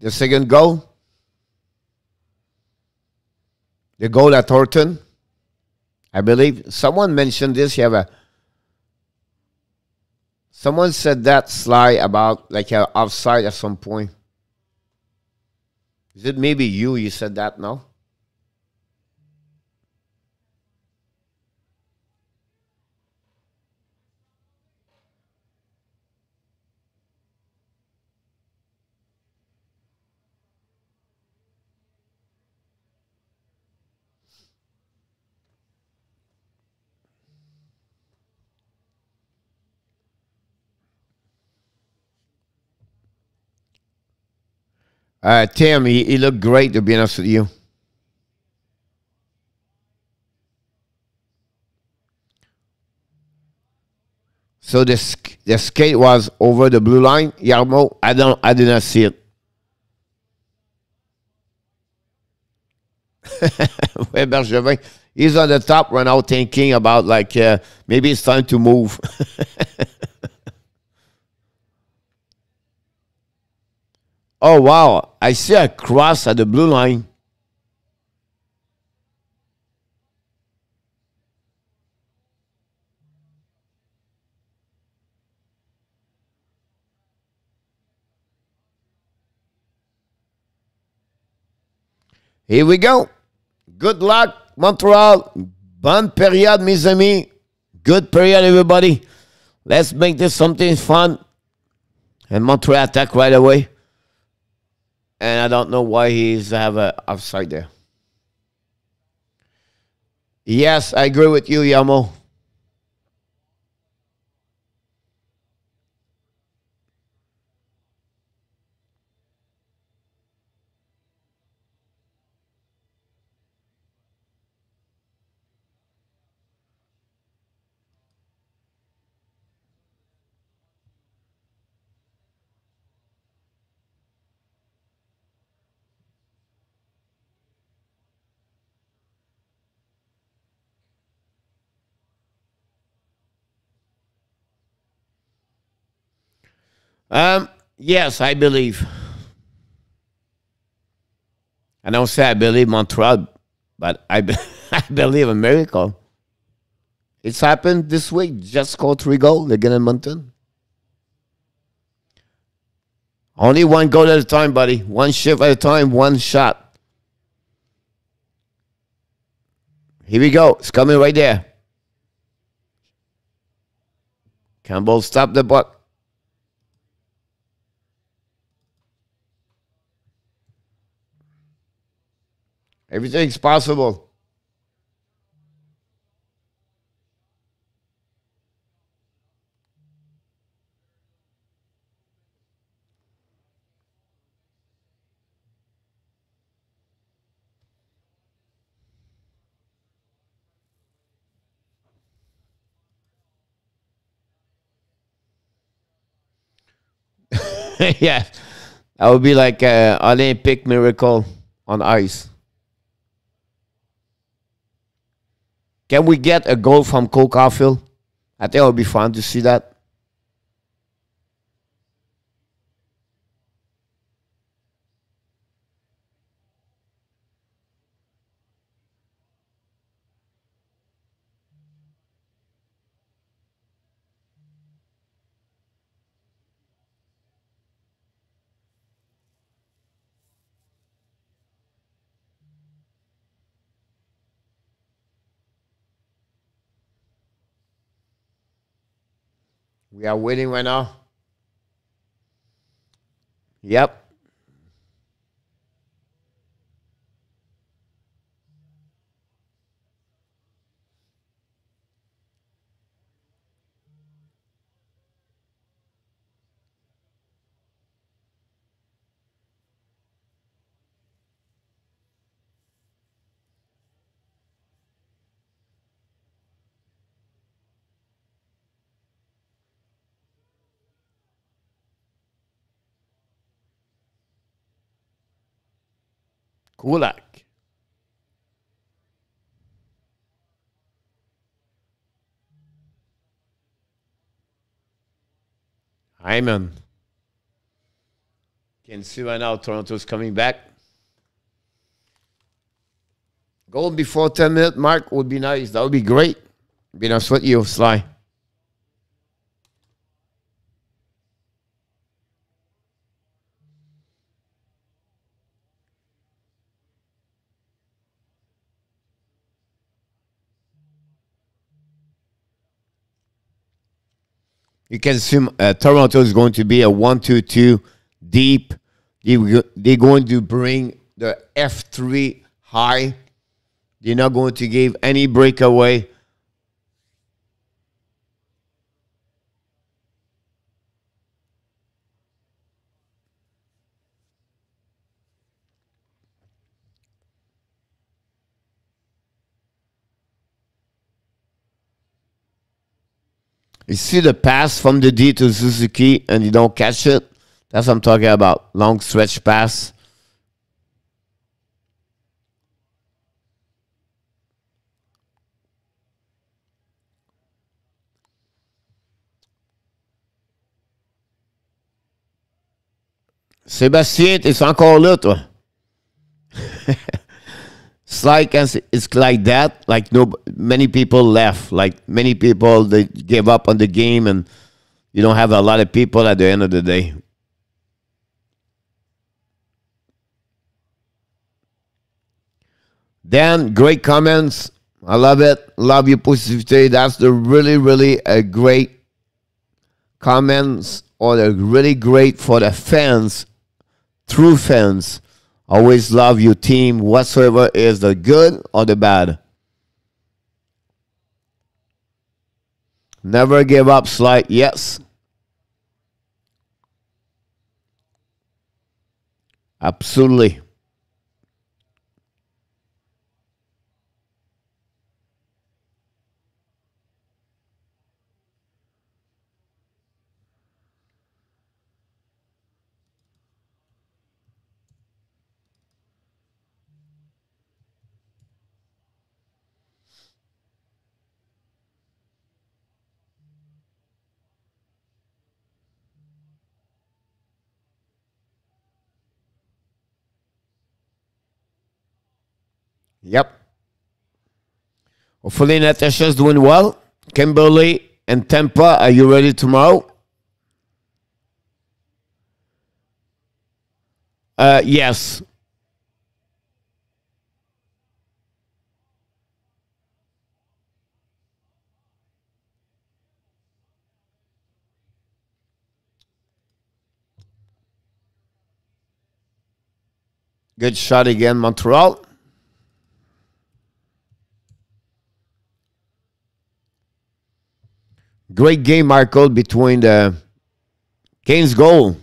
The second goal, the goal at Thornton, I believe someone mentioned this. You have a someone said that slide about like a offside at some point. Is it maybe you? You said that no? Uh, Tim, he, he looked great, to be honest with you. So the the skate was over the blue line, Yarmo. I don't, I did not see it. He's on the top right now, thinking about like uh, maybe it's time to move. Oh, wow. I see a cross at the blue line. Here we go. Good luck, Montreal. Bonne période, mes amis. Good period, everybody. Let's make this something fun. And Montreal attack right away and I don't know why he's have a offside there. Yes, I agree with you, Yamo. Um, yes, I believe. I don't say I believe Montreal, but I, be, I believe a miracle. It's happened this week. Just scored three goals again in Mountain. Only one goal at a time, buddy. One shift at a time, one shot. Here we go. It's coming right there. Campbell stop the buck. Everything's possible. yeah, that would be like an Olympic miracle on ice. Can we get a goal from Cole Caufield? I think it would be fun to see that. We are waiting right now. Yep. Kulak. Hyman. Can see right now Toronto's coming back. Goal before 10 minute mark would be nice. That would be great. Be nice with you, Sly. You can assume uh, Toronto is going to be a one-two-two deep. They, they're going to bring the F3 high. They're not going to give any breakaway. You see the pass from the D to Suzuki and you don't catch it. That's what I'm talking about. Long stretch pass. Sébastien, t'es encore là, toi? it's like it's like that. Like no, many people left. Like many people they gave up on the game, and you don't have a lot of people at the end of the day. Dan, great comments. I love it. Love your positivity. That's the really, really a great comments or they're really great for the fans, true fans Always love your team, whatsoever is the good or the bad. Never give up, slight. Yes. Absolutely. Yep. Hopefully Natasha's doing well. Kimberly and Tampa, are you ready tomorrow? Uh, yes. Good shot again, Montreal. Great game, Michael, between the Kane's goal.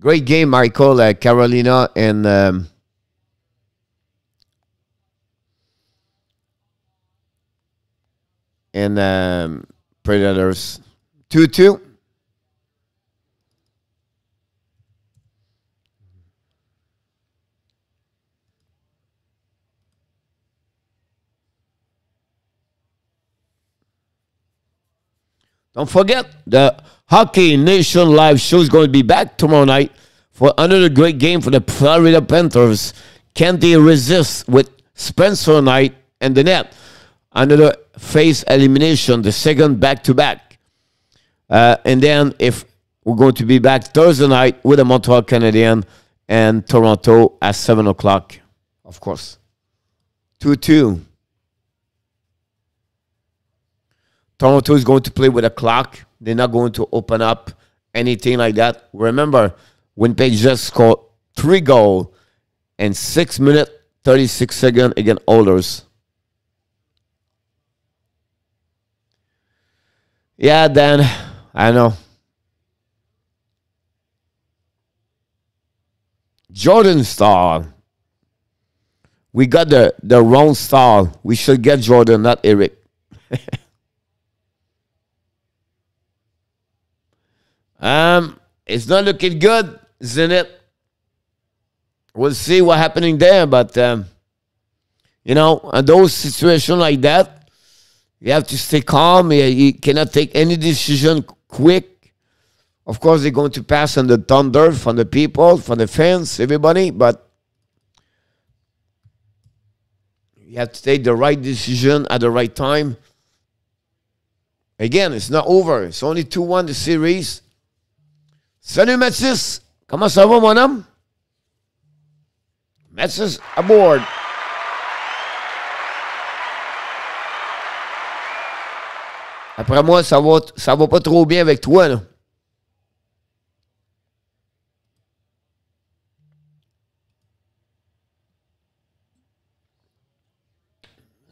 Great game, Michael, uh, Carolina and um, and um, Predators. 2 2. Don't forget, the Hockey Nation live show is going to be back tomorrow night for another great game for the Florida Panthers. Can they resist with Spencer Knight and the net? Another face elimination, the second back to back. And then if we're going to be back Thursday night with the Montreal Canadiens and Toronto at 7 o'clock, of course. 2 2. Toronto is going to play with a clock. They're not going to open up anything like that. Remember, Winnipeg just scored three goals in six minutes, 36 seconds against Oilers. Yeah, Dan, I know. Jordan Staal. We got the, the wrong Staal. We should get Jordan, not Eric. um, it's not looking good, isn't it? We'll see what happening there, but um, you know, in those situations like that, you have to stay calm. You, you cannot take any decision quick. Of course, they're going to pass on the thunder from the people, from the fans, everybody, but you have to take the right decision at the right time. Again, it's not over. It's only 2 1 the series. Salut Mathis! Comment ça va, mon homme? Mathis aboard. Après moi, ça va, ça va pas trop bien avec toi, là.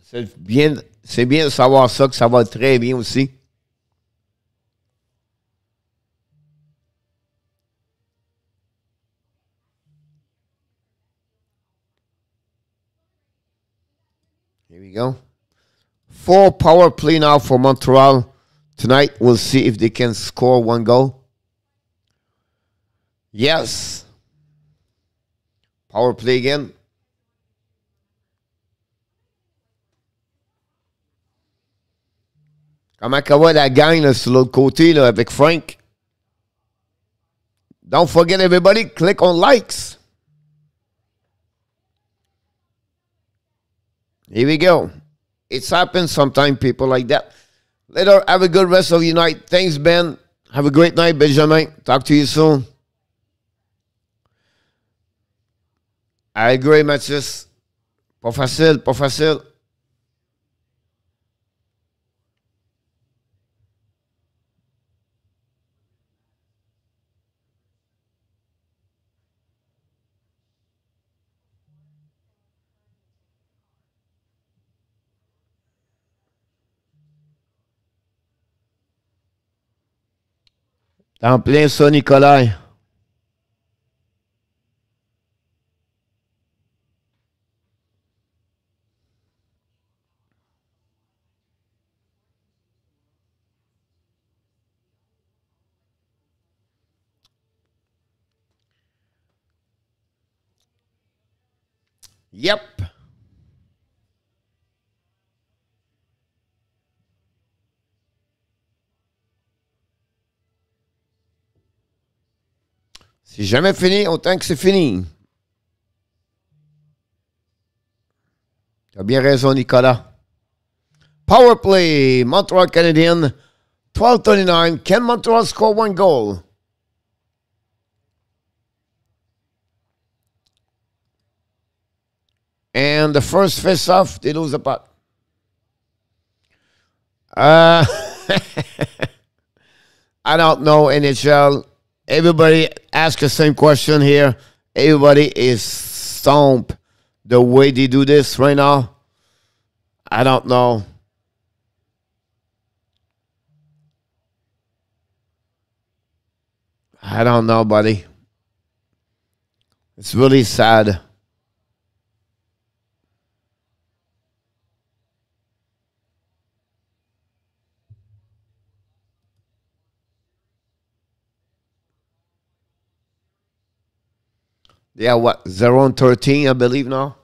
C'est bien, c'est bien de savoir ça, que ça va très bien aussi. We go. Four power play now for Montreal. Tonight, we'll see if they can score one goal. Yes. Power play again. Va la gang là, sur l'autre côté là, avec Frank? Don't forget everybody, click on likes. Here we go. It's happened sometimes, people like that. Later, have a good rest of your night. Thanks, Ben. Have a great night, Benjamin. Talk to you soon. I agree, Mathias. Pas facile, pas facile. En plein ça, Nicolas. Yep. Jamais fini, autant que c'est fini. Tu as bien raison, Nicolas. Power play, Montreal Canadian, 12-39. Can Montreal score one goal? And the first face off, they lose the puck. Uh, I don't know, NHL. Everybody ask the same question here. Everybody is stumped the way they do this right now. I don't know. I don't know, buddy. It's really sad. Yeah, what? Zero and 13, I believe now.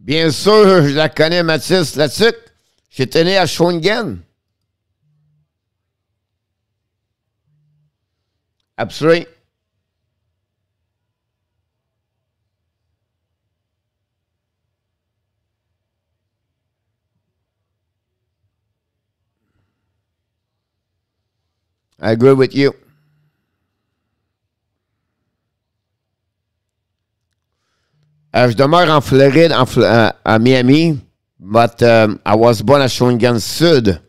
Bien sûr, je la connais, Mathis là-dessus. J'étais né à Schwingen. Abstrait. I agree with you. Euh, je demeure en Floride, en, euh, à Miami but um, I was born at Shawinigan Sud.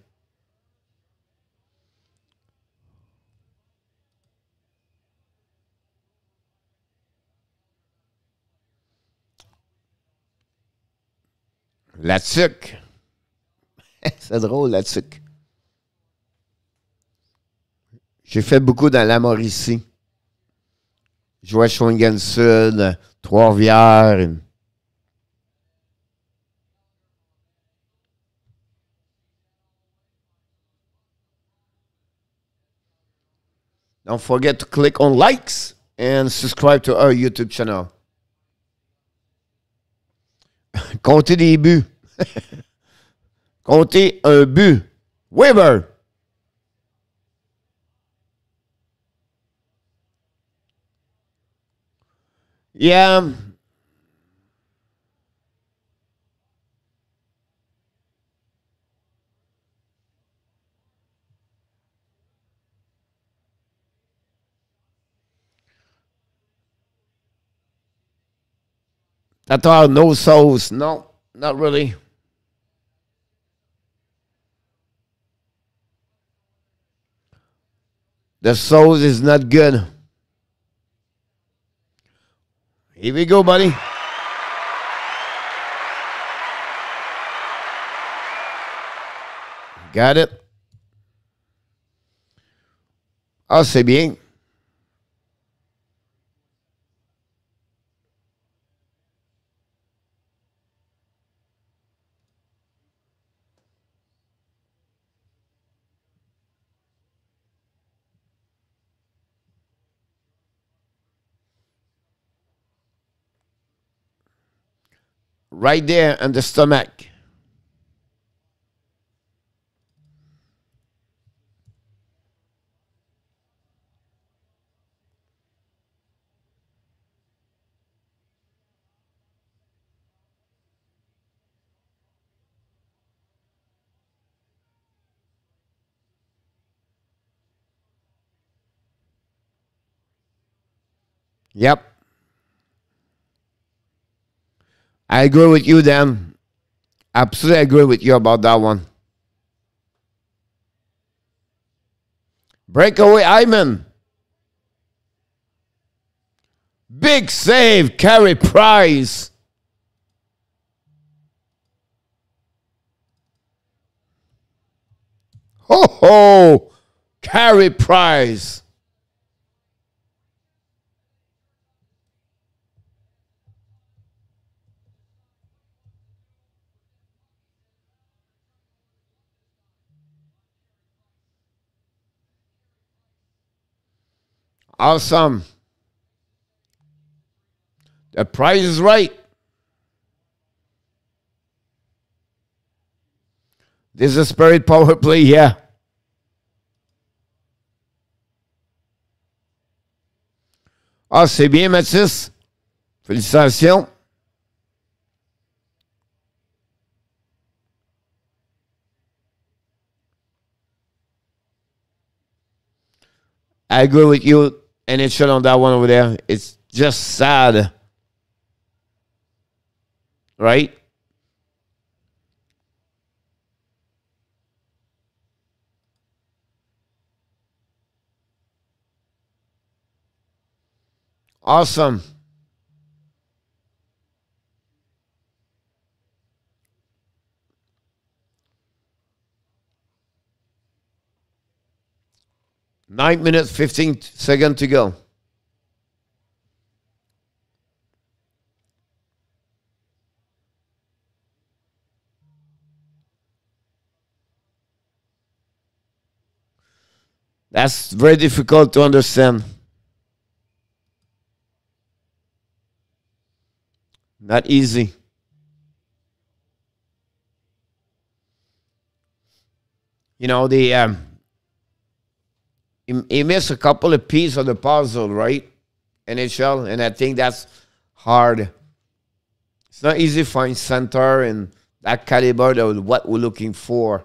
La tuque. C'est drôle, la tuque. J'ai fait beaucoup dans la Mauricie. Je Shawinigan Sud, Trois-Rivières. Don't forget to click on likes and subscribe to our YouTube channel. Comptez des buts. Comptez un but. Weber. Yeah. I thought no souls. No, not really. The souls is not good. Here we go, buddy. Got it? Ah, c'est bien. Right there in the stomach. Yep. I agree with you, Dan. Absolutely agree with you about that one. Breakaway Hyman. Big save, Carey Price. Ho ho! Carey Price. Awesome. The price is right. This is a spirit power play here. Ah, c'est bien, Mathis. Félicitations. I agree with you and it shut on that one over there. It's just sad. Right? Awesome. Nine minutes, 15 seconds to go. That's very difficult to understand. Not easy. You know, the um, he, missed a couple of pieces of the puzzle, right? NHL, and I think that's hard. It's not easy find center and that caliber of what we're looking for.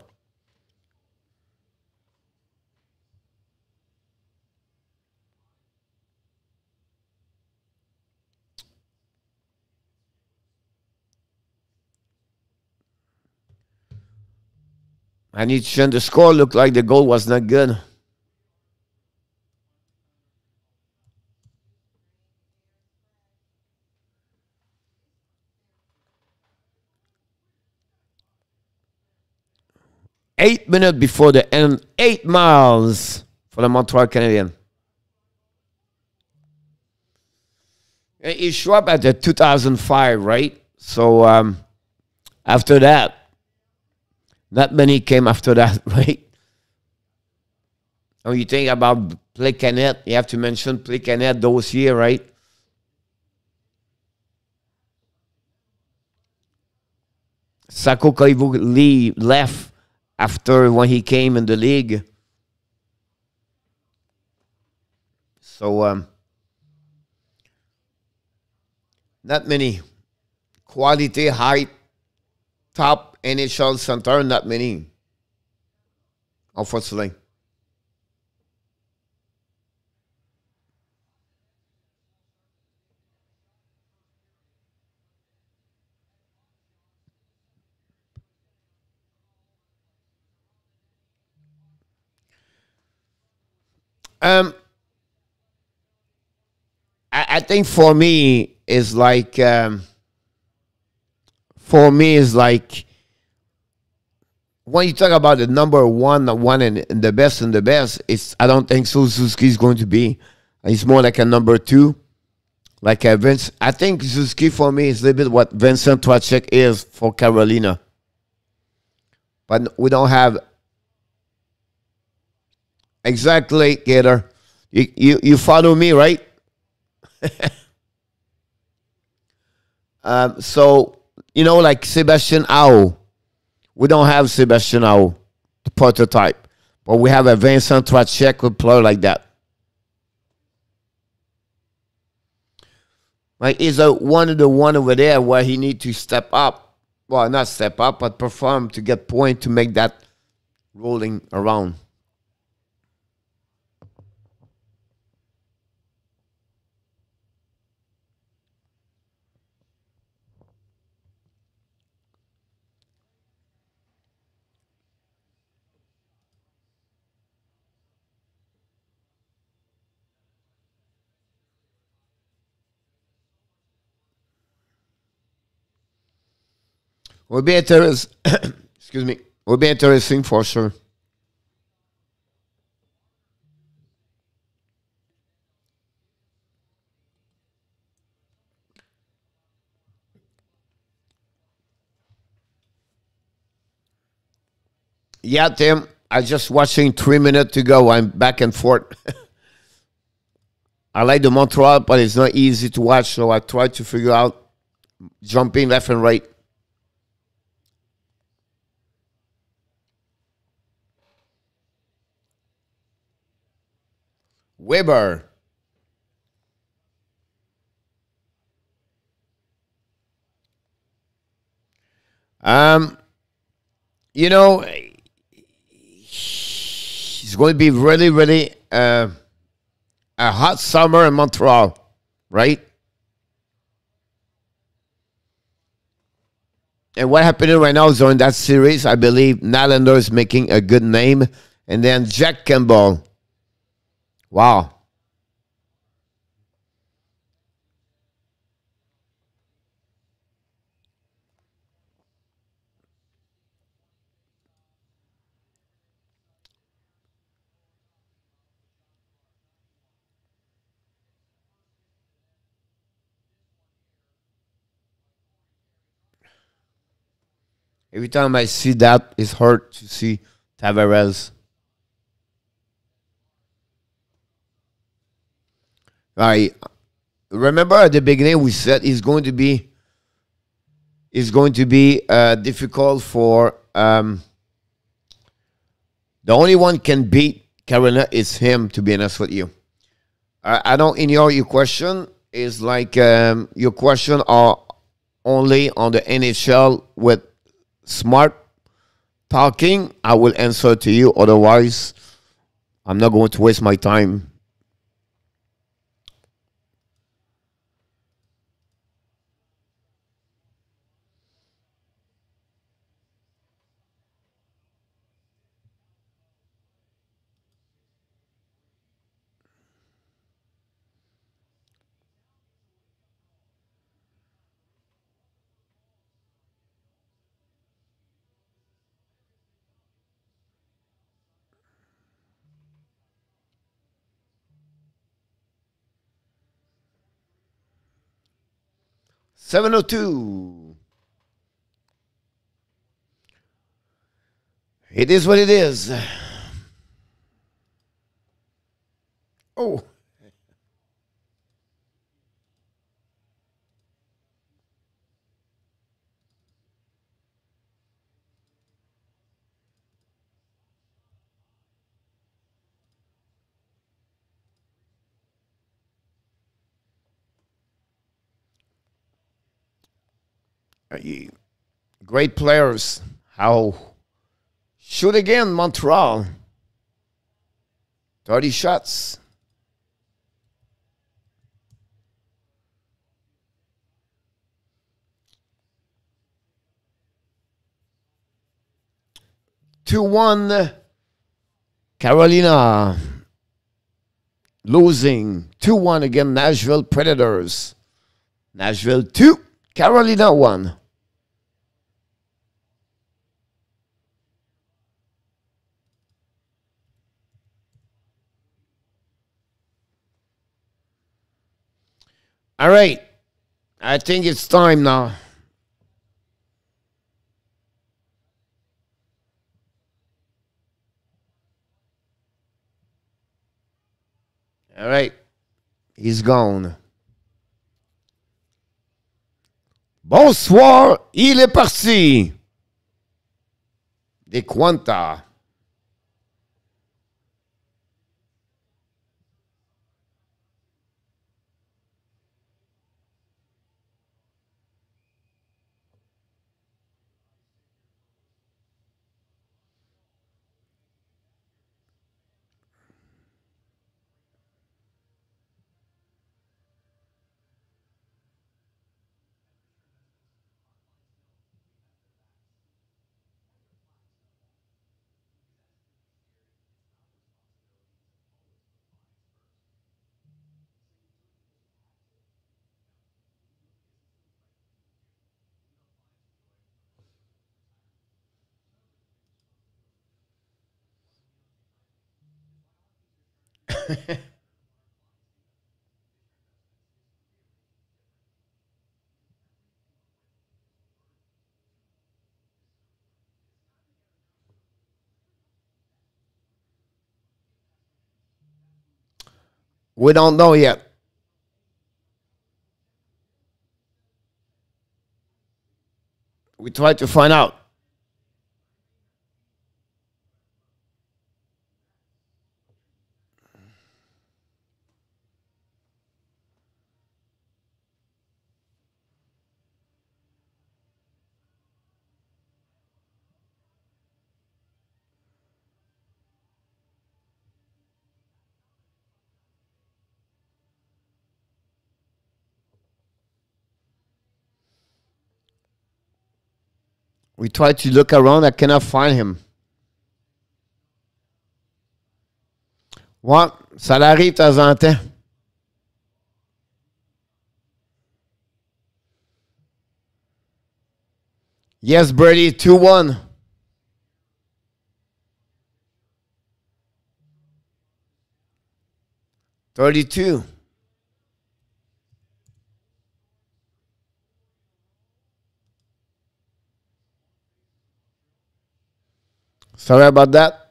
I need to underscore. Looked like the goal was not good. Eight minutes before the end, eight miles for the Montreal Canadiens. He showed up at the 2005, right? So um, after that, not many came after that, right? When you think about Plekanec, you have to mention Plekanec those year, right? Saku Koivu left after when he came in the league. So um, not many quality, high, top NHL center, not many, unfortunately. Um, I, I think for me is like um, for me is like when you talk about the number one, the one and, and the best and the best, it's I don't think Suzuki is going to be. He's more like a number two, like a Vince. I think Suzuki for me is a little bit what Vincent Trocheck is for Carolina, but we don't have exactly Gator. You you you follow me, right? um, so you know, like Sebastian Aho we don't have Sebastian Aho, the prototype, but we have a Vincent Trocheck who play like that. Like he's a one of the one over there where he need to step up. Well, not step up, but perform to get point to make that rolling around. Will be interesting. excuse me. Will be interesting for sure. Yeah, Tim. I just watching three minutes to go. I'm back and forth. I like the Montreal, but it's not easy to watch, so I try to figure out jumping left and right. Weber. Um, you know, it's going to be really, really uh, a hot summer in Montreal, right? And what happening right now is during that series, I believe Nylander is making a good name. And then Jack Campbell Wow. Every time I see that, it's hard to see Tavares. I remember at the beginning we said it's going to be it's going to be uh, difficult for um, the only one can beat Carolina is him. To be honest with you, I, I don't ignore your question. Is like um, your question are only on the NHL with smart talking. I will answer to you. Otherwise, I'm not going to waste my time 702. It is what it is. Oh. Great players. How shoot again, Montreal. 30 shots. Two one. Carolina losing 2 1 against Nashville Predators. Nashville 2, Carolina 1. All right. I think it's time now. All right. He's gone. Bonsoir, il est parti. Des Quanta. we don't know yet. We try to find out. We try to look around, I cannot find him. Ouais, ça l'arrive de temps en temps. Yes, Birdie, 2 1. Thirty-two. Sorry about that.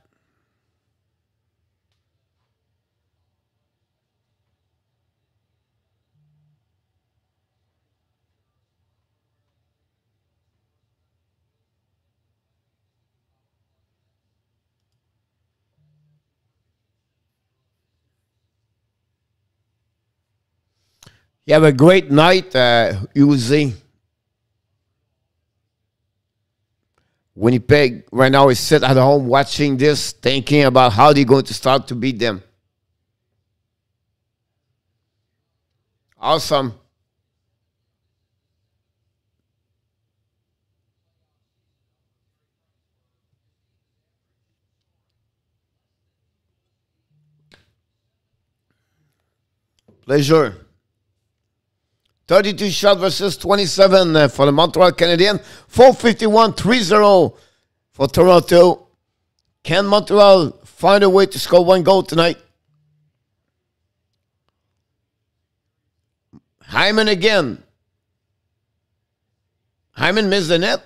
You have a great night, uh, Uzi. Winnipeg right now is sit at home watching this, thinking about how they're going to start to beat them. Awesome. Pleasure. 32 shot versus 27 uh, for the Montreal Canadiens. 451 3 0 for Toronto. Can Montreal find a way to score one goal tonight? Hyman again. Hyman missed the net.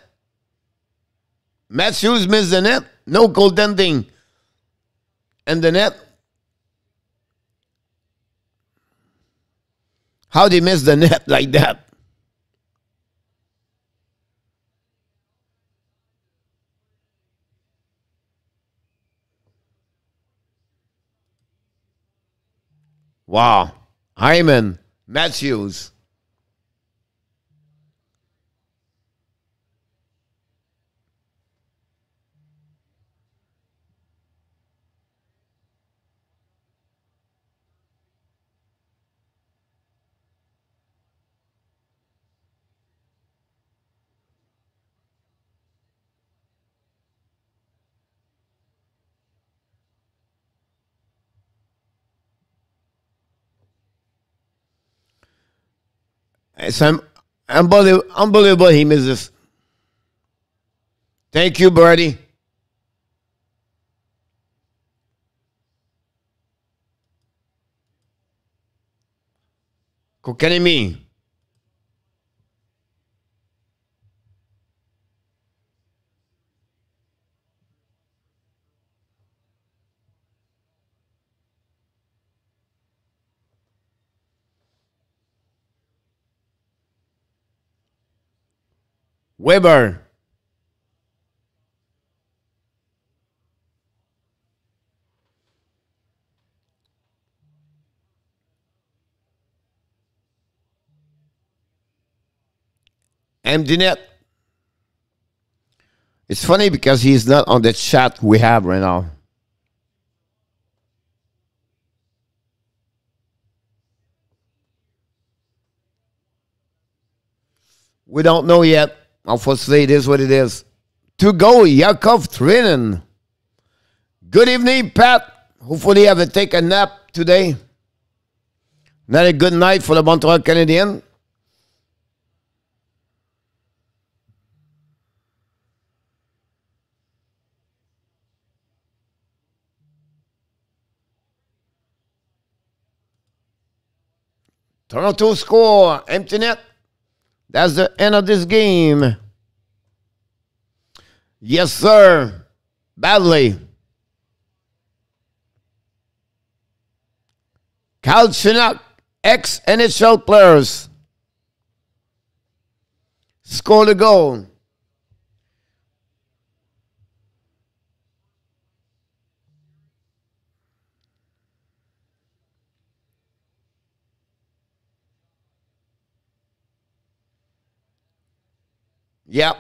Matthews missed the net. No goaltending. And the net. How they miss the net like that? Wow. Hyman, Matthews. It's un- unbelievable, unbelievable he misses. Thank you, Birdie. Kotkaniemi. Weber. Empty net. It's funny because he's not on the chat we have right now. We don't know yet. Unfortunately, it is what it is. To go, Yakov Trinan. Good evening, Pat. Hopefully, you have take a nap today. Not a good night for the Montreal Canadiens. Toronto score, empty net. That's the end of this game. Yes, sir. Badly. Galchenyuk, ex NHL players, scored a goal. Yep.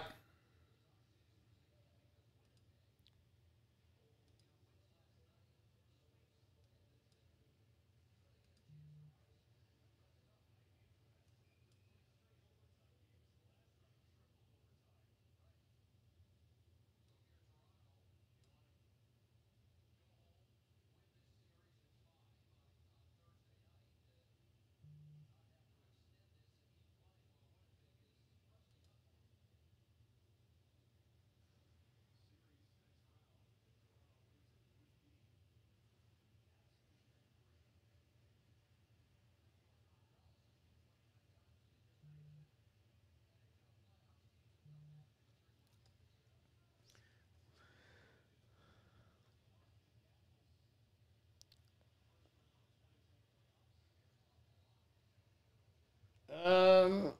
Um,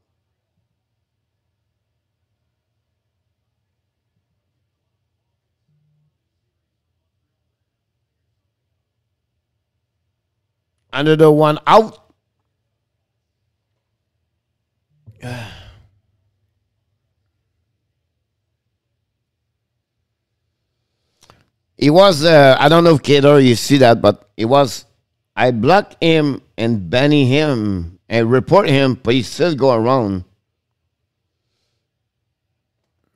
another one out. It was, uh, I don't know if Kader, you see that, but it was, I block him and banning him and report him, but he still go around.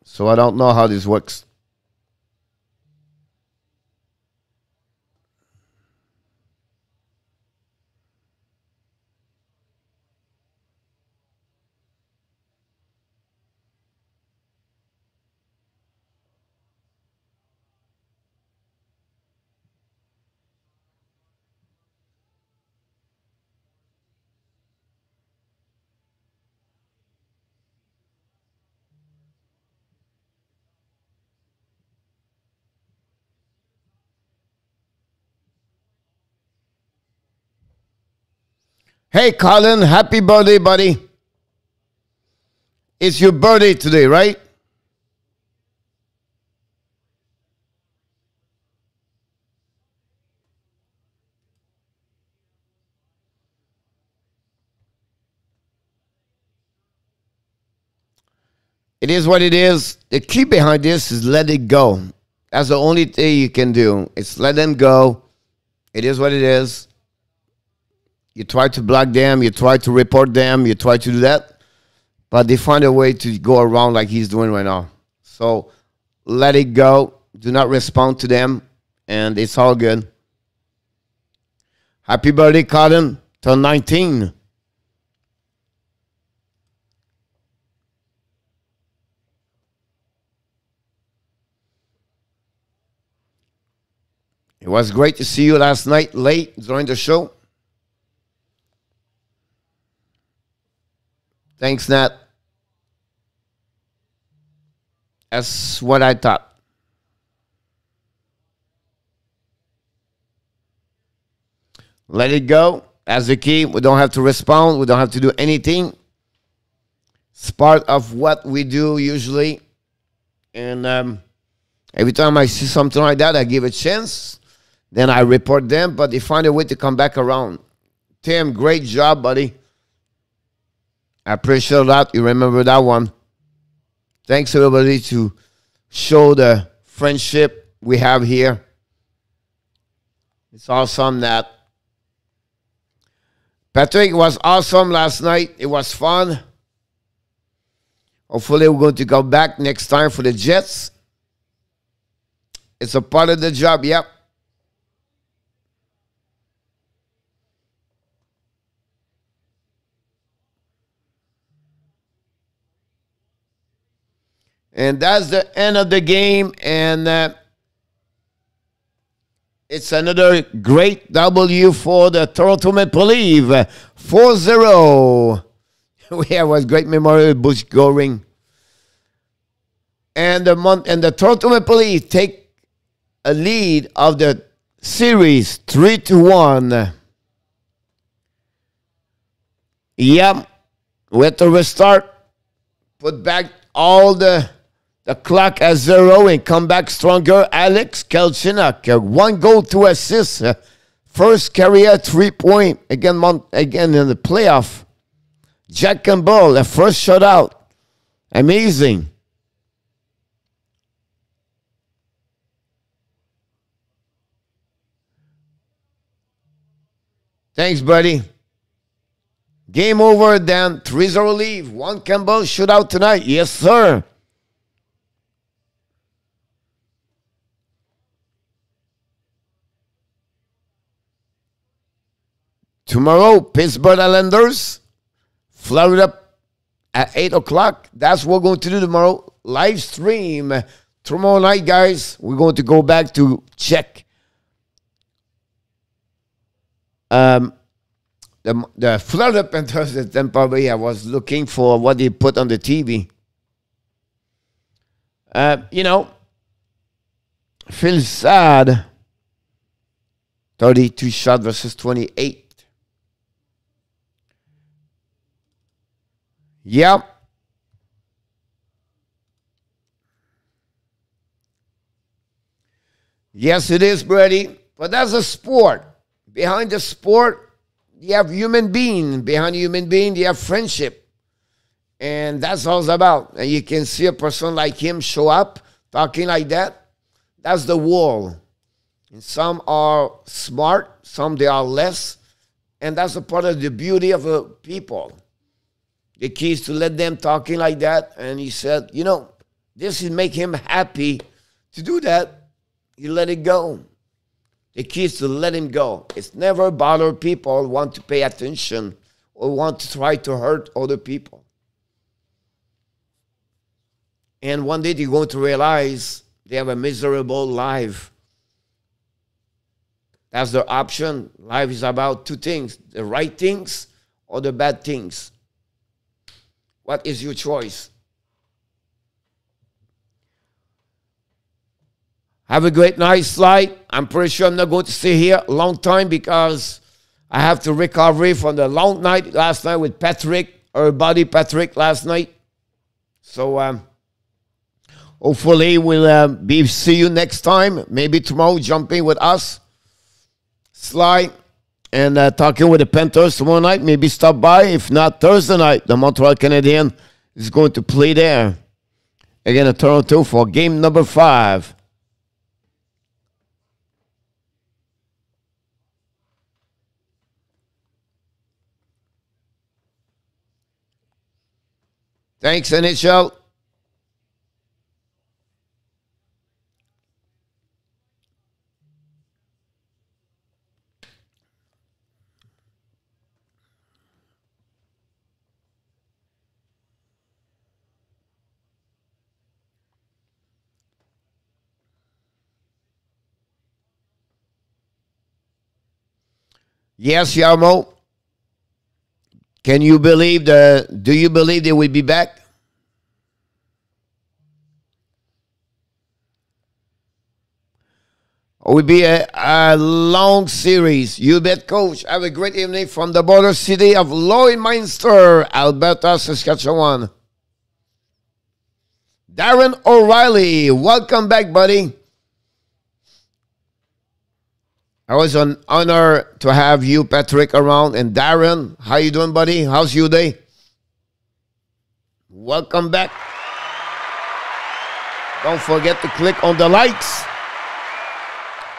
So I don't know how this works. Hey, Colin, happy birthday, buddy. It's your birthday today, right? It is what it is. The key behind this is let it go. That's the only thing you can do. It's let them go. It is what it is. You try to block them, you try to report them, you try to do that, but they find a way to go around like he's doing right now. So let it go. Do not respond to them, and it's all good. Happy birthday, Cotton. Turn 19. It was great to see you last night late during the show. Thanks, Nat. That's what I thought. Let it go. As the key, we don't have to respond. We don't have to do anything. It's part of what we do usually. And um, every time I see something like that, I give a chance. Then I report them, but they find a way to come back around. Tim, great job, buddy. I appreciate that. You remember that one. Thanks, everybody, to show the friendship we have here. It's awesome that Patrick was awesome last night. It was fun. Hopefully, we're going to go back next time for the Jets. It's a part of the job, yep. And that's the end of the game. And uh, it's another great W for the Toronto Maple Leaf. 4 0. we have a great memorial, Bush Goring. And the, month, and the Toronto Maple Leaf take a lead of the series 3 to 1. Yep. We have to restart, put back all the the clock at zero and come back stronger. Alex Galchenyuk, uh, one goal, two assists. Uh, first career three point again, again in the playoff. Jack Campbell, a first shutout. Amazing. Thanks, buddy. Game over, then 3 0 leave. One Campbell shootout tonight. Yes, sir. Tomorrow, Pittsburgh Islanders, Florida at 8 o'clock. That's what we're going to do tomorrow. Live stream. Tomorrow night, guys, we're going to go back to check um, the, the Florida Panthers at Tampa Bay. I was looking for what they put on the TV. Uh, you know, feels sad. 32 shot versus 28. Yep. Yes, it is, Brady. But that's a sport. Behind the sport, you have human being. Behind human being, you have friendship. And that's all it's about. And you can see a person like him show up talking like that. That's the wall. And some are smart, some they are less. And that's a part of the beauty of a people the keys to let them talking like that. And he said, you know, this is make him happy to do that. You let it go. The key is to let him go. It's never bother people want to pay attention or want to try to hurt other people. And one day they're going to realize they have a miserable life. That's their option. Life is about two things the right things or the bad things. What is your choice? Have a great night, flight. I'm pretty sure I'm not going to stay here a long time because I have to recover from the long night last night with Patrick, our buddy Patrick last night. So um, hopefully we'll uh, be see you next time. Maybe tomorrow jumping with us, Sly, and uh, talking with the Panthers tomorrow night. Maybe stop by. If not Thursday night, the Montreal Canadian is going to play there again at Toronto for game number five. Thanks, NHL. Yes, Yarmo. Can you believe the? Do you believe they will be back? It will be a, a long series. You bet, coach. Have a great evening from the border city of Lloydminster, Alberta, Saskatchewan. Darren O'Reilly, welcome back, buddy. I was an honor to have you, Patrick, around. And Darren, how you doing, buddy? How's your day? Welcome back. Don't forget to click on the likes.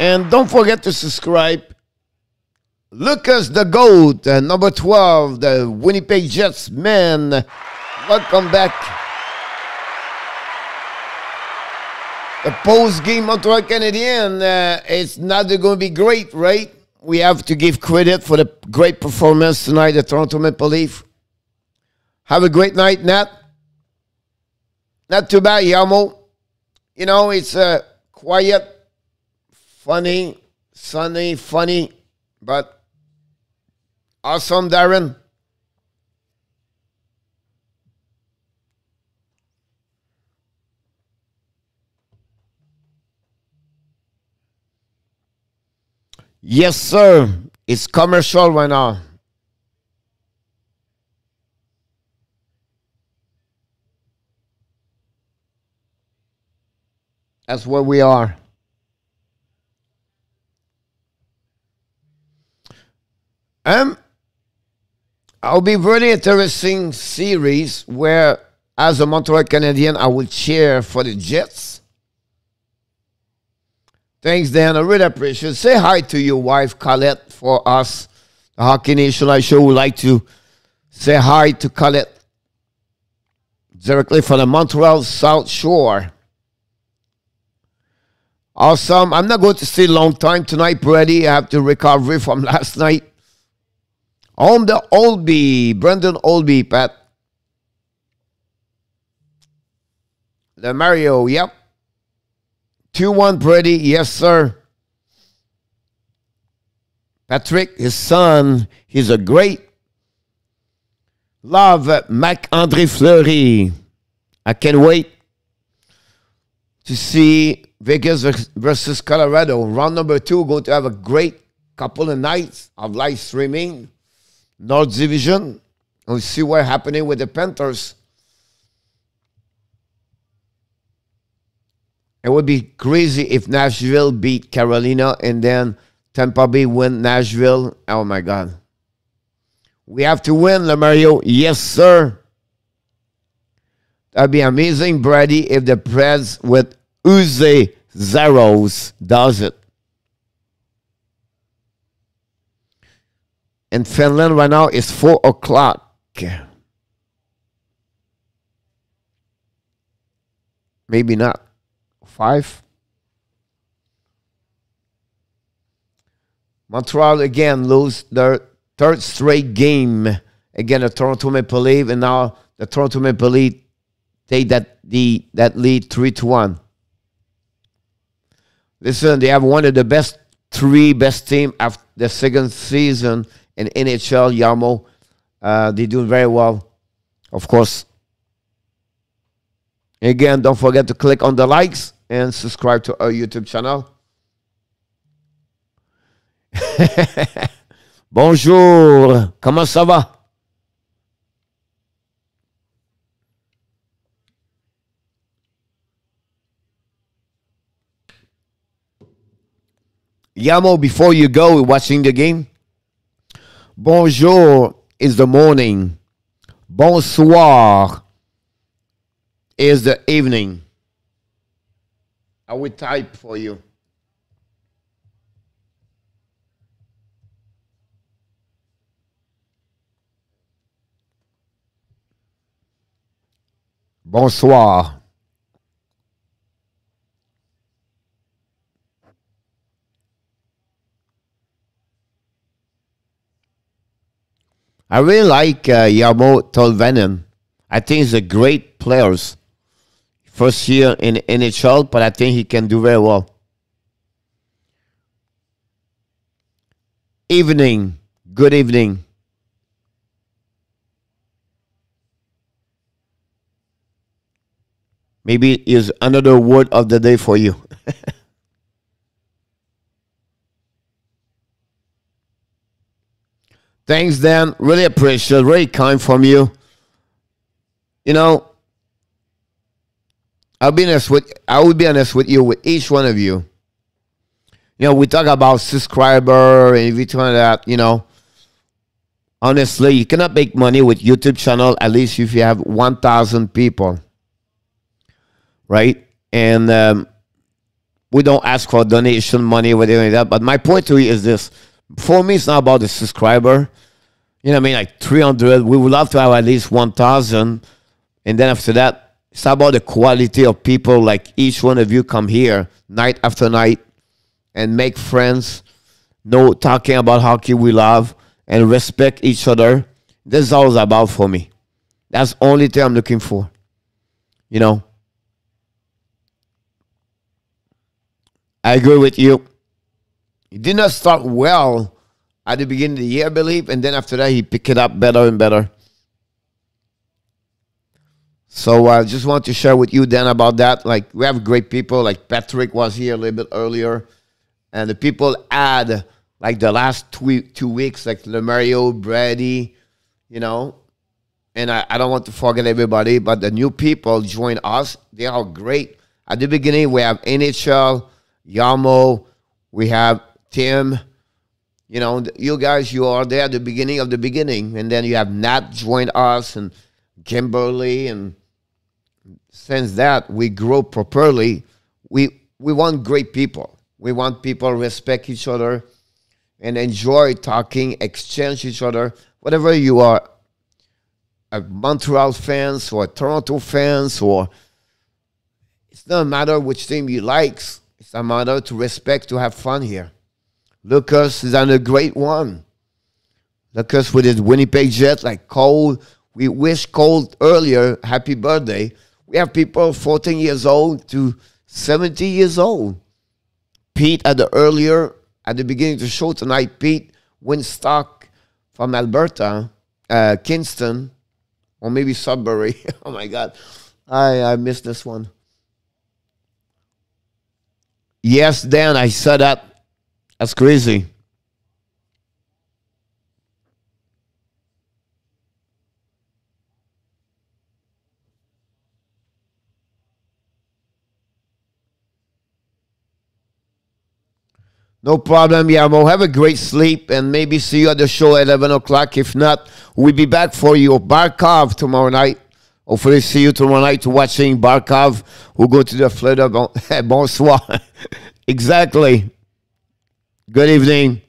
And don't forget to subscribe. Lucas the Goat, uh, number 12, the Winnipeg Jets man. Welcome back. The post game Montreal Canadian, uh, it's not going to be great, right? We have to give credit for the great performance tonight, the Toronto Maple Leaf. Have a great night, Nat. Not too bad, Yamo. You know, it's uh, quiet funny, sunny, funny, but awesome, Darren. Yes, sir. It's commercial right now. That's where we are. Um, I'll be very interesting series where, as a Montreal Canadian, I will cheer for the Jets. Thanks, Dan. I really appreciate it. Say hi to your wife, Colette, for us. The Hockey Nation I sure would like to say hi to Colette directly from the Montreal South Shore. Awesome. I'm not going to stay a long time tonight, Brady. I have to recover from last night. On the Olby, Brendan Olby, Pat. The Mario, yep. 2 1 Brady, yes, sir. Patrick, his son, he's a great. Love Marc-Andre Fleury. I can't wait to see Vegas versus Colorado. Round number two, going to have a great couple of nights of live streaming. North Division. We see what's happening with the Panthers. It would be crazy if Nashville beat Carolina and then Tampa Bay win Nashville. Oh my God. We have to win, Lemario. Yes, sir. That'd be amazing, Brady, if the Preds with Juuse Saros does it. in Finland right now is four o'clock. Maybe not. Five. Montreal again lose their third straight game again the Toronto Maple Leaf, and now the Toronto Maple Leaf take that the that lead three to one. Listen, they have one of the best three best team after the second season in NHL, Yarmo. Uh, they're doing very well, of course. Again, don't forget to click on the likes and subscribe to our YouTube channel. Bonjour. Comment ça va? Yamo, before you go watching the game, bonjour is the morning. Bonsoir is the evening. I will type for you. Bonsoir. I really like uh, Tolvanen. I think he's a great player. First year in NHL, but I think he can do very well. Evening. Good evening. Maybe is another word of the day for you. Thanks, Dan. Really appreciate. Really kind from you. You know, I'll be honest with I will be honest with you with each one of you. You know, we talk about subscriber and everything like that. You know, honestly, you cannot make money with YouTube channel at least if you have one thousand people, right? And um, we don't ask for donation money or anything like that. But my point to you is this: for me, it's not about the subscriber. You know, I mean, like three hundred. We would love to have at least one thousand, and then after that, it's about the quality of people. Like each one of you come here night after night and make friends, No talking about hockey we love and respect each other. This is all it's about for me. That's the only thing I'm looking for. You know. I agree with you. He did not start well at the beginning of the year, I believe, and then after that he picked it up better and better. So I just want to share with you then about that. Like we have great people. Like Patrick was here a little bit earlier, and the people add like the last two two weeks, like Lemario, Brady, you know. And I, I don't want to forget everybody, but the new people join us. They are great. At the beginning, we have NHL, Yamo, we have Tim. You know, you guys, you are there at the beginning of the beginning, and then you have Nat join us and Kimberly and since that we grow properly, we we want great people. We want people respect each other and enjoy talking, exchange each other. Whatever you are, a Montreal fans or a Toronto fans or it's not a matter which team you likes. It's a matter to respect, to have fun here. Lucas is on a great one. Lucas with his Winnipeg Jets, like Cole. We wish Cole earlier happy birthday we have people 14 years old to 70 years old. Pete at the earlier, at the beginning of the show tonight, Pete Winstock from Alberta, uh, Kingston, or maybe Sudbury. oh my God. I, I missed this one. Yes, Dan, I said that. That's crazy. No problem, Yamo. Have a great sleep and maybe see you at the show at 11 o'clock. If not, we'll be back for you. Barkov tomorrow night. Hopefully, see you tomorrow night watching Barkov. We'll go to the Florida. Bonsoir. exactly. Good evening.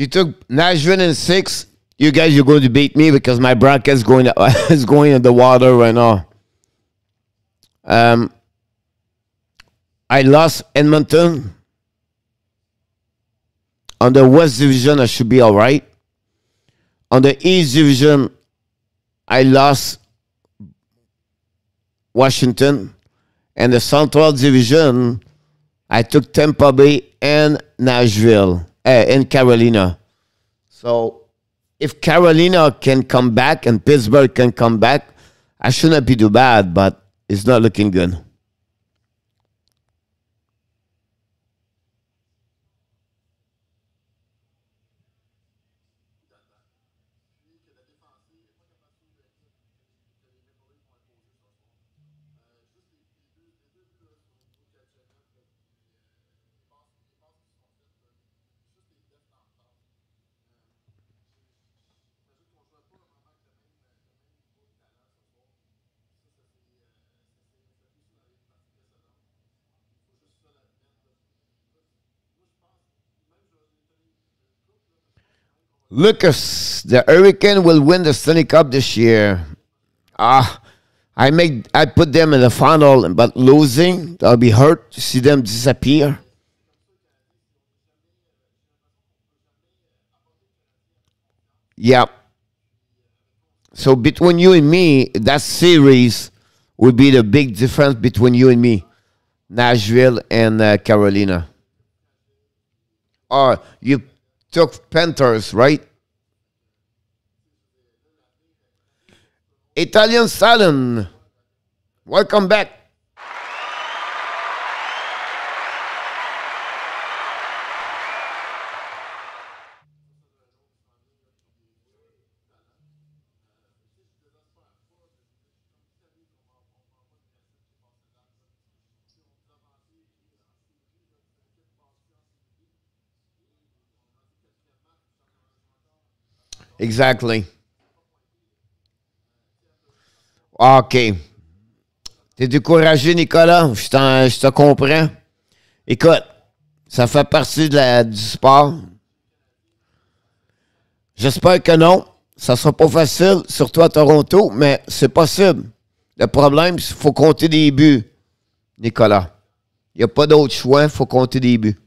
You took Nashville in six. You guys, you're going to beat me because my bracket is going is going in the water right now. Um, I lost Edmonton. On the West Division, I should be all right. On the East Division, I lost Washington. And the Central Division, I took Tampa Bay and Nashville uh, and Carolina. So if Carolina can come back and Pittsburgh can come back, I shouldn't be too bad, but it's not looking good. Lucas, the Hurricane will win the Stanley Cup this year. Ah, I made I put them in the final, but losing, I'll be hurt to see them disappear. Yeah. So between you and me, that series would be the big difference between you and me, Nashville and uh, Carolina. Or you took Panthers, right? Italian Salon, welcome back. Exactly. OK. T'es découragé, Nicolas? Je, je te comprends. Écoute, ça fait partie de du sport. J'espère que non. Ça sera pas facile, surtout à Toronto, mais c'est possible. Le problème, c'est qu'il faut compter des buts, Nicolas. Il n'y a pas d'autre choix, il faut compter des buts.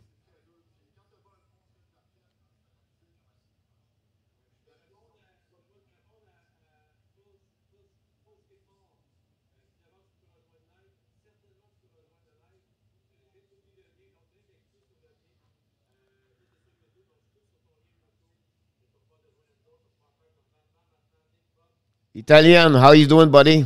Italian, how you doing, buddy?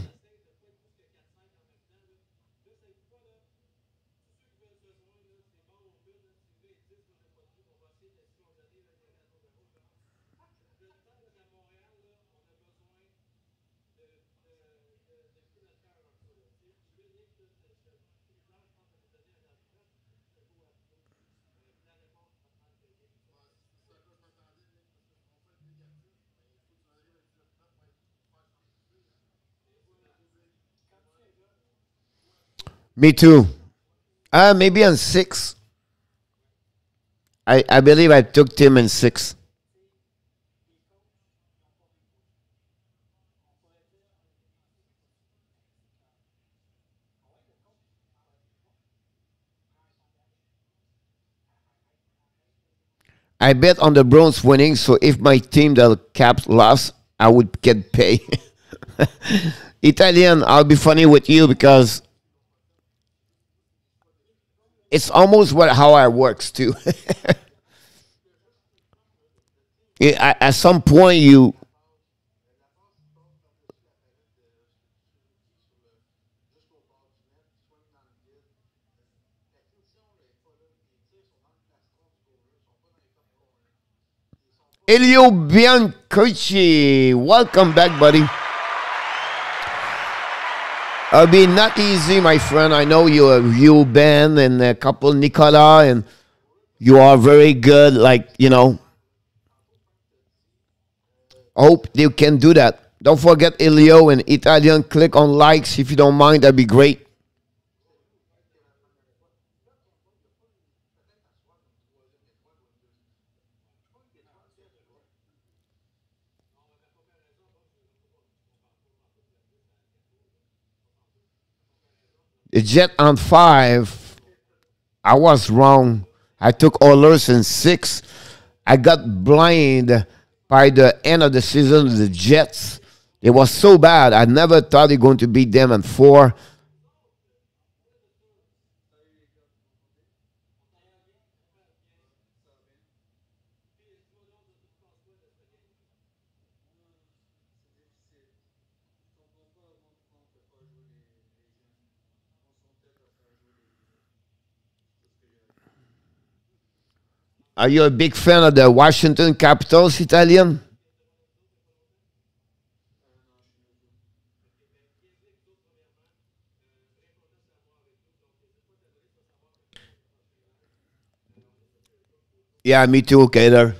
Me too. Uh, maybe on six. I, I believe I took Tim in six. I bet on the Browns winning, so if my team that caps lost, I would get paid. Italian, I'll be funny with you because it's almost what how I works too. it, at some point, you Elio Biancucci, welcome back, buddy. It'll be not easy, my friend. I know you, you Ben, and a couple Nicola, and you are very good. Like you know, hope you can do that. Don't forget Elio and Italian. Click on likes if you don't mind. That'd be great. The The jet on five. I was wrong. I took Oilers in six. I got blind by the end of the season the Jets. It was so bad. I never thought they're going to beat them in four. Are you a big fan of the Washington Capitals Italian? Yeah, me too, Kader.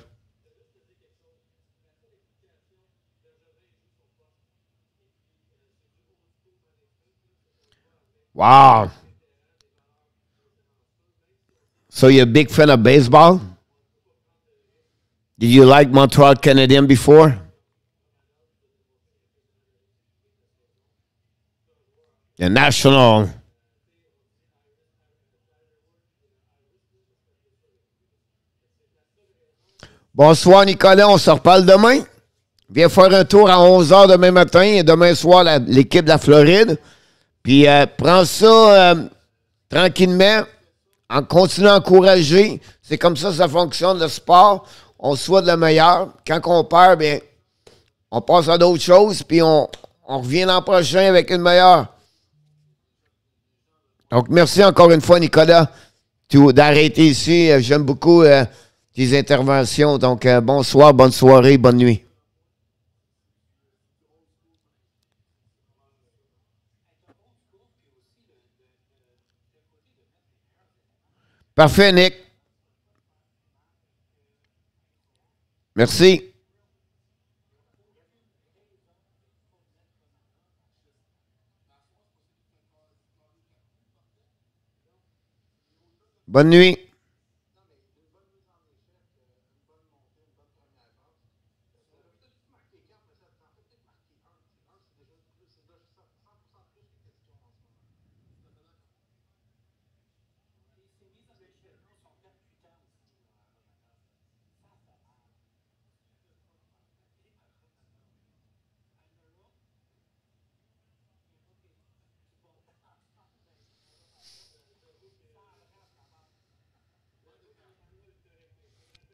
Wow. So you're a big fan of baseball? Did you like Montreal Canadiens before? The National. Bonsoir Nicolas, on se reparle demain. Viens faire un tour à 11h demain matin et demain soir l'équipe de la Floride. Puis euh, prends ça euh, tranquillement, en continuant à encourager. C'est comme ça que ça fonctionne, le sport. On souhaite le meilleur. Quand on perd, bien, on passe à d'autres choses, puis on, on revient l'an prochain avec une meilleure. Donc, merci encore une fois, Nicolas, d'arrêter ici. J'aime beaucoup euh, tes interventions. Donc, euh, bonsoir, bonne soirée, bonne nuit. Parfait, Nick. Merci. Bonne nuit.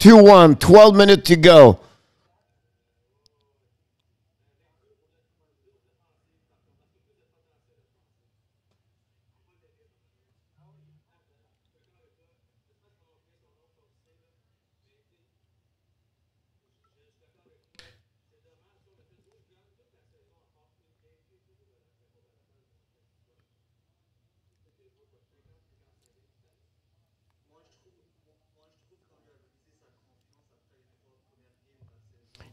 Two one, 12 minutes to go.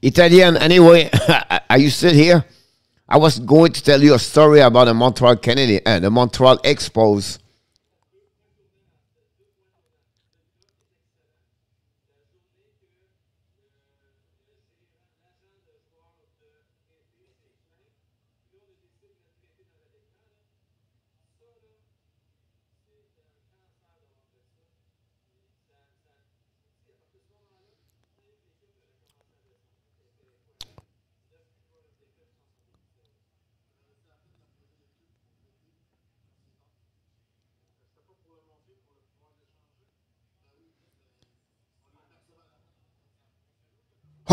Italian, anyway, are you still here? I was going to tell you a story about the Montreal Kennedy and uh, the Montreal Expos.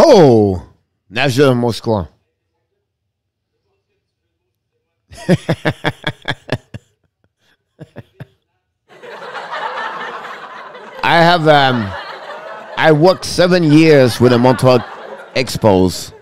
Oh! Nageur Moscou. I have um, I worked seven years with the Montreal Expos.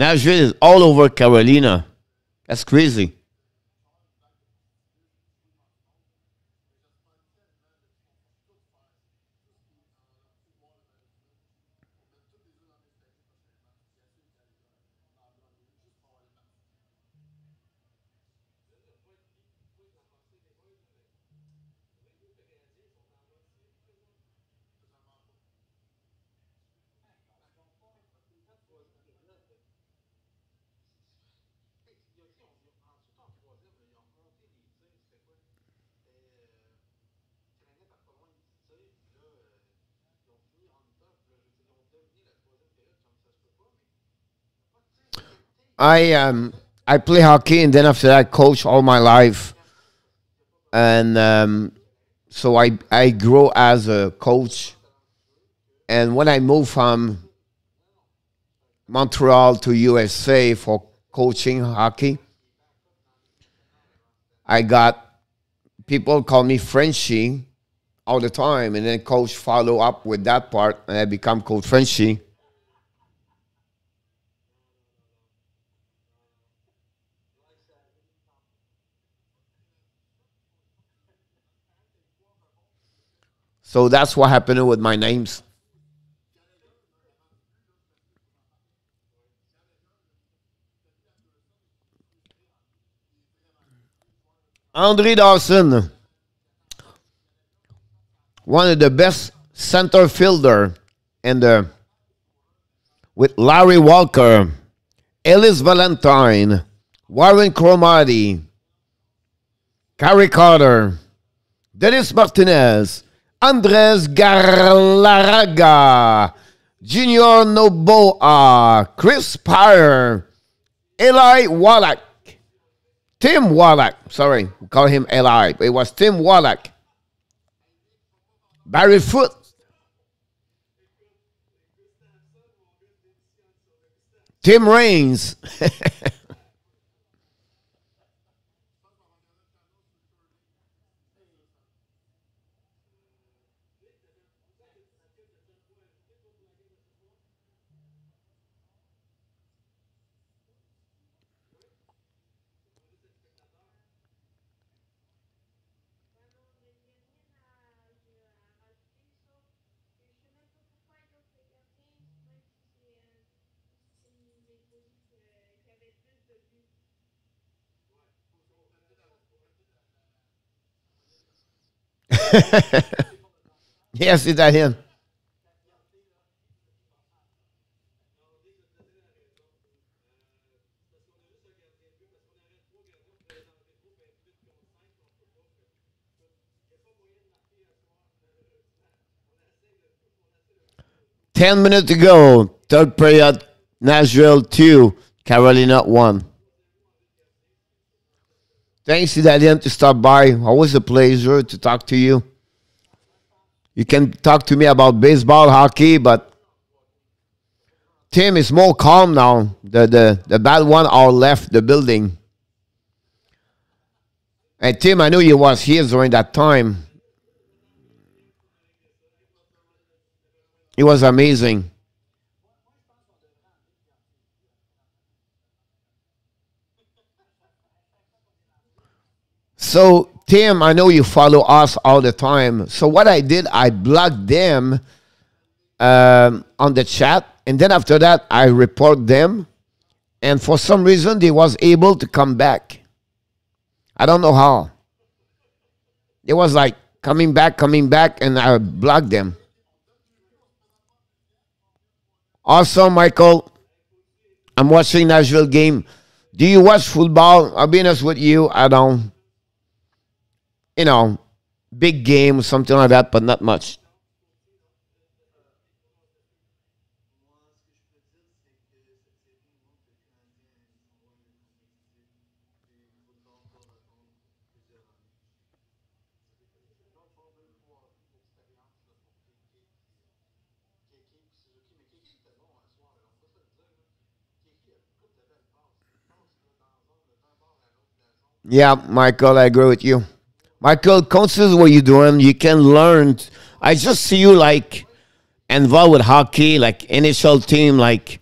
Nashville is all over Carolina. That's crazy. I um I play hockey and then after that I coach all my life, and um, so I I grow as a coach, and when I moved from Montreal to USA for coaching hockey, I got people call me Frenchie all the time, and then coach follow up with that part, and I become coach Frenchie. So that's what happened with my names. Andre Dawson, one of the best center fielder the with Larry Walker, Ellis Valentine, Warren Cromartie, Gary Carter, Dennis Martinez, Andres Galarraga, Junior Noboa, Chris Pryor, Eli Wallach, Tim Wallach, sorry, we call him Eli, it was Tim Wallach, Barry Foote, Tim Raines. yes, is that him? Ten minutes to go. Third period. Nashville two. Carolina one. Thanks, Italian, to stop by. Always a pleasure to talk to you. You can talk to me about baseball, hockey, but Tim is more calm now. The the the bad one all left the building. And Tim, I knew you was here during that time. It was amazing. So, Tim, I know you follow us all the time. So, what I did, I blocked them um, on the chat, and then after that, I report them. And for some reason, they was able to come back. I don't know how. It was like coming back, coming back, and I blocked them. Awesome, Michael. I'm watching Nashville game. Do you watch football? I'll be honest with you, I don't you know, big game, or something like that, but not much. Yeah, Michael, I agree with you. Michael, consider what you're doing. You can learn. I just see you like involved with hockey, like initial team, like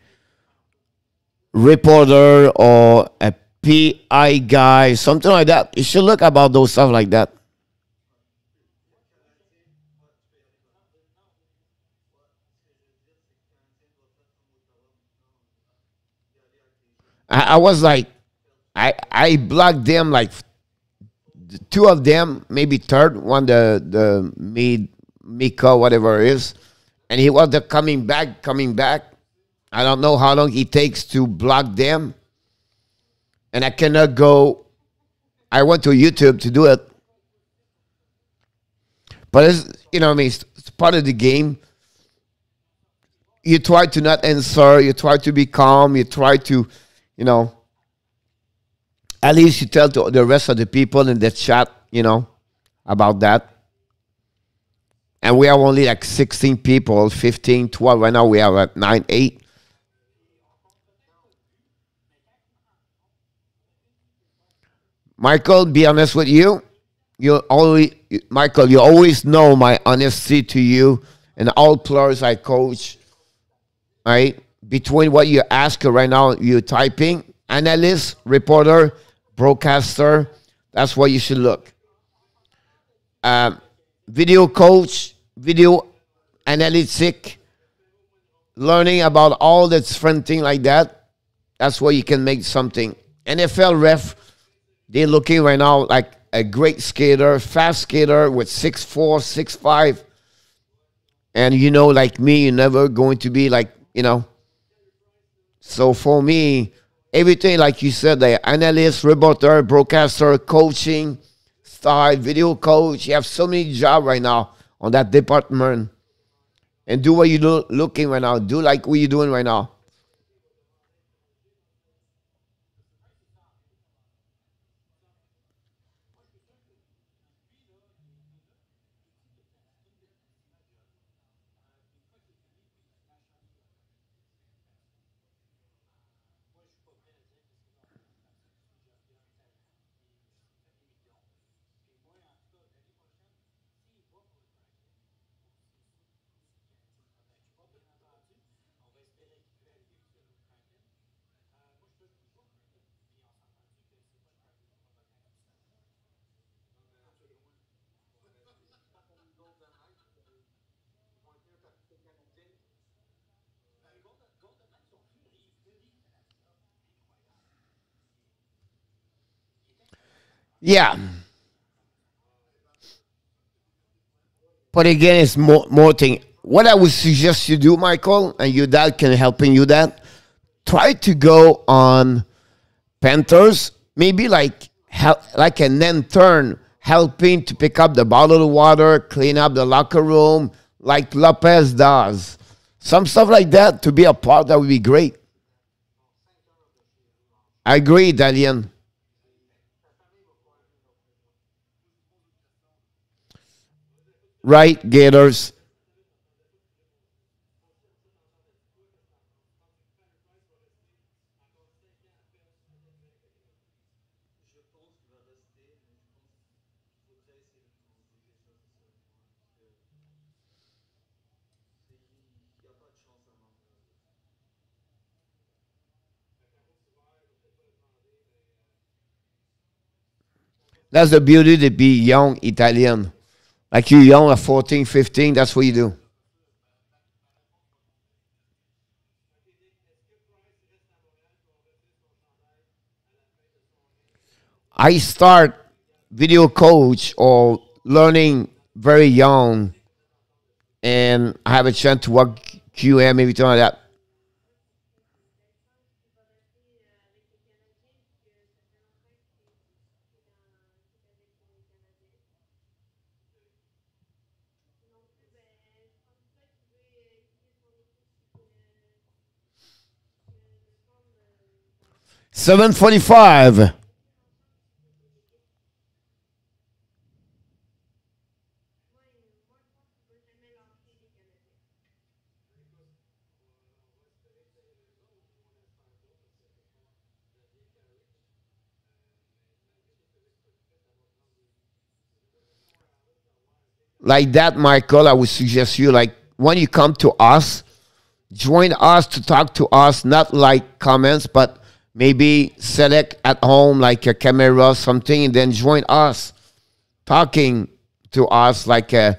reporter or a PI guy, something like that. You should look about those stuff like that. I, I was like, I I blocked them like two of them, maybe third one, the the mid Mika, whatever it is, and he was the coming back, coming back. I don't know how long it takes to block them, and I cannot go. I went to YouTube to do it, but it's you know I mean it's, it's part of the game. You try to not answer. You try to be calm. You try to you know, at least you tell to the rest of the people in the chat, you know, about that. And we are only like 16 people, 15, 12. Right now we are at 9, 8. Michael, be honest with you. You always, Michael, you always know my honesty to you and all players I coach. Right between what you ask right now, you're typing analyst, reporter, broadcaster. That's where you should look. Um, video coach, video analytic, learning about all the different thing like that. That's where you can make something. NFL ref, they're looking right now like a great skater, fast skater with six four, six five. And you know, like me, you're never going to be like, you know. So for me, everything like you said, the analyst, reporter, broadcaster, coaching, star, video coach, you have so many jobs right now on that department. And do what you're looking right now. Do like what you're doing right now. Yeah. But again, it's more more thing. What I would suggest you do, Michael, and your dad can helping you that. Try to go on Panthers, maybe like help, like an intern helping to pick up the bottle of water, clean up the locker room, like Lopez does. Some stuff like that to be a part that would be great. I agree, Dalian. Right, Gators? That's the beauty to be young Italian. Like you young at 14, 15, that's what you do. I start video coach or learning very young and I have a chance to work QM, everything like that. 745. Like that, Michael, I would suggest you like when you come to us, join us to talk to us, not like comments, but maybe select at home like a camera or something and then join us talking to us like a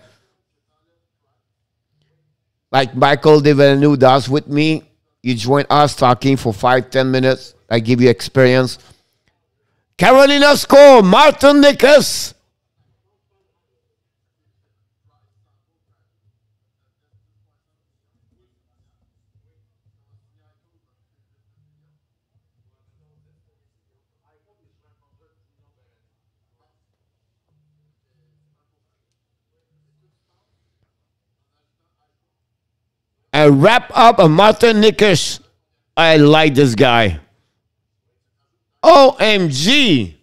like Michael Devenue does with me. You join us talking for five, ten minutes. I give you experience. Carolina score, Martin Necas. a wrap up of Martin Necas. I like this guy. OMG.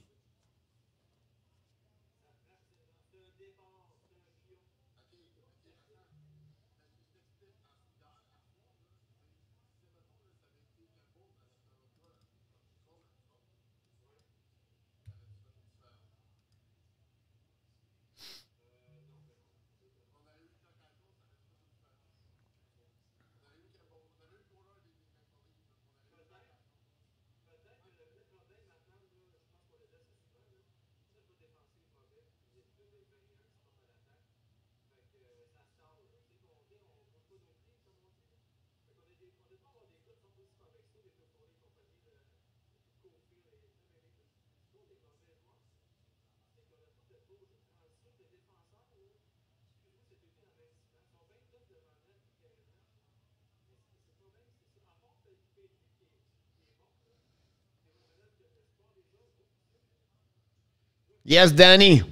Yes, Danny.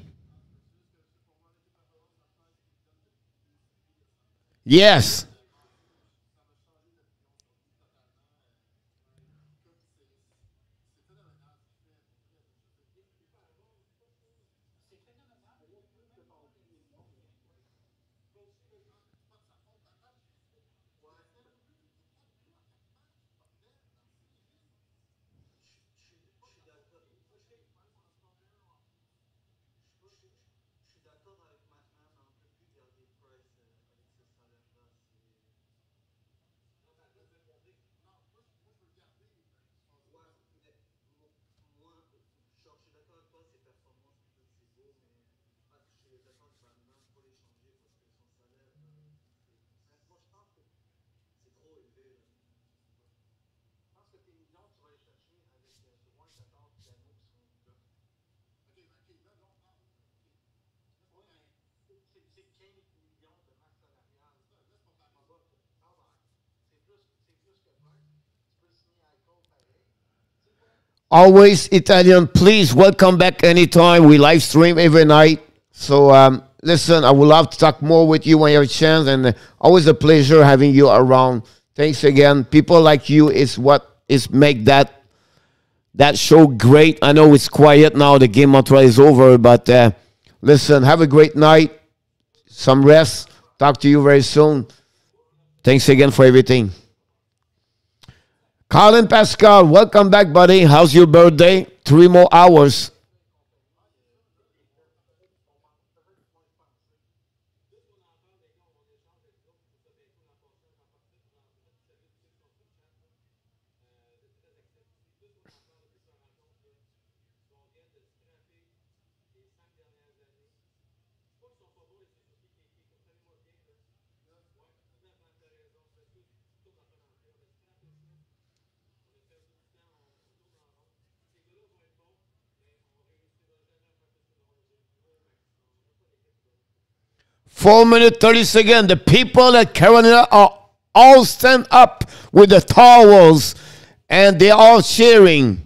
Yes. Always Italian. Please welcome back anytime. We live stream every night. So um, listen, I would love to talk more with you when you have a chance, and uh, always a pleasure having you around. Thanks again. People like you is what is make that that show great. I know it's quiet now. The game Montreal is over, but uh, listen, have a great night. Some rest. Talk to you very soon. Thanks again for everything. Colin Pascal, welcome back, buddy. How's your birthday? Three more hours. Four minutes, 30 seconds. The people at Carolina are all stand up with the towels and they're all cheering.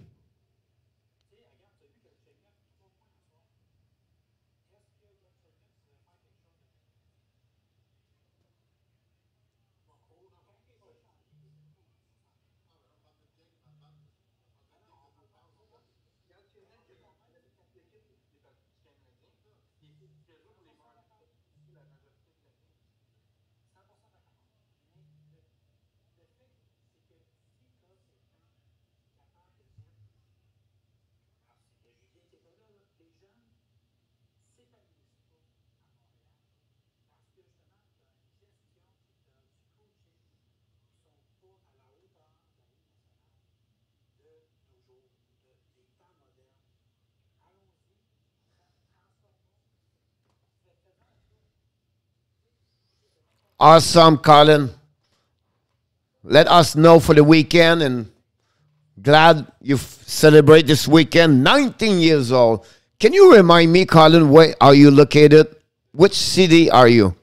Awesome, Colin. Let us know for the weekend and glad you celebrate this weekend. 19 years old. Can you remind me, Colin, where are you located? Which city are you?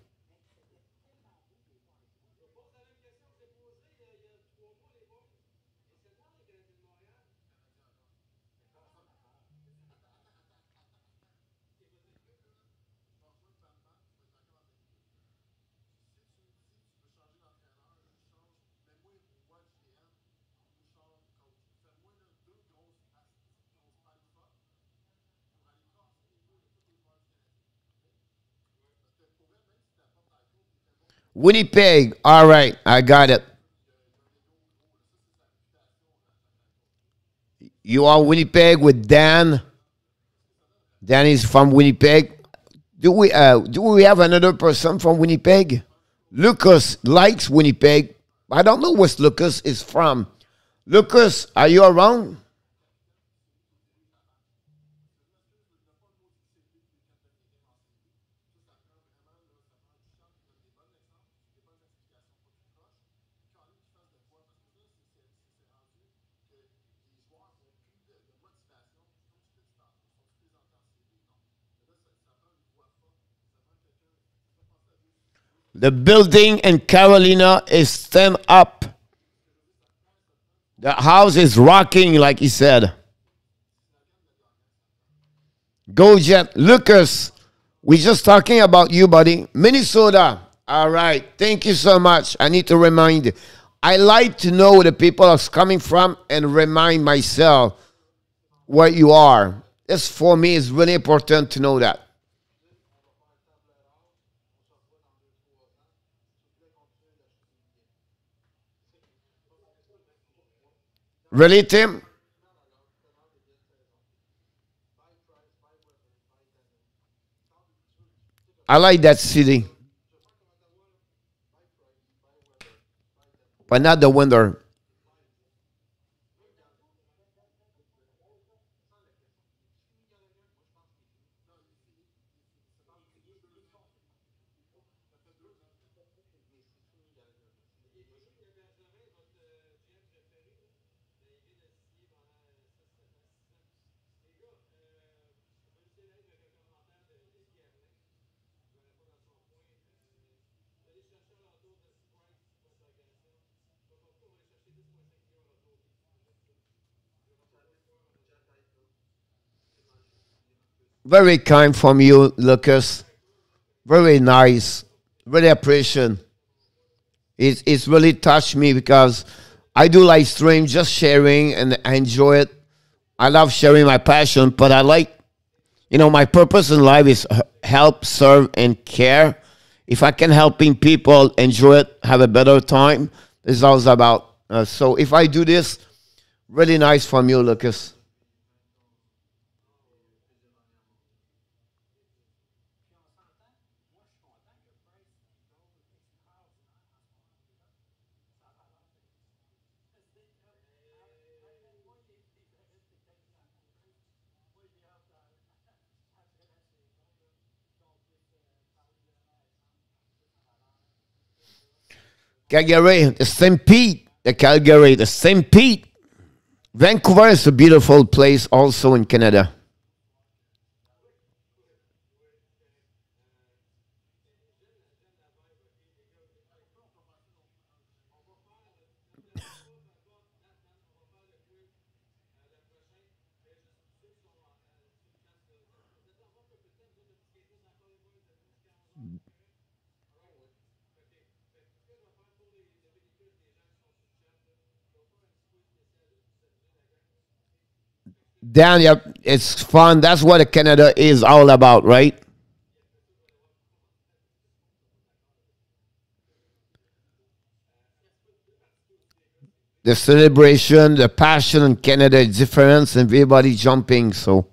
Winnipeg. All right, I got it. You are Winnipeg with Dan. Dan is from Winnipeg. Do we uh, do we have another person from Winnipeg? Lucas likes Winnipeg. I don't know where Lucas is from. Lucas, are you around? The building in Carolina is stand up. The house is rocking, like he said. Go Jet. Lucas, We're just talking about you, buddy. Minnesota. All right. Thank you so much. I need to remind. I like to know where the people are coming from and remind myself where you are. This for me is really important to know that. Really, Tim? I like that city. But not the winter. Very kind from you, Lucas. Very nice. Really appreciate. It, it's really touched me because I do live stream, just sharing, and I enjoy it. I love sharing my passion, but I like, you know, my purpose in life is help, serve, and care. If I can helping people enjoy it, have a better time, is all about. Uh, so if I do this, really nice from you, Lucas. Calgary, the St. Pete, the Calgary, the St. Pete. Vancouver is a beautiful place also in Canada. Dan, yeah, it's fun. That's what Canada is all about, right? The celebration, the passion in Canada is different, and everybody jumping. So.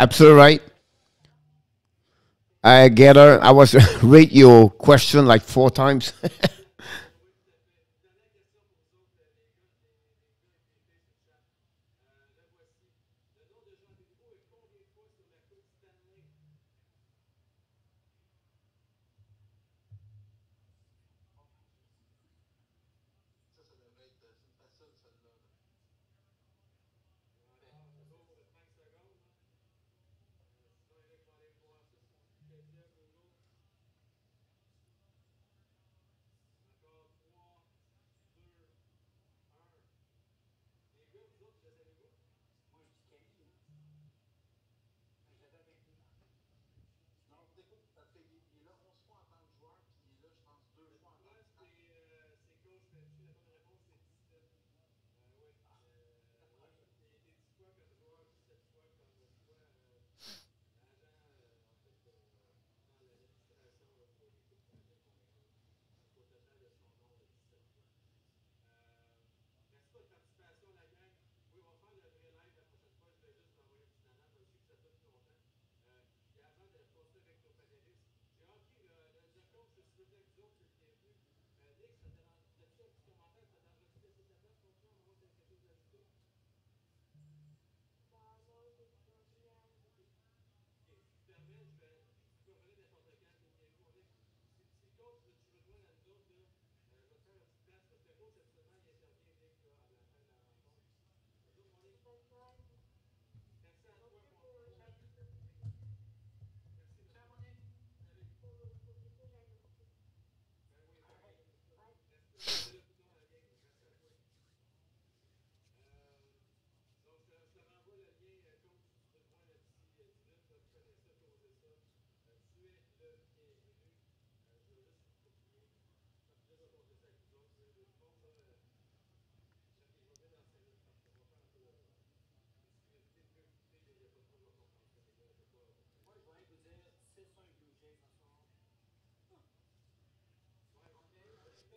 Absolutely right. I get her. I was read your question like four times.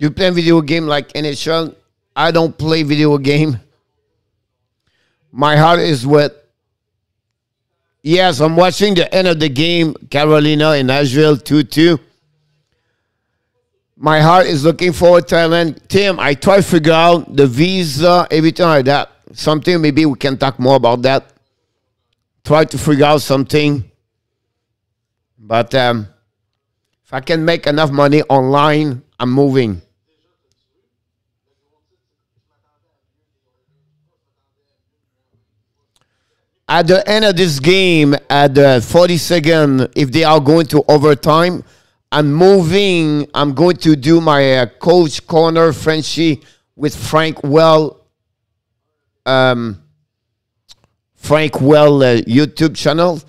You play video game like NHL. I don't play video game. My heart is with. Yes, I'm watching the end of the game, Carolina and Nashville 2 2. My heart is looking forward to Thailand. Tim, I try to figure out the visa, everything like that. Something, maybe we can talk more about that. Try to figure out something. But um, if I can make enough money online, I'm moving. At the end of this game, at the 42nd, if they are going to overtime, I'm moving. I'm going to do my uh, coach corner Frenchy with Frank Well, um, Frank Well uh, YouTube channel.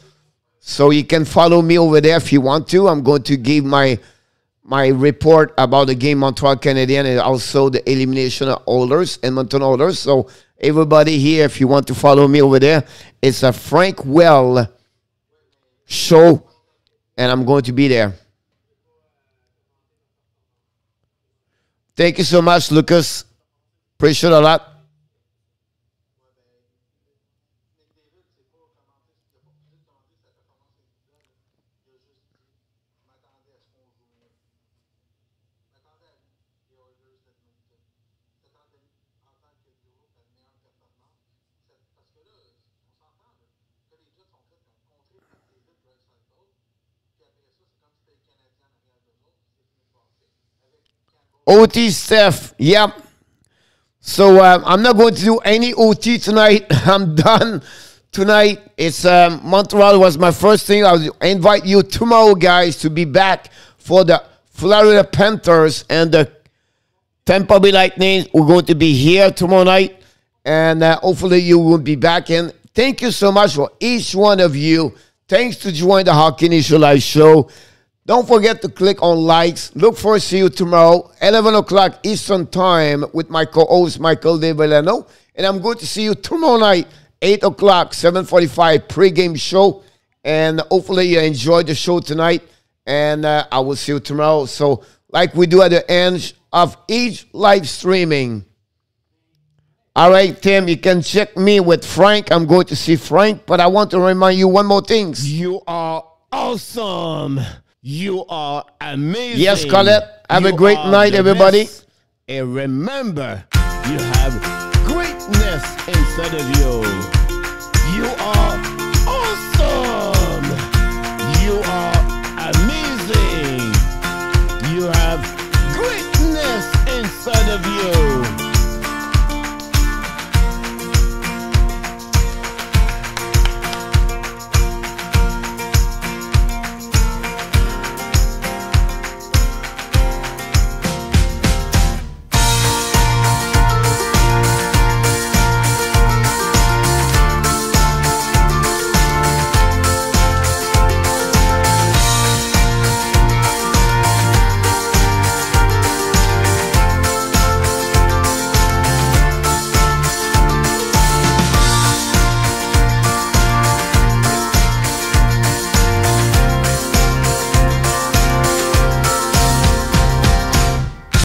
So you can follow me over there if you want to. I'm going to give my my report about the game Montreal Canadian and also the elimination of holders, Edmonton Oilers. So everybody here, if you want to follow me over there, it's a Frank Well show, and I'm going to be there. Thank you so much, Lucas. Appreciate a lot. OT Steph. Yep. So um, I'm not going to do any OT tonight. I'm done tonight. It's um, Montreal was my first thing. I'll invite you tomorrow, guys, to be back for the Florida Panthers and the Tampa Bay Lightning. We're going to be here tomorrow night, and uh, hopefully you will be back And Thank you so much for each one of you. Thanks to join the Hockey Nation Live Show. Don't forget to click on likes. Look forward to see you tomorrow, 11 o'clock Eastern Time with my co-host Michael De DeVillano. And I'm going to see you tomorrow night, 8 o'clock, 7.45 pre-game show. And hopefully you enjoyed the show tonight. And uh, I will see you tomorrow. So like we do at the end of each live streaming, All right, Tim, you can check me with Frank. I'm going to see Frank, but I want to remind you one more thing. You are awesome. You are amazing. Yes, Colette. Have You a great night, everybody. best. And remember, you have greatness inside of you. You are